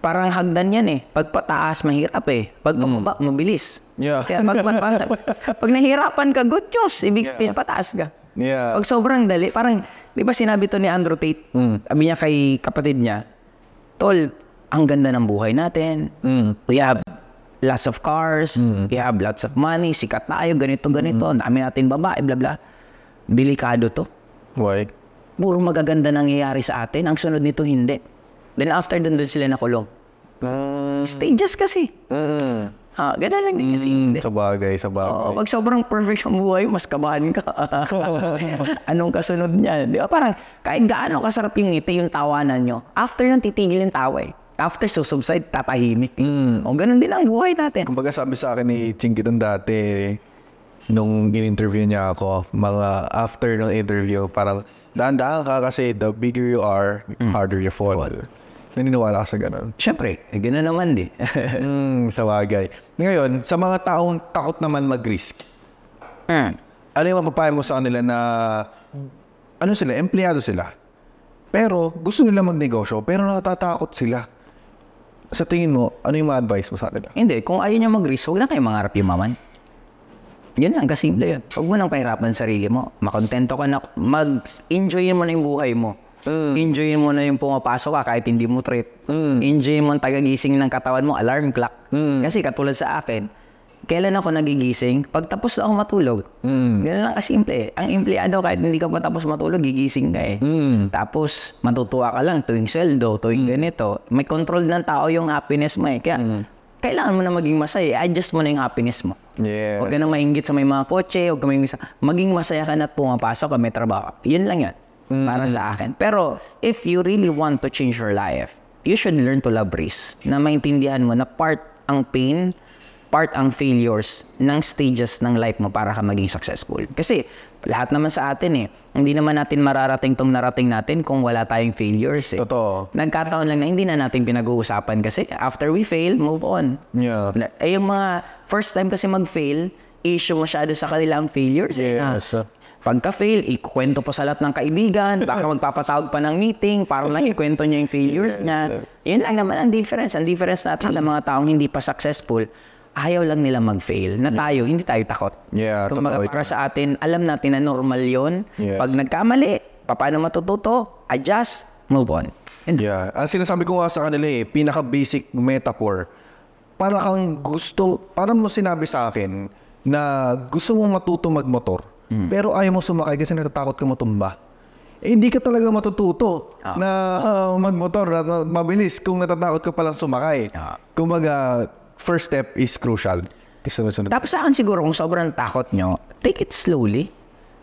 parang hagdan yan eh. Pag pataas, mahirap eh. Pag pababa, mabilis. Yeah. Kaya pag, pag, pag, pag nahihirapan ka, good news. Ibig sabihin, pataas ka. Yeah. Pag sobrang dali, parang, di ba sinabi to ni Andrew Tate? Sabi niya kay kapatid niya, Tol, ang ganda ng buhay natin. Mm. We have lots of cars. We have lots of money. Sikat tayo, ganito, ganito. Ang dami natin babae, bla bla. Delikado to. Why? Puro magaganda nangyayari sa atin. Ang sunod nito, hindi. Then after dun, dun sila nakulong. Mm. Stages kasi. Mm. Ha, ganun lang din kasi. Mm. Sa bagay, sa bagay. Oo, pag sobrang perfect ang buhay, mas kabahan ka. Anong kasunod niya? Di ba? Parang kahit gaano kasarap yung ngiti, yung tawanan nyo, after nun titigil yung tawa eh. After susubside, tatahimik. Mm. O ganun din ang buhay natin. Kumbaga sabi sa akin ni Chingitan dati, nung in-interview niya ako, mga after ng interview, parang daan-daan ka kasi the bigger you are, harder you fall. Naniniwala ka sa ganun. Siyempre, eh, ganun naman di. mm, sa bagay. Ngayon, sa mga taong takot naman mag-risk, Hmm. ano yung mapapayo mo sa kanila na ano sila, empleyado sila. Pero gusto nila magnegosyo, pero natatakot sila. Sa tingin mo, ano yung ma-advise mo sa kanila? Hindi, kung ayaw nyo mag-risk, huwag na kayo mangarap yumaman. Yun lang, kasimple yun. Huwag mo nang pahirapan sa sarili mo. Makontento ka na, mag-enjoyin mo na yung buhay mo. Enjoyin mo na yung pumapasok ka kahit hindi mo treat. Enjoyin mo ang tagagising ng katawan mo, alarm clock. Kasi katulad sa akin, kailan ako nagigising? Pag tapos na ako matulog. Mm. Ganun lang kasimple. eh. Ang empleyado, kahit hindi ka pa tapos matulog, gigising ka eh. Mm. Tapos, matutuwa ka lang tuwing sweldo, tuwing ganito. May control ng tao yung happiness mo eh. Kaya, kailangan mo na maging masaya. Adjust mo na yung happiness mo. Yes. Huwag ka na mainggit sa may mga kotse, huwag ka mainggit sa... Maging masaya ka na at pumapasok ka, may trabaho. Yun lang yun. Para sa akin. Pero, if you really want to change your life, you should learn to love risk. Na maintindihan mo na part ang pain, part ang failures ng stages ng life mo para ka maging successful. Kasi, lahat naman sa atin eh. Hindi naman natin mararating tong narating natin kung wala tayong failures eh. Totoo. Nagkataon lang na hindi na natin pinag-uusapan kasi after we fail, move on. Yeah. Na- Eh, yung mga first time kasi mag-fail, issue masyado sa kanilang failures. eh. Yes. Pagka-fail, ikwento po sa lahat ng kaibigan, baka magpapatawag pa ng meeting, para lang ikwento niya yung failures niya. Yun lang naman ang difference. Ang difference natin ng mga taong hindi pa successful, ayaw lang nila mag-fail. Na tayo, hindi tayo takot. Yeah, Kumbaga, totoo. para sa atin, alam natin na normal yon. Yes. Pag nagkamali, paano matututo? Adjust, move on. And Yeah. Ang sinasabi ko nga sa kanila eh, pinaka-basic metaphor. Para kang gusto, para mo sinabi sa akin na gusto mong matuto magmotor, pero ayaw mo sumakay kasi natatakot ka matumba. Eh, hindi ka talaga matututo Ah. na ah, magmotor na, na mabilis kung natatakot ka palang sumakay. Ah. Kumbaga, first step is crucial. Sunod-sunod. Tapos sa akin siguro kung sobrang takot nyo, take it slowly.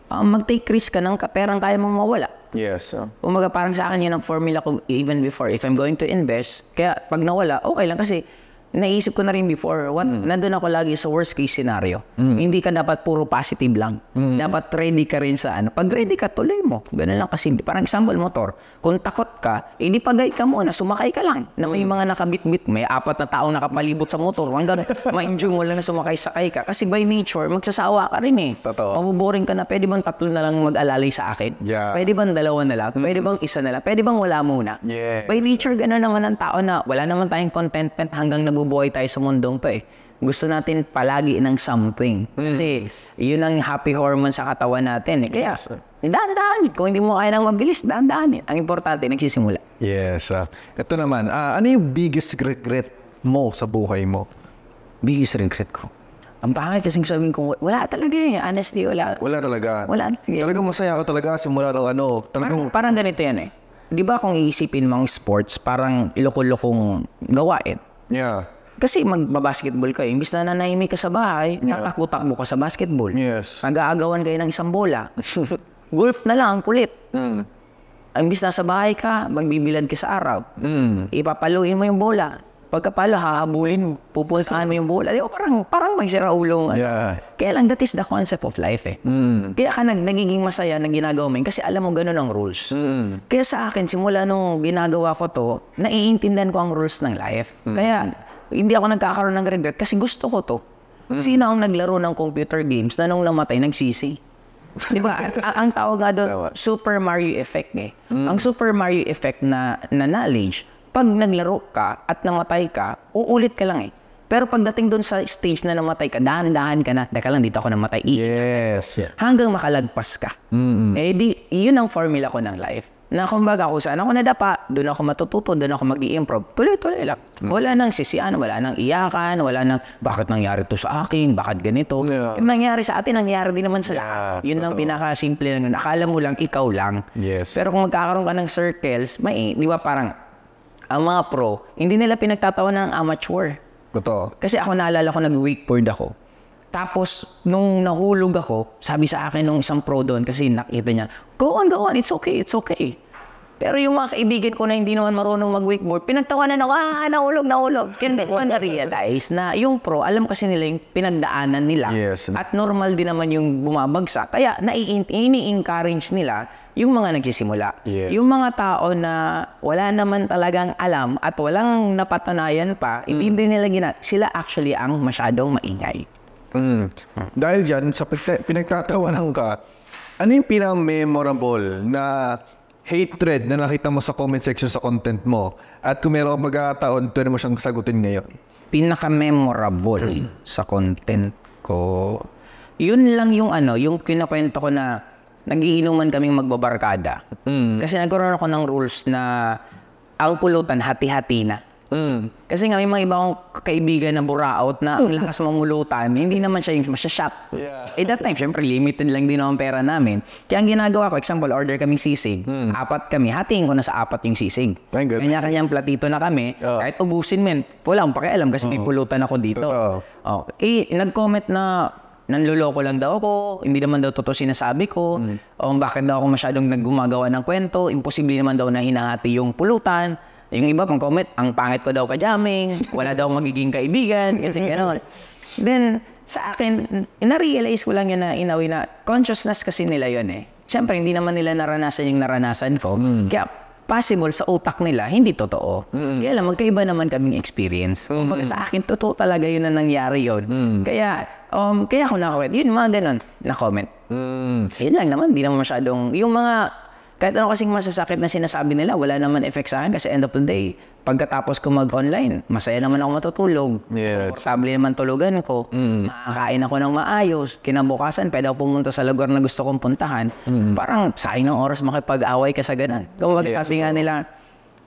Ah, mag-take risk ka ng ka- perang kaya mong mawala. Yes. ah. Umaga parang sa akin yun ang formula ko even before if I'm going to invest. Kaya pag nawala, okay lang kasi naisip ko na rin before, what, nandun ako lagi sa worst case scenario. Hindi ka dapat puro positive lang. Dapat ready ka rin sa ano. Pag ready ka, tuloy mo. Ganun lang kasimple. Parang example, motor. Kung takot ka, hindi pagay ka muna, sumakay ka lang. Na may mga nakabit-bit, may apat na taong nakapalibot sa motor. Wang ganun, ma-enjoy mo lang na sumakay-sakay ka. Kasi by nature, magsasawa ka rin eh. Totoo. Mabuboring ka na, pwede bang tatlo na lang mag-alalay sa akin? Yeah. Pwede bang dalawa na lang? Pwede bang isa na lang? Pwede bang wala muna? Yes. By nature, gano'n naman ang tao na wala naman tayong contentment hanggang nabubuhay tayo sa mundong to eh. Gusto natin palagi ng something. Kasi yun ang happy hormone sa katawan natin eh. Kaya, daan-daan. Kung hindi mo kaya ng mabilis, daan-daan. Ang importante, nagsisimula. Yes. ah. ito naman, ah, ano yung biggest regret mo sa buhay mo? Biggest regret ko. Ang pangit kasing sabihin ko, wala talaga eh. Honestly, wala. Wala talaga. Wala talaga. Talagang masaya ako talaga simula ng ano. Talagang, Parang, parang ganito yan eh. Di ba kung iisipin mo ang sports, parang iloko-lokong gawain. Yeah. Kasi magbabasketball ka, eh. imbis na nanahimik ka sa bahay, tatakbo-takbo ka sa basketball. Yes. Nag-aagawan kayo ng isang bola. Golf na lang, kulit. Mm. Imbis na sa bahay ka, magbibilad ka sa araw. Mm. Ipapaluin mo yung bola. Pagkapalo, hahabulin mo. Pupuntahan mo yung bola. Di ba, parang, parang may sira ulong. ano. Yeah. Kaya lang, that is the concept of life eh. Mm. Kaya ka nag, nagiging masaya na ginagawa mo kasi alam mo ganun ang rules. Mm. Kaya sa akin, simula nung ginagawa ko to, naiintindihan ko ang rules ng life. Kaya hindi ako nagkakaroon ng regret kasi gusto ko to. Sino ang naglaro ng computer games na nung namatay, nagsisi? Di ba? A- ang tawag nga doon. Super Mario Effect eh. Ang Super Mario Effect na, na knowledge, pag naglaro ka at namatay ka, uulit ka lang eh. Pero pagdating doon sa stage na namatay ka, dahan-dahan ka na, Deka lang, dito ako namatay. Yes. hanggang makalagpas ka. Eh di, yun ang formula ko ng life. Na kumbaga kung saan ako nadapa, doon ako matututo, doon ako mag improve Tuloy-tuloy lang. Wala nang sisian, wala nang iyakan, wala nang bakit nangyari to sa akin, bakit ganito. Yeah. Yung nangyari sa atin, nangyari din naman sa Yeah, lahat. Yun ang pinaka-simple lang. yun. Akala mo lang, ikaw lang. Yes. Pero kung magkakaroon ka ng circles, may, di ba parang, ang mga pro, hindi nila pinagtatawa ng amateur. Totoo. Kasi ako naalala ko nag-wakeboard ako. Tapos, nung nahulog ako, sabi sa akin nung isang pro doon, kasi nakita niya, go on, go on, it's okay, it's okay. Pero yung mga kaibigan ko na hindi naman marunong mag-wakeboard, pinagtawanan ako, ah, nahulog, nahulog. Kaya ko na-realize na yung pro, alam kasi nila yung pinagdaanan nila. Yes. At normal din naman yung bumabagsak. Kaya ini-encourage nila yung mga nagsisimula. Yes. Yung mga tao na wala naman talagang alam at walang napatunayan pa, hindi din nila gina, sila actually ang masyadong maingay. Mm. Dahil dyan, sa pinag- pinagtatawanan ka, ano yung pinaka-memorable na hatred na nakita mo sa comment section sa content mo? At kung meron kang magkakataon, pwede mo siyang sagutin ngayon. Pinaka-memorable sa content ko, yun lang yung ano, yung kinakwento ko na nagiinuman kaming magbabarkada. Kasi nagkaroon ako ng rules na ang pulutan hati-hati na. Mm. Kasi nga may mga iba akong kaibigan na buraot na ang lakas mamulutan, hindi naman siya yung masya-shot. Yeah. Eh that time, syempre limited lang din ang pera namin. Kaya ang ginagawa ko, example, order kaming sisig. Apat kami, hatiin ko na sa apat yung sisig. Ay, good. Kanya-kanyang platito na kami. Oh. Kahit ubusin men, wala akong pakialam kasi may pulutan ako dito. Totoo. Oh. Eh, nag-comment na nanluloko lang daw ako, hindi naman daw totoo sinasabi ko, o bakit daw ako masyadong naggumagawa ng kwento, imposible naman daw na hinahati yung pulutan. Yung iba pang comment, ang pangit ko daw ka-jamming, wala daw magiging kaibigan, kasi gano'n. Then, sa akin, na-realize ko lang yun na inawi na consciousness kasi nila yun eh. Siyempre, hindi naman nila naranasan yung naranasan ko. Kaya, possible sa utak nila, hindi totoo. Kaya lang, magkaiba naman kaming experience. Kumbaga sa akin, totoo talaga yun na nangyari yun. Kaya, um, kaya ako na-comment. Yun, mga ganun, na-comment. Mm. Yun lang naman, hindi naman masyadong, yung mga, kahit ano kasing masasakit na sinasabi nila, wala naman effect sa akin kasi end of the day, pagkatapos ko mag-online, masaya naman ako matutulog. Yes. Komportable naman tulugan ko. Makakain ako ng maayos. Kinabukasan, pwede ako pumunta sa lugar na gusto kong puntahan. Parang sayang ng oras makipag-away ka sa ganun. Kung Yes, sabi nga nila,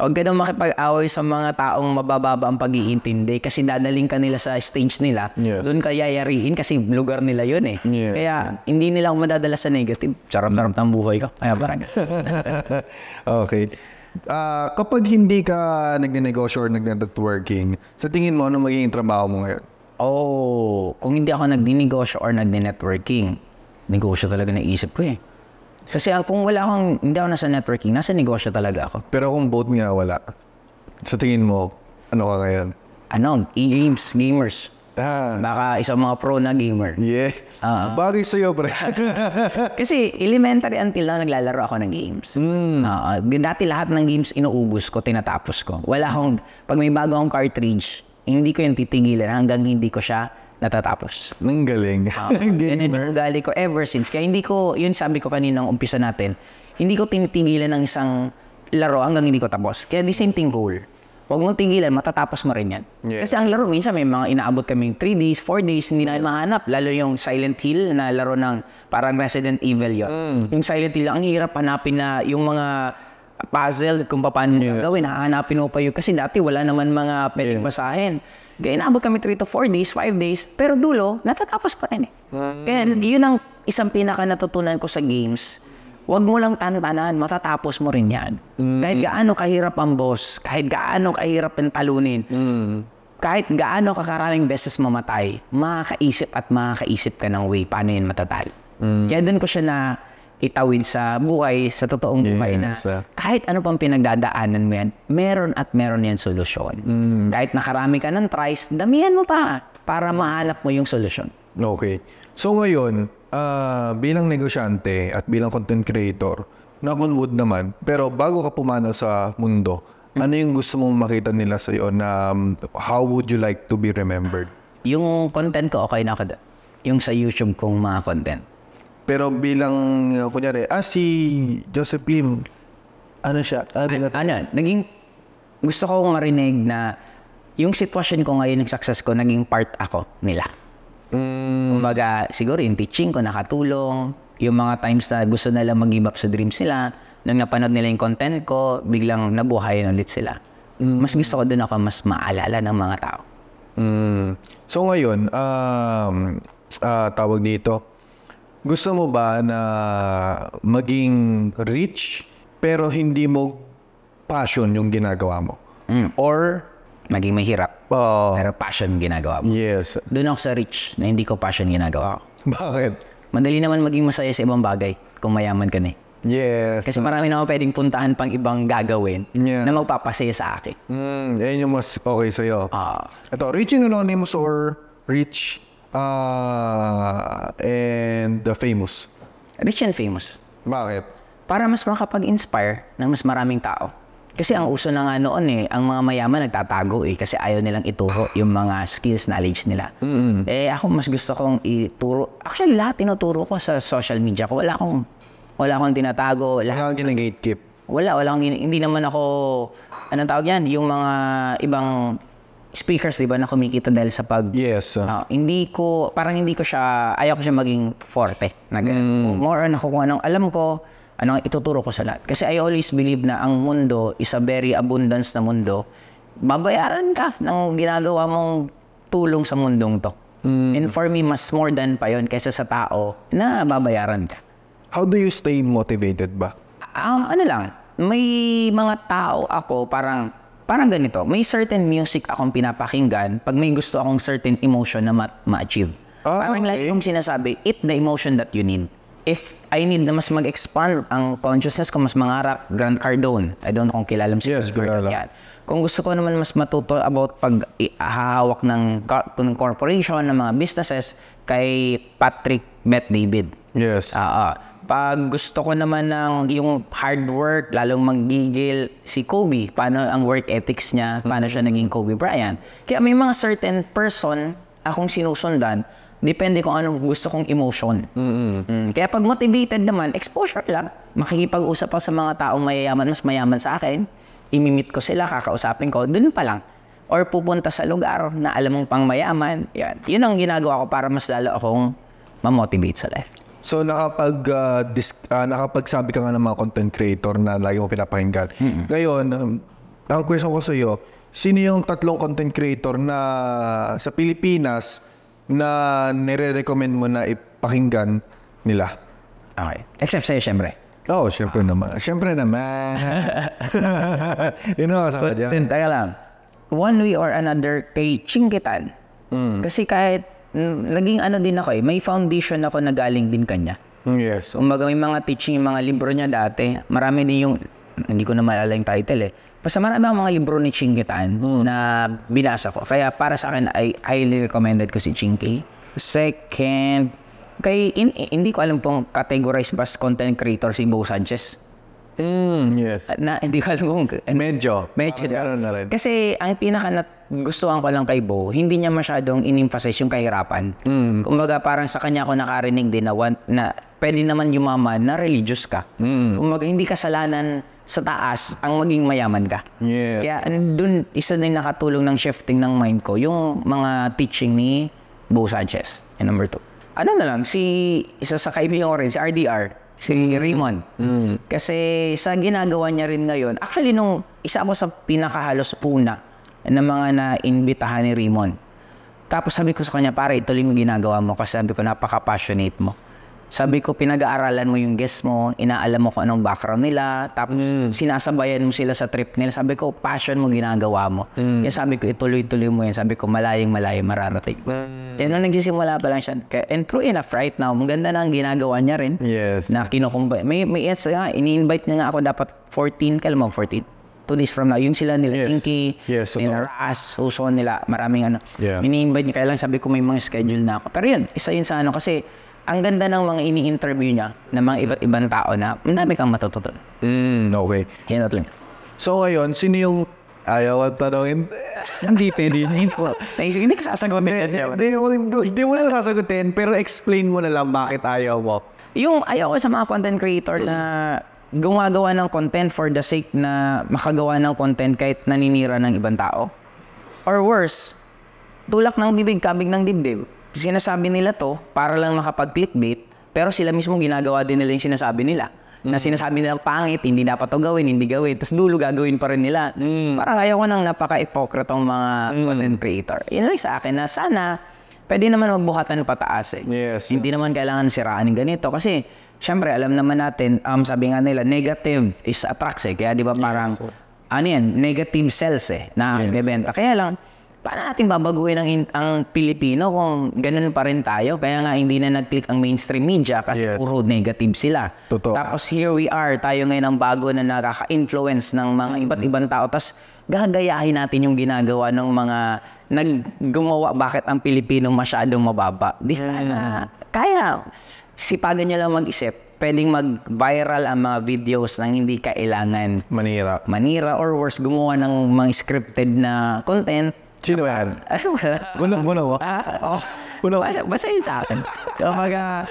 huwag ka daw makipag-away sa mga taong mabababa ang pag-iintindi kasi dadaling ka nila sa stage nila. Yes. Doon ka yayarihin kasi lugar nila yun eh. Yes. Kaya hindi nila ako madadala sa negative. Charap-charap ng buhay ko. Kaya parang okay. Ah, kapag hindi ka nagne-negosyo or nagne-networking, sa tingin mo, ano magiging trabaho mo ngayon? Oh, kung hindi ako nagdi-negosyo or nagdi-networking, negosyo talaga naisip ko eh. Kasi ah, kung wala akong, hindi ako nasa networking, nasa negosyo talaga ako. Pero kung both nga wala, sa tingin mo, ano ka ngayon? ano, e-games, gamers. Ah, Baka isang mga pro na gamer. yeah. Ah. Bagay sa'yo, pre. Kasi elementary until na naglalaro ako ng games. Hmm. Oo. dati lahat ng games inuubos ko, tinatapos ko. Wala akong, pag may bago akong cartridge, hindi ko yung titigilan hanggang hindi ko siya natatapos. Ang galing. Ganun yung ugali ko ever since. Kaya hindi ko, yun sabi ko kanina nung umpisa natin, hindi ko tinitigilan ng isang laro hanggang hindi ko tapos. Kaya the same thing goal. Huwag mong tigilan, matatapos mo rin yan. Yes. Kasi ang laro, minsan may mga inaabot kaming 3 days, 4 days, hindi namin mahanap. Lalo yung Silent Hill na laro ng parang Resident Evil yun. Yung Silent Hill, ang hirap hanapin na yung mga puzzle kung paano yes. gawin. Hahanapin mo pa yun. Kasi dati wala naman mga pwedeng Yes. basahin. Kaya inaabot kami 3 to 4 days, 5 days, pero dulo, natatapos pa rin eh. Kaya yun ang isang pinaka natutunan ko sa games. Huwag mo lang tantanan, matatapos mo rin yan. Kahit gaano kahirap ang boss, kahit gaano kahirap ang talunin, kahit gaano kakaraming beses mamatay, makakaisip at makakaisip ka ng way paano yun matatalo. Kaya doon ko siya na itawid sa buhay, sa totoong buhay na Yes, ah. kahit ano pang pinagdadaanan mo yan, meron at meron yan solusyon. Kahit nakarami ka ng tries, damihan mo pa para mahanap mo yung solusyon. Okay. So ngayon, ah, bilang negosyante at bilang content creator, knock on wood naman, pero bago ka pumanaw sa mundo, ano yung gusto mong makita nila sa iyo na um, how would you like to be remembered? Yung content ko, okay na ako. Yung sa YouTube kong mga content. Pero bilang, uh, kunyari, ah, si Joseph Lim, ano siya? Ah, bilang- ano, naging gusto ko marinig na yung sitwasyon ko ngayon, yung success ko, naging part ako nila. Mm, Kumbaga, siguro yung teaching ko nakatulong, yung mga times na gusto nila mag-give up sa dreams nila, nung napanood nila yung content ko, biglang nabuhayan ulit sila. Mas gusto ko doon ako mas maalala ng mga tao. mm. So ngayon, um, ah, tawag dito, gusto mo ba na maging rich pero hindi mo passion yung ginagawa mo? Mm. Or, Maging mahirap, oh, pero passion ginagawa mo. yes. Doon ako sa rich na hindi ko passion ginagawa. Bakit? Madali naman maging masaya sa ibang bagay kung mayaman ka na eh. Yes. Kasi marami na ako pwedeng puntahan pang ibang gagawin Yeah. na magpapasaya sa akin. Mm, yan yung mas okay sa'yo. Ah, Ito, Rich and Anonymous or Rich uh, and the Famous? rich and famous. Bakit? Para mas makapag-inspire ng mas maraming tao. Kasi ang uso na nga noon eh, ang mga mayaman nagtatago eh kasi ayaw nilang ituro yung mga skills, knowledge nila. Eh ako mas gusto kong ituro. Actually lahat tinuturo ko sa social media ko. Wala akong wala akong tinatago, lahat Wala kang gina-gatekeep. Wala, wala akong, hindi naman ako, anong tawag yan, yung mga ibang speakers, di ba, na kumikita dahil sa pag... Yes. uh, hindi ko, parang hindi ko siya, ayaw ko siya maging forte. Na ganun. More on ako kung anong alam ko, anong ituturo ko sa lahat. Kasi I always believe na ang mundo is a very abundance na mundo. Babayaran ka ng ginagawa mong tulong sa mundong to. And for me, mas more than pa yon kaysa sa tao na babayaran ka. How do you stay motivated ba? Um, ano lang, may mga tao ako parang parang ganito. May certain music akong pinapakinggan pag may gusto akong certain emotion na ma- ma-achieve. Ah, parang like okay. yung sinasabi, it the emotion that you need. If I need na mas mag-expand ang consciousness ko, mas mangarap, Grant Cardone. I don't know kung kilala mo si Yes, yan. Kung gusto ko naman mas matuto about pag hahawak ng, ng corporation, ng mga businesses, kay Patrick Bet David. Yes. Oo. Pag gusto ko naman ng yung hard work, lalong manggigil si Kobe, paano ang work ethics niya, paano siya naging Kobe Bryant. Kaya may mga certain person akong sinusundan, depende kung anong gusto kong emotion. Mm. Kaya pag motivated naman, exposure lang. Makikipag-usap ako sa mga taong mayayaman, mas mayaman sa akin, imimit ko sila, kakausapin ko, dun pa lang. Or pupunta sa lugar na alam mong pang mayaman, yan. Yun ang ginagawa ko para mas lalo akong ma-motivate sa life. So nakapag ah, dis- ah, nakapagsabi ka nga ng mga content creator na lagi mo pinapakinggan. Ngayon, um, ang question ko sa iyo, sino yung tatlong content creator na sa Pilipinas na nire-recommend mo na ipakinggan nila? Okay. Except sa'yo, syempre. Oo, oh, syempre naman. Syempre naman. Yun ang kasama dyan. Teka lang. One way or another, kay Chingitan. Kasi kahit, mm, naging ano din ako eh, may foundation ako na galing din kanya. Yes. Kumbaga may mga teaching, mga libro niya dati, marami din yung, hindi ko na maalala yung title eh, Basta marami akong mga libro ni Chinkitan na binasa ko. Kaya para sa akin, I highly recommended ko si Chinky. Second, kay in, hindi ko alam kung categorize ba content creator si Bo Sanchez. Mm, yes. Na hindi ko alam kung Medyo. Medyo. Parang na rin. Kasi ang pinaka na gustuhan ko lang kay Bo, hindi niya masyadong in-emphasize yung kahirapan. Mm. Kumbaga parang sa kanya ako nakarinig din na, one, na pwede naman yumaman na religious ka. Mm. Kumbaga hindi kasalanan sa taas ang maging mayaman ka. Yes. Kaya dun, isa din nakatulong ng shifting ng mind ko, yung mga teaching ni Bo Sanchez. And number two. Ano na lang, si isa sa kaibigan ko rin, si RDR, si Raymond. Kasi sa ginagawa niya rin ngayon, actually nung isa ako sa pinakahalos puna ng mga na-imbitahan ni Raymond. Tapos sabi ko sa kanya, pare, ituloy mo ginagawa mo kasi sabi ko, napaka-passionate mo. Sabi ko, pinag-aaralan mo yung guest mo, inaalam mo kung anong background nila, tapos sinasabayan mo sila sa trip nila. Sabi ko, passion mo ginagawa mo. Kaya sabi ko, ituloy-tuloy mo yan. Sabi ko, malayang malayo mararating. Kaya nung nagsisimula pa lang siya, and true enough, right now, maganda na ang ginagawa niya rin. Yes. Na kinukumbay. May, may yes, nga, ini-invite niya nga ako dapat 14, kailan mo 14? Two days from now. Yung sila nila, Yes. Pinky, Yes, nila Ras, Suso nila, maraming ano. Yeah. Ini-invite niya, kailan sabi ko may mga schedule na ako. Pero yun, isa yun sa ano, kasi ang ganda ng mga ini-interview niya ng mga iba't ibang tao na ang dami kang matututunan. Mm, okay. Yan tatlo niya. So ngayon, sino yung ayaw at tanongin? Hindi pwede. Hindi ka sasagutin hindi mo na sasagutin, pero explain mo na lang bakit ayaw mo. Yung ayaw ko sa mga content creator na gumagawa ng content for the sake na makagawa ng content kahit naninira ng ibang tao. Or worse, tulak ng bibig, kabig ng dibdib. Sinasabi nila to para lang makapag-clickbait, pero sila mismo ginagawa din nila yung sinasabi nila. Na sinasabi nilang pangit, hindi dapat to gawin, hindi gawin. Tapos dulo gagawin pa rin nila. Parang ayaw ko ng napaka-hypocritong mga content creator. Yun lang sa akin na sana pwede naman magbuhatan ng pataas eh. Yes. Hindi naman kailangan siraan ng ganito. Kasi, syempre, alam naman natin, um, sabi nga nila, negative is attracts eh. Kaya di ba parang, ano yan, negative cells eh, na bebenta. Kaya lang, paano natin babaguhin ang, ang Pilipino kung ganun pa rin tayo? Kaya nga hindi na nag-click ang mainstream media kasi Yes. puro negative sila. Totoo. Tapos here we are, tayo ngayon ang bago na nakaka-influence ng mga iba't ibang tao. Tapos gagayahin natin yung ginagawa ng mga naggumawa bakit ang Pilipino masyadong mababa. Di sana. Kaya, sipagan nyo lang mag-isip. Pwedeng mag-viral ang mga videos nang hindi kailangan Manira. manira or worse, gumawa ng mga scripted na content. Sino yan? Ba? Guna, guna mo? Ah, oh. Basta, basta yun sa akin. Kapag, ah,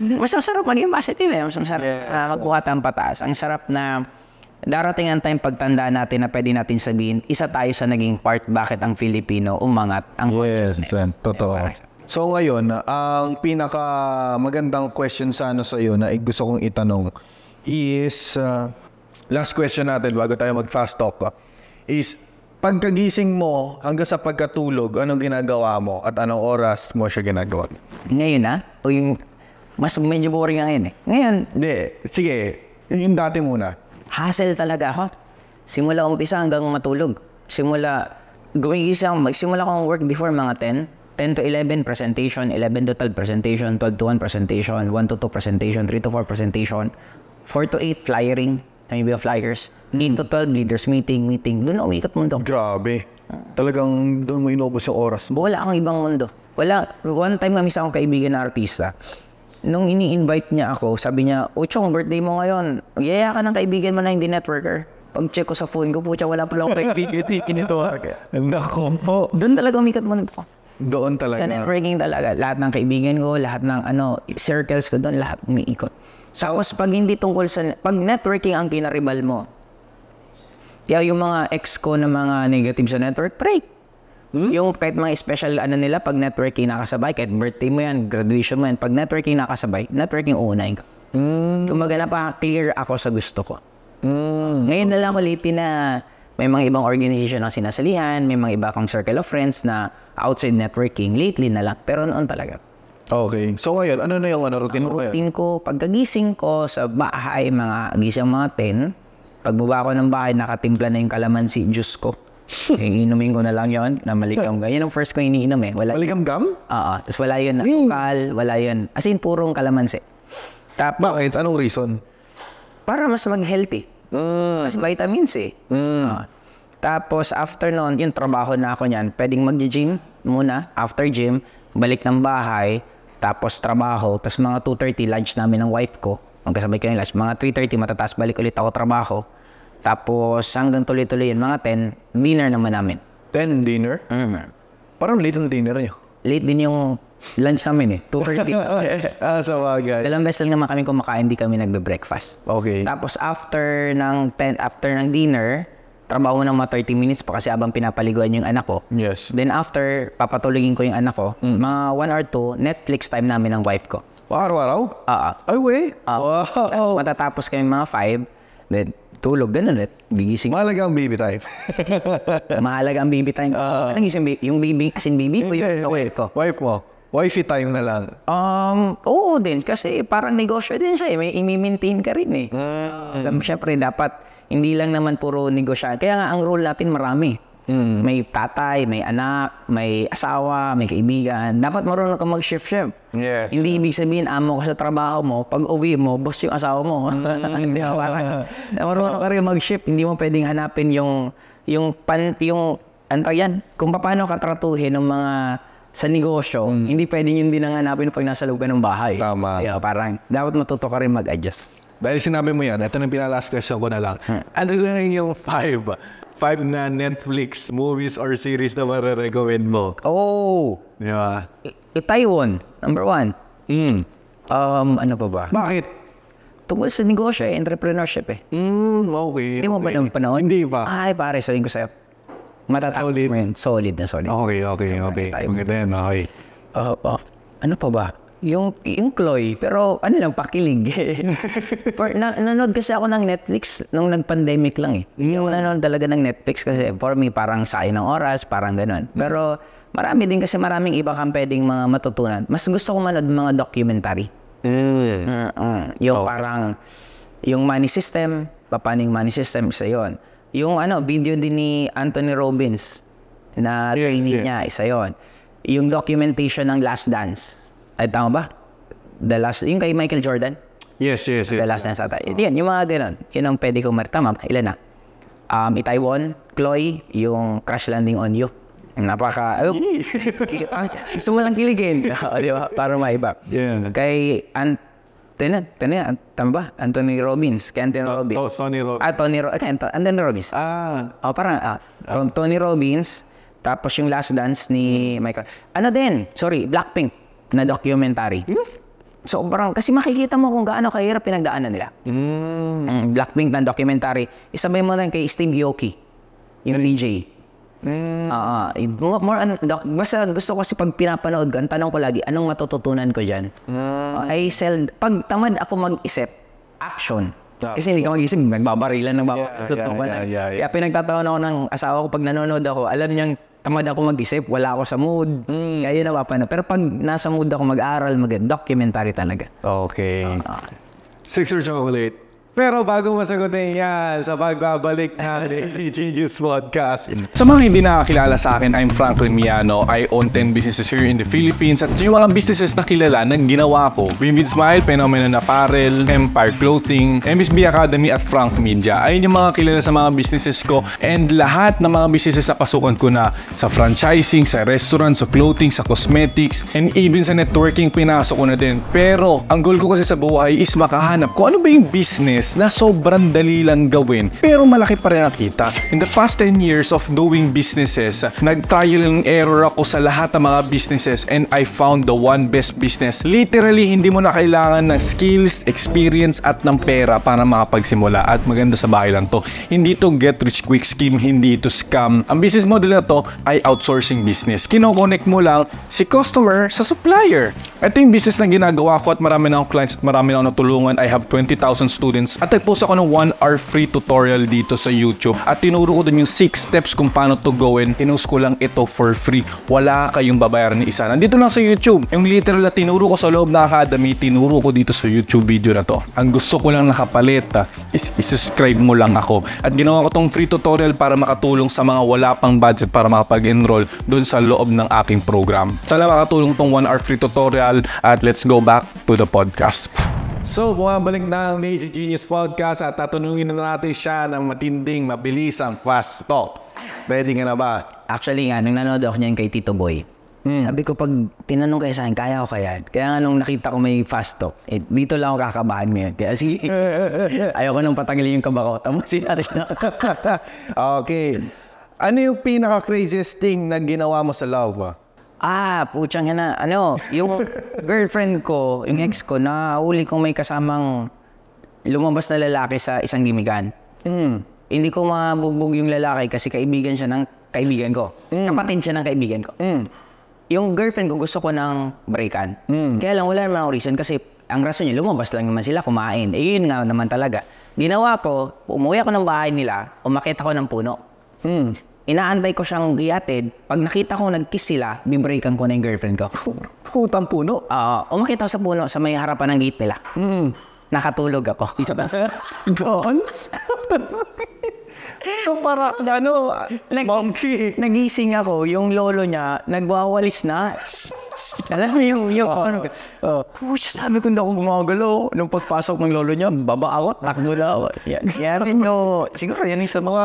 mas masarap maging positive eh. Mas masarap Yes. na magbuhat ang pataas. Ang sarap na darating ang time pagtanda natin na pwede natin sabihin, isa tayo sa naging part bakit ang Filipino umangat ang Yes, consciousness. yan. Totoo. Yeah, So ngayon, ang pinaka magandang question sana sa iyo na gusto kong itanong is uh, last question natin bago tayo mag-fast talk ah, is pagkagising mo hanggang sa pagkatulog, anong ginagawa mo at anong oras mo siya ginagawa? Ngayon na, o yung mas medyo boring ngayon eh. Ngayon, Hindi, sige, yung dati muna. hassle talaga ako. Simula umpisa hanggang matulog. Simula, gumigising ako, magsimula akong work before mga 10. 10 to 11 presentation, 11 to 12 presentation, 12 to 1 presentation, 1 to 2 presentation, 3 to 4 presentation, 4 to 8 flyering, maybe of flyers, 8 to 12 leaders meeting, meeting. Doon ako ikot mundo. Grabe. Talagang doon mo inubos yung oras mo. Wala akong ibang mundo. Wala. One time kami sa akong kaibigan na artista. Nung ini-invite niya ako, sabi niya, Uchong, birthday mo ngayon. Yaya ka ng kaibigan mo na hindi networker. Pag check ko sa phone ko, pucha, wala pala akong kaibigan. Kinito Nako po. Doon talaga umikat mundo ko. Doon Sa talaga. networking talaga. Lahat ng kaibigan ko, lahat ng ano, circles ko doon, lahat umiikot. Tapos pag hindi tungkol sa, pag networking ang kinaribal mo, kaya yung mga ex ko na mga negative sa network, break. Yung kahit mga special ano nila, pag networking nakasabay, kahit birthday mo yan, graduation mo yan, pag networking nakasabay, networking uunahin ka. Mm. Kumaga napaka-clear ako sa gusto ko. Mm. Ngayon na lang ulit na may mga ibang organization ang sinasalihan, may mga iba akong circle of friends na outside networking, lately na lang, pero noon talaga. Okay. So ngayon, ano na yung ano, routine mo ngayon? Routine ko, pagkagising ko sa bahay, mga gising mga 10, pagbaba ko ng bahay, nakatimpla na yung kalamansi juice ko. eh, inumin ko na lang yon na malikam ka. Yan ang first ko iniinom eh. Wala, Maligam-gam? Oo. Tapos wala yun na sukal, wala yun. As in, purong kalamansi. Tapos, Bakit? Anong reason? para mas mag-healthy. Mm. Kasi vitamins eh. Ah. tapos after nun, yung trabaho na ako niyan, pwedeng mag-gym muna. After gym, balik ng bahay, tapos trabaho, tapos mga 2.30 lunch namin ng wife ko. Magkasabay kami lunch. Mga 3.30 matataas balik ulit ako trabaho. Tapos hanggang tuloy-tuloy yun, mga 10, dinner naman namin. 10 dinner? Parang late ang dinner niyo. Late din yung lunch namin eh, 2.30. ah, sa bagay. Dalawang beses lang naman kami kumakain, di kami nagbe-breakfast. Okay. Tapos after ng 10, after ng dinner, trabaho ng mga 30 minutes pa kasi abang pinapaliguan yung anak ko. Yes. Then after, papatulugin ko yung anak ko, mga 1 or 2, Netflix time namin ng wife ko. Araw-araw? Ah, ah. Ay, wait. Ah. Wow. matatapos kami mga 5, then tulog, ganun ulit. Bigising. Mahalaga ang baby time. Mahalaga ang baby time. Anong yung, yung baby, as in baby ko yung sa wife ko? Wife mo. Wifey time na lang. Um, oo din kasi parang negosyo din siya eh. May i-maintain ka rin eh. Um, Siyempre dapat hindi lang naman puro negosyo. Kaya nga ang role natin marami. May tatay, may anak, may asawa, may kaibigan. Dapat marunong ka mag-shift shift. Yes. Hindi ibig sabihin amo ka sa trabaho mo, pag uwi mo, boss yung asawa mo. Hindi ba parang marunong ka rin mag-shift. Hindi mo pwedeng hanapin yung yung pan yung ano yan, kung paano ka tratuhin ng mga sa negosyo, hindi pwedeng yun din ang hanapin pag nasa loob ka ng bahay. Tama. Kaya parang dapat matuto ka rin mag-adjust. Dahil sinabi mo yan, ito na pinalast question ko na lang. Ano lang yung five? Five na Netflix movies or series na marirecommend mo? Oh, Di ba? Taiwan, number one. Mm. Um, ano pa ba? Bakit? Tungkol sa negosyo, eh, entrepreneurship eh. Mm, okay. Hindi mo ba nang panahon? Hindi pa. Ay, pare, sabihin ko sa'yo. Matatapos Solid. mo yun. Solid na solid. Okay, okay, okay. tayo. Maganda yan, okay. Uh, uh, ano pa ba? Yung, yung Chloe, pero ano lang, pakilig. for, na, nanood kasi ako ng Netflix nung nag-pandemic lang eh. Yung nanood talaga ng Netflix kasi for me parang sayang ng oras, parang ganun. Pero marami din kasi maraming iba kang pwedeng mga matutunan. Mas gusto ko manood mga documentary. Mm. Mm-mm. Yung parang, yung money system, paano yung money system, isa yun. Yung ano, video din ni Anthony Robbins na Yes, training yes. niya, isa yun. Yung documentation ng Last Dance. Ay, tama ba? The Last, yung kay Michael Jordan. Yes, yes, The yes. Last Dance ata. Yan, yung mga ganun. Yun ang pwede kong mar- Tama, ilan na? Um, Itaewon, Chloe, yung Crash Landing on You. Napaka, ay, ay, gusto mo lang kiligin. O, di ba? Para maiba. Yeah. Kay Anthony, Anthony, An- tama ba? Anthony Robbins. Kay Anthony Robbins. To- Tony Robbins. Ah, Tony Robbins. Kay Anthony Robbins. Ah. Oh, parang, ah, Ton- Tony Robbins. Tapos yung Last Dance ni Michael. Ano din? Sorry, Blackpink na documentary. So, parang, kasi makikita mo kung gaano kahirap pinagdaanan nila. Mm. Mm, Blackpink na documentary. Isabay mo na kay Steve Aoki, yung DJ. Mm. Ah, ah, more, more ano, doc, basta gusto ko kasi pag pinapanood ko, ang tanong ko lagi, anong matututunan ko dyan? Mm. I sell, pag tamad ako mag-isip, action. Kasi hindi ka mag-isip, nagbabarilan ng Yeah, yeah, yeah, yeah, yeah. Kaya pinagtatawan ako ng asawa ko pag nanonood ako, alam niyang tamad ako mag-isip, wala ako sa mood. Mm. Kaya yun napapanood. Pero pag nasa mood ako mag-aral, mag-documentary talaga. Okay. Six or chocolate. Pero bago masagutin yan, sa pagbabalik natin si Genius Podcast. Sa mga hindi nakakilala sa akin, I'm Franklin Miano. I own 10 businesses here in the Philippines at yung mga businesses na kilala na ginawa ko. Vivid Smile, Phenomenon Apparel, Empire Clothing, MSB Academy at Frank Media. Ayun yung mga kilala sa mga businesses ko and lahat ng mga businesses na pasukan ko na sa franchising, sa restaurant, sa clothing, sa cosmetics, and even sa networking pinasok ko na din. Pero ang goal ko kasi sa buhay is makahanap kung ano ba yung business na sobrang dali lang gawin pero malaki pa rin ang kita. In the past 10 years of doing businesses, nag-trial and error ako sa lahat ng mga businesses and I found the one best business. Literally, hindi mo na kailangan ng skills, experience at ng pera para makapagsimula at maganda sa bahay lang to. Hindi to get rich quick scheme, hindi to scam. Ang business model na to ay outsourcing business. Kino-connect mo lang si customer sa supplier. Ito yung business na ginagawa ko at marami na akong clients at marami na akong natulungan. I have 20,000 students at nag-post ako ng 1 hour free tutorial dito sa YouTube at tinuro ko dun yung 6 steps kung paano to gawin. Pinost ko lang ito for free. Wala kayong babayaran ni isa. Nandito lang sa YouTube. Yung literal na tinuro ko sa loob ng academy, tinuro ko dito sa YouTube video na to. Ang gusto ko lang nakapalit ah, is isubscribe mo lang ako. At ginawa ko tong free tutorial para makatulong sa mga wala pang budget para makapag-enroll dun sa loob ng aking program. Sana makatulong tong 1 hour free tutorial at let's go back to the podcast. So, bumabalik na ang Lazy Genius Podcast at tatanungin na natin siya ng matinding, mabilisang fast talk. Ready ka na ba? Actually nga, nung nanonood ako niyan kay Tito Boy, sabi ko pag tinanong kayo sa akin, kaya ko kaya. Kaya nga nung nakita ko may fast talk, eh, dito lang ako kakabahan ngayon. Kaya sige, ayoko nang patanggalin yung kaba ko. Tamusin natin na. okay. Ano yung pinaka-craziest thing na ginawa mo sa love? ah? Ah, putsang na. Ano, yung girlfriend ko, yung ex ko, nahuli kong may kasamang lumabas na lalaki sa isang gimigan. Hmm. Hindi ko mabugbog yung lalaki kasi kaibigan siya ng kaibigan ko. Kapatid siya ng kaibigan ko. Hmm. Yung girlfriend ko gusto ko ng breakan. Mm. Kaya lang wala naman akong reason kasi ang rason niya, lumabas lang naman sila kumain. Eh yun nga naman talaga. Ginawa ko, umuwi ako ng bahay nila, umakit ako ng puno. Hmm. Inaantay ko siyang iatid. Pag nakita ko nag-kiss sila, bibreakan ko na yung girlfriend ko. Putang puno. Oo, umakit ako sa puno sa may harapan ng gate nila. Hmm. Nakatulog ako. Gone? so, para ano, Nag- monkey. Nagising ako, yung lolo niya, nagwawalis na. Alam mo yung, yung ano, Oh. Pucha, sabi ko hindi ako gumagalaw. Nung pagpasok ng lolo niya, baba ako, takbo na ako. Yan, yan rin yung, siguro yan yung sa mga,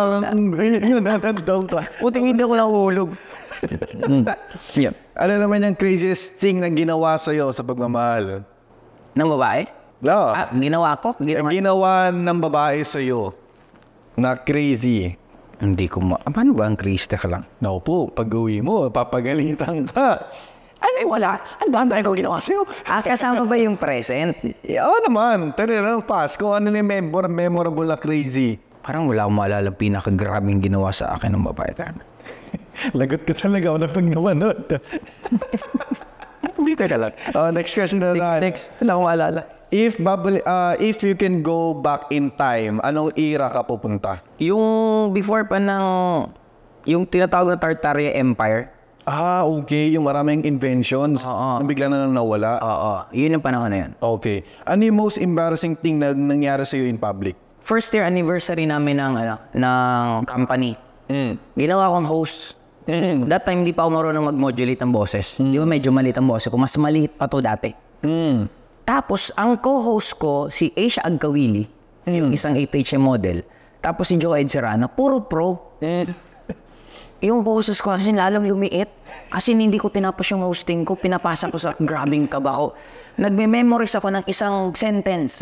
Yun, nanandaw ka. puting hindi ako nahulog. mm. Yan. Ano naman yung craziest thing na ginawa sa'yo sa pagmamahal? Ng babae? No. Ah, ginawa ko? Ginawa. Ginawa ng babae sa'yo na crazy. Hindi ko ma... Ah, paano ba ang Chris? Teka lang. No po, pag-uwi mo, papagalitan ka. Ay, wala. Ang dami ko ginawa sa'yo. Ah, kasama ba yung present? Eh, Oo naman, tari lang pass kung ano yung memor memorable na crazy. Parang wala akong maalala ang pinakagrabing ginawa sa akin ng babae. Lagot ka talaga ako na pag namanod. Hindi ka lang. oh, next question na lang. Next, wala akong maalala. If, babali, ah, if you can go back in time, anong era ka pupunta? Yung before pa ng... Yung tinatawag na Tartaria Empire. Ah, okay. Yung maraming inventions Oo. na bigla na lang nawala. Oo, yun yung panahon na yun. Okay. Ano yung most embarrassing thing na nangyari sa'yo in public? First year anniversary namin ng, ano, ng company. Mm. Ginawa kong host. That time, hindi pa ako marunong mag-modulate ng boses. Di ba medyo maliit ang boses ko? Mas maliit pa to dati. Mm. Tapos, ang co-host ko, si Asia Agkawili, yung isang 8HM model. Tapos si Joe Ed Serrano, puro pro. Yung boses ko kasi lalong lumiit. Kasi hindi ko tinapos yung hosting ko, pinapasa ko sa grabing kaba ko. Nagme-memorize ako ng isang sentence.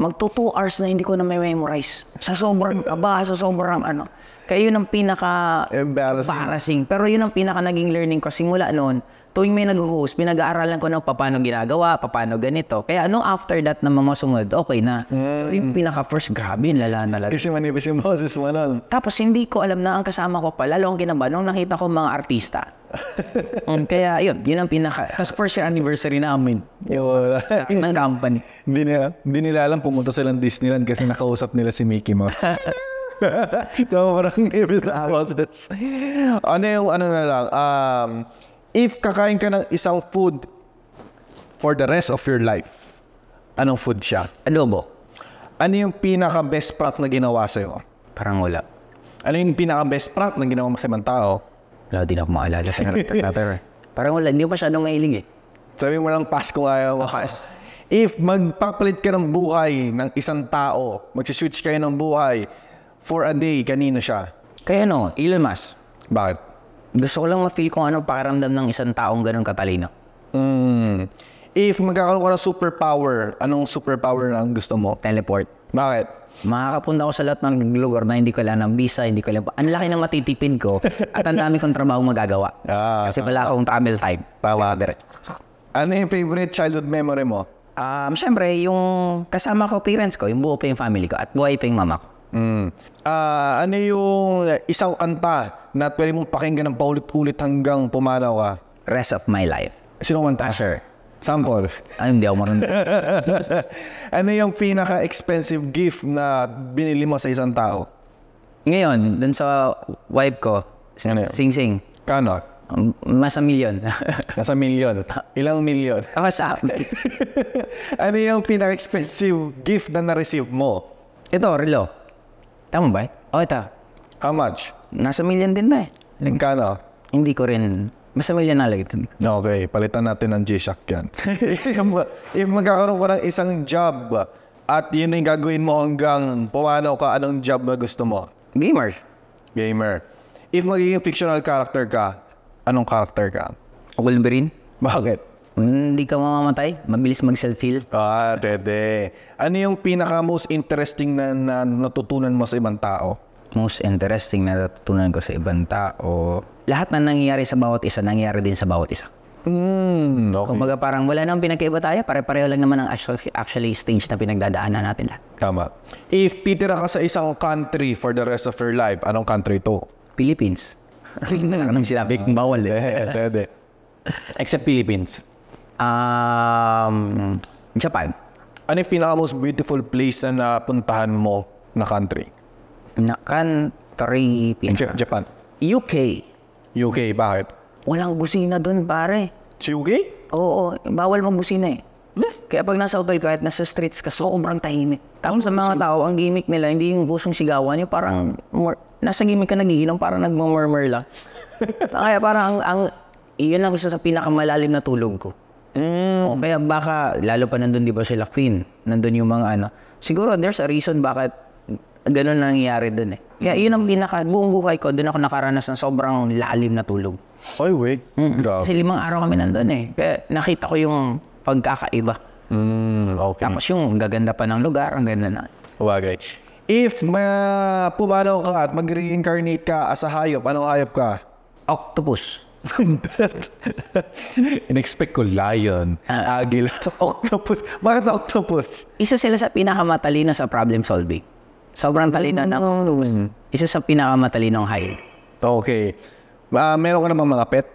Magto 2 hours na hindi ko na may memorize. Sa sobrang kaba, sa sobrang ano. Kaya yun ang pinaka Embarrassing. embarrassing. Pero yun ang pinaka naging learning ko. Simula noon, tuwing may nag-host, pinag-aaralan ko ng paano ginagawa, paano ganito. Kaya nung after that na mga sumunod, okay na. Pero yung pinaka first, grabe, lala na lala. Kasi manipis yung boses mo nun. Tapos hindi ko alam na ang kasama ko pa, lalo ang kinaba, nung nakita ko mga artista. um, kaya yun, yun ang pinaka. Tapos first year anniversary namin Yung, ng company. hindi, nila, hindi nila alam pumunta silang Disneyland kasi nakausap nila si Mickey Mouse. so, parang nipis na boses. Ano yung ano na lang, um, if kakain ka ng isang food for the rest of your life, anong food siya? Adobo. Ano yung pinaka-best prank na ginawa sa'yo? Parang wala. Ano yung pinaka-best prank na ginawa mo sa ibang tao? Wala din ako maalala. Pero, Parang wala, hindi ko masyadong mahilig eh. Sabi mo lang, pass kung ayaw mo. If magpapalit ka ng buhay ng isang tao, magsiswitch kayo ng buhay for a day, kanino siya? Kaya ano, Elon Musk, Bakit? Gusto ko lang ma-feel kung ano pakiramdam ng isang taong ganun katalino. Mm. If magkakaroon ka ng superpower, anong superpower na ang gusto mo? Teleport. Bakit? Makakapunta ako sa lahat ng lugar na hindi ko alam ng visa, hindi ko alam. Ang laki ng matitipid ko at ang dami kong trabaho magagawa. Ah, Kasi wala akong travel time. Diretso. Ano yung favorite childhood memory mo? Um, Siyempre, yung kasama ko parents ko, yung buo pa yung family ko at buhay pa yung mama ko. Mm. Ah, ano yung isang kanta na pwede mong pakinggan ng paulit-ulit hanggang pumanaw ka? Rest of my life. Sino kanta? Asher. Sample. Ay, hindi ako marunong. ano yung pinaka-expensive gift na binili mo sa isang tao? Ngayon, dun sa wife ko, Ano sing-sing, Kano? um, mas a million. Nasa milyon. Ilang milyon? Ako sa ano yung pinaka-expensive gift na na-receive mo? Ito, relo. Tama ba? Oh, ito. How much? Nasa million din na eh. Kano? Hindi ko rin Basta may nalagay. Okay, palitan natin ng G-Shock yan. If magkakaroon ka ng isang job at yun yung gagawin mo hanggang pumanaw ka, anong job na gusto mo? Gamer. Gamer. If magiging fictional character ka, anong character ka? Wolverine. Bakit? Hindi ka mamamatay. Mabilis mag-self-heal. Ah, dede. Ano yung pinaka most interesting na, na natutunan mo sa ibang tao? Most interesting na natutunan ko sa ibang tao. Lahat na nangyayari sa bawat isa, nangyayari din sa bawat isa. Hmm, okay. Kumbaga parang wala nang pinagkaiba tayo. Pare-pareho lang naman ang actually, actually stage na pinagdadaanan natin lahat. Tama. If titira ka sa isang country for the rest of your life, anong country to? Philippines. Anong sinabi kong bawal eh. Except Philippines. Um, Japan. Ano yung pinaka most beautiful place na napuntahan mo na country? Na country. Ja- Japan. UK. UK, bakit? Walang busina doon, pare. Sa UK? Oo, bawal magbusina eh. Kaya pag nasa hotel kahit nasa streets ka, sobrang tahimik. Tapos sa mga tao, ang gimmick nila, hindi yung pusong sigawan, yung parang, mur- nasa gimmick ka nagiinom, parang nagmamurmur lang. Kaya parang ang, ang iyon ang gusto sa pinakamalalim na tulog ko. O, kaya baka, lalo pa nandun di ba sila Queen, nandun yung mga ano. Siguro there's a reason bakit ganun nangyayari dun eh. Kaya yun ang pinaka, buong buhay ko, dun ako nakaranas ng sobrang lalim na tulog. Ay, wait. Grabe. Kasi limang araw kami nandun eh. Kaya nakita ko yung pagkakaiba. Mm, okay. Tapos yung gaganda pa ng lugar, ang ganda na. Bagay. If ma pumanaw ka at mag-reincarnate ka as a hayop, anong hayop ka? Octopus. In-expect ko lion, agil, octopus. Bakit na octopus? Isa sila sa pinakamatalino sa problem solving. Sobrang talino ng... Isa sa pinakamatalino ng hayop. Okay. Ah, meron ka namang mga pet?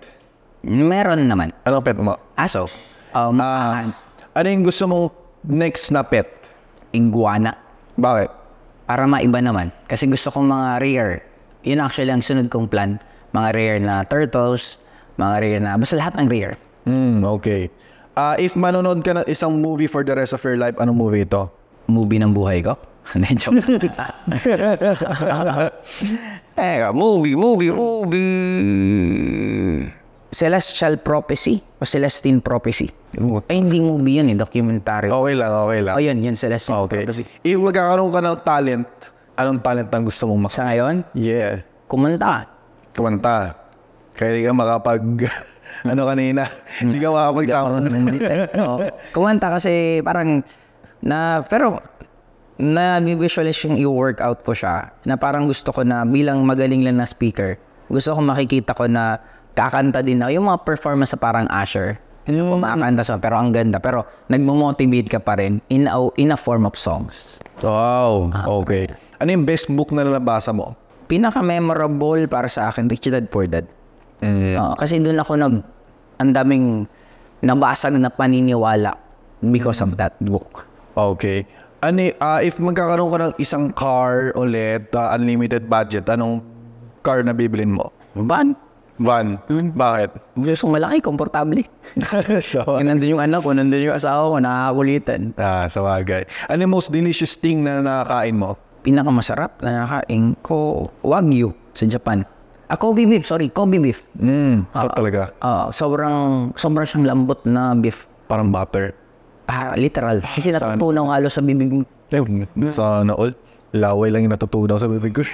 Meron naman. Anong pet mo? Aso. Um, Ah, ano yung gusto mong next na pet? iguana. Bakit? Para maiba naman. Kasi gusto kong mga rare. Yun actually ang sunod kong plan. Mga rare na turtles, mga rare na... Basta lahat ng rare. Hmm, okay. Ah, if manonood ka ng isang movie for the rest of your life, anong movie ito? Movie ng buhay ko. Hindi, joke. eh, movie, movie, movie. Celestial Prophecy o Celestine Prophecy. Ay, hindi movie yun eh, documentary. Okay lang, okay lang. Oh, yun, yun, Celestine Okay. Prophecy. If magkakaroon ka ng talent, anong talent ang gusto mong mas? Sa ngayon, Yeah. kumanta. Kumanta. Kaya di ka makapag... ano kanina? Hindi ka makapag Oo. Kumanta kasi parang na pero na visualize yung i-workout ko siya na parang gusto ko na bilang magaling lang na speaker gusto ko makikita ko na kakanta din ako yung mga performance sa parang Asher yung kumakanta sa pero ang ganda pero nagmo-motivate ka pa rin in a, in a form of songs Wow. Okay. Ano yung best book na nabasa mo? Pinaka-memorable para sa akin Rich Dad Poor Dad Oo, kasi doon ako nag ang daming nabasag na paniniwala because of that book Okay. Ano, ah, if magkakaroon ka ng isang car ulit, ah, unlimited budget, anong car na bibilin mo? Van. Van. Bakit? Gusto kong malaki, komportable. so, Kung nandun yung anak ko, nandun yung asawa ko, nakakakulitan. ah, sa bagay. Ano yung most delicious thing na nakakain mo? Pinakamasarap na nakain ko, Wagyu sa Japan. Ah, Kobe beef, sorry, Kobe beef. Mm, so talaga. Ah, sobrang, sobrang siyang lambot na beef. Parang butter. Ah, literal. Kasi natutunaw halos sa bibig mo. Sana all. Laway lang yung natutunaw sa bibig ko.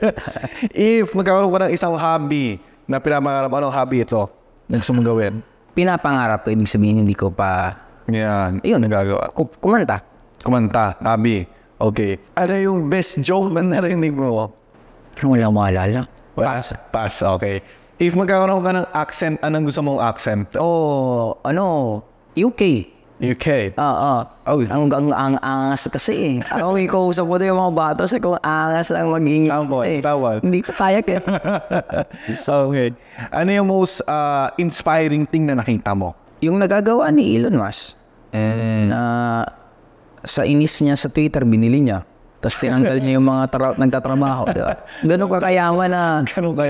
if magkakaroon ka ng isang hobby na pinapangarap, anong hobby ito? Na gusto mong gawin? Pinapangarap ko, ibig sabihin hindi ko pa... Yan. Ayun. Nagagawa. Ku- kumanta. Kumanta. Hobby. Okay. Ano yung best joke na narinig mo? Pero wala maalala. Pass. Pass. Okay. If magkakaroon ka ng accent, anong gusto mong accent? Oh, ano, UK. UK. Oo. Oh. Ang, ang, ang angas kasi eh. Ako yung kausap ko yung mga bato sa kung angas ang maging Tawal, eh. tawal. Hindi ko kaya kaya. okay. Ano yung most uh, inspiring thing na nakita mo? yung nagagawa ni Elon Musk na sa inis niya sa Twitter, binili niya. Tapos tinanggal niya yung mga tra- nagtatrabaho. Di ba? Ganun ka kayaman na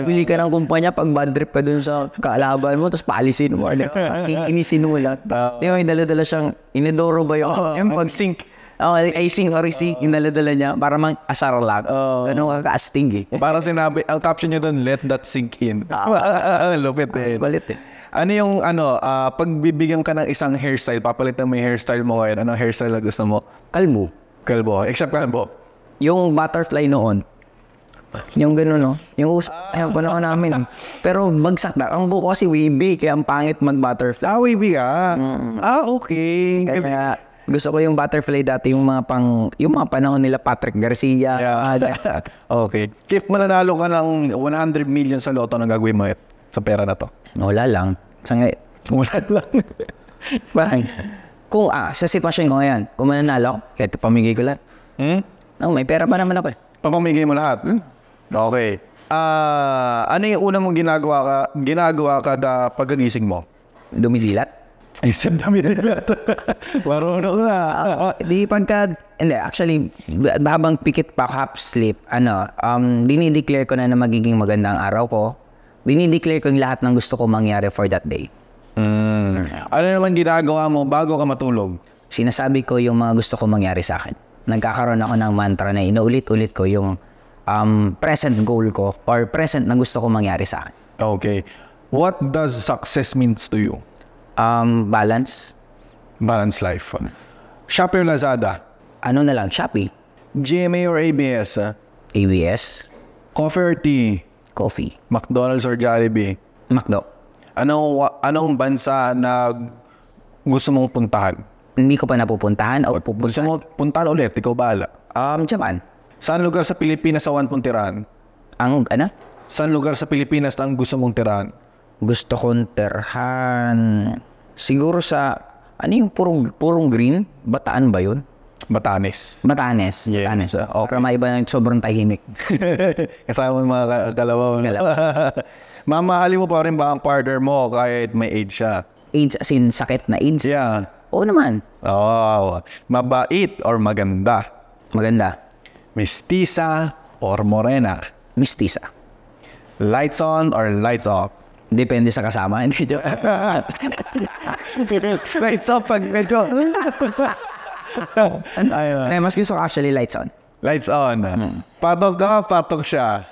bili ka ng kumpanya pag bad trip ka dun sa kaalaban mo, tapos paalisin mo. Di ba? Iinisin mo lang. Di ba, dala-dala siyang inidoro ba yun? yung pag sync. Oh, icing or icing, yung dala niya para mang asar lang. Oo. Ganun ka ka-astig eh. Parang sinabi, ang caption niya doon, let that sink in. Ah, Lupit eh. Balit eh. Ano yung ano, ah, pag bibigyan ka ng isang hairstyle, papalitan mo yung hairstyle mo ngayon, anong hairstyle na gusto mo? Kalbo. Kalbo, except kalbo. Yung butterfly noon, yung gano'n, no? Yung us- ayun, panahon namin. eh. Pero bagsak na. Ang buko kasi wavy, kaya ang pangit mag-butterfly. Ah, wavy ka? Ah, okay. Kaya gusto ko yung butterfly dati, yung mga pang, yung mga panahon nila Patrick Garcia. Yeah. okay. If mananalo ka ng 100 million sa loto, anong gagawin mo sa pera na to? Wala lang. Sa ngay- Wala lang. Parang, kung ah, sa sitwasyon ko ngayon, kung mananalo, kahit pamigay ko lahat. hmm? No, may pera pa naman ako eh. Papamigay mo lahat? Okay. Ah, ano yung una mong ginagawa ka, ginagawa kada pagkagising mo? Dumidilat. Dami na lahat. Marunong na. Ah, di pagka, hindi, actually, habang pikit pa half sleep, ano, um, dinideclare ko na na magiging magandang araw ko. Dinideclare ko yung lahat ng gusto ko mangyari for that day. Mm. Ano naman ginagawa mo bago ka matulog? Sinasabi ko yung mga gusto ko mangyari sa akin. Nagkakaroon ako ng mantra na inuulit-ulit ko yung um, present goal ko or present na gusto ko mangyari sa akin. Okay. What does success means to you? Um, balance, Balanced life. Shopee or Lazada? ano na lang, Shopee, GMA or ABS? ah? ABS, Coffee or tea? Coffee, McDonald's or Jollibee? McDo. Anong, anong bansa na gusto mong puntahan? Hindi ko pa napupuntahan o Gusto pupuntahan. mo puntahan ulit, ikaw bahala. Um, Japan. Saan lugar sa Pilipinas sa one pong tirahan? Ang, ano? Saan lugar sa Pilipinas ang gusto mong tirahan? gusto kong terhan. Siguro sa, ano yung purong, purong green? Bataan ba yun? Batanes. Batanes. Yes. Batanes. O, kaya maiba ng sobrang tahimik. Kasama mo yung mga ka- kalabaw. Mamahalin mo pa rin ba ang partner mo kahit may age siya? AIDS as in sakit na AIDS? Yeah. Oo naman. Oh, mabait or maganda? Maganda. Mestiza or morena? Mistisa. Lights on or lights off? Depende sa kasama. Hindi joke. lights off pag medyo... Eh, mas gusto ko actually lights on. lights on. Patok ka, patok siya.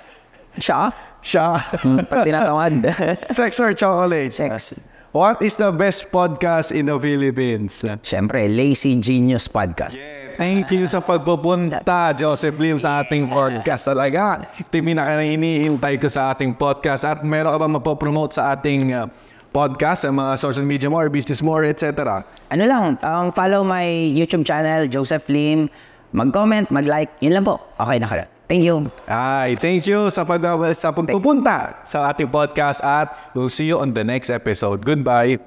Siya? Siya. Pag tinatawad. Sex or chocolate? Sex. What is the best podcast in the Philippines? Siyempre, Lazy Genius Podcast. Thank you sa pagpupunta, Joseph Lim, sa ating podcast. Talaga, ito yung pinaka na hinihintay ko sa ating podcast. At meron ka ba mapopromote sa ating uh, podcast, sa mga social media mo, or business mo, or etc. Ano lang, um, follow my YouTube channel, Joseph Lim. Mag-comment, mag-like. Yun lang po. Okay na ka Thank you. Ay, thank you sa, pag sa pagpupunta sa ating podcast at we'll see you on the next episode. Goodbye.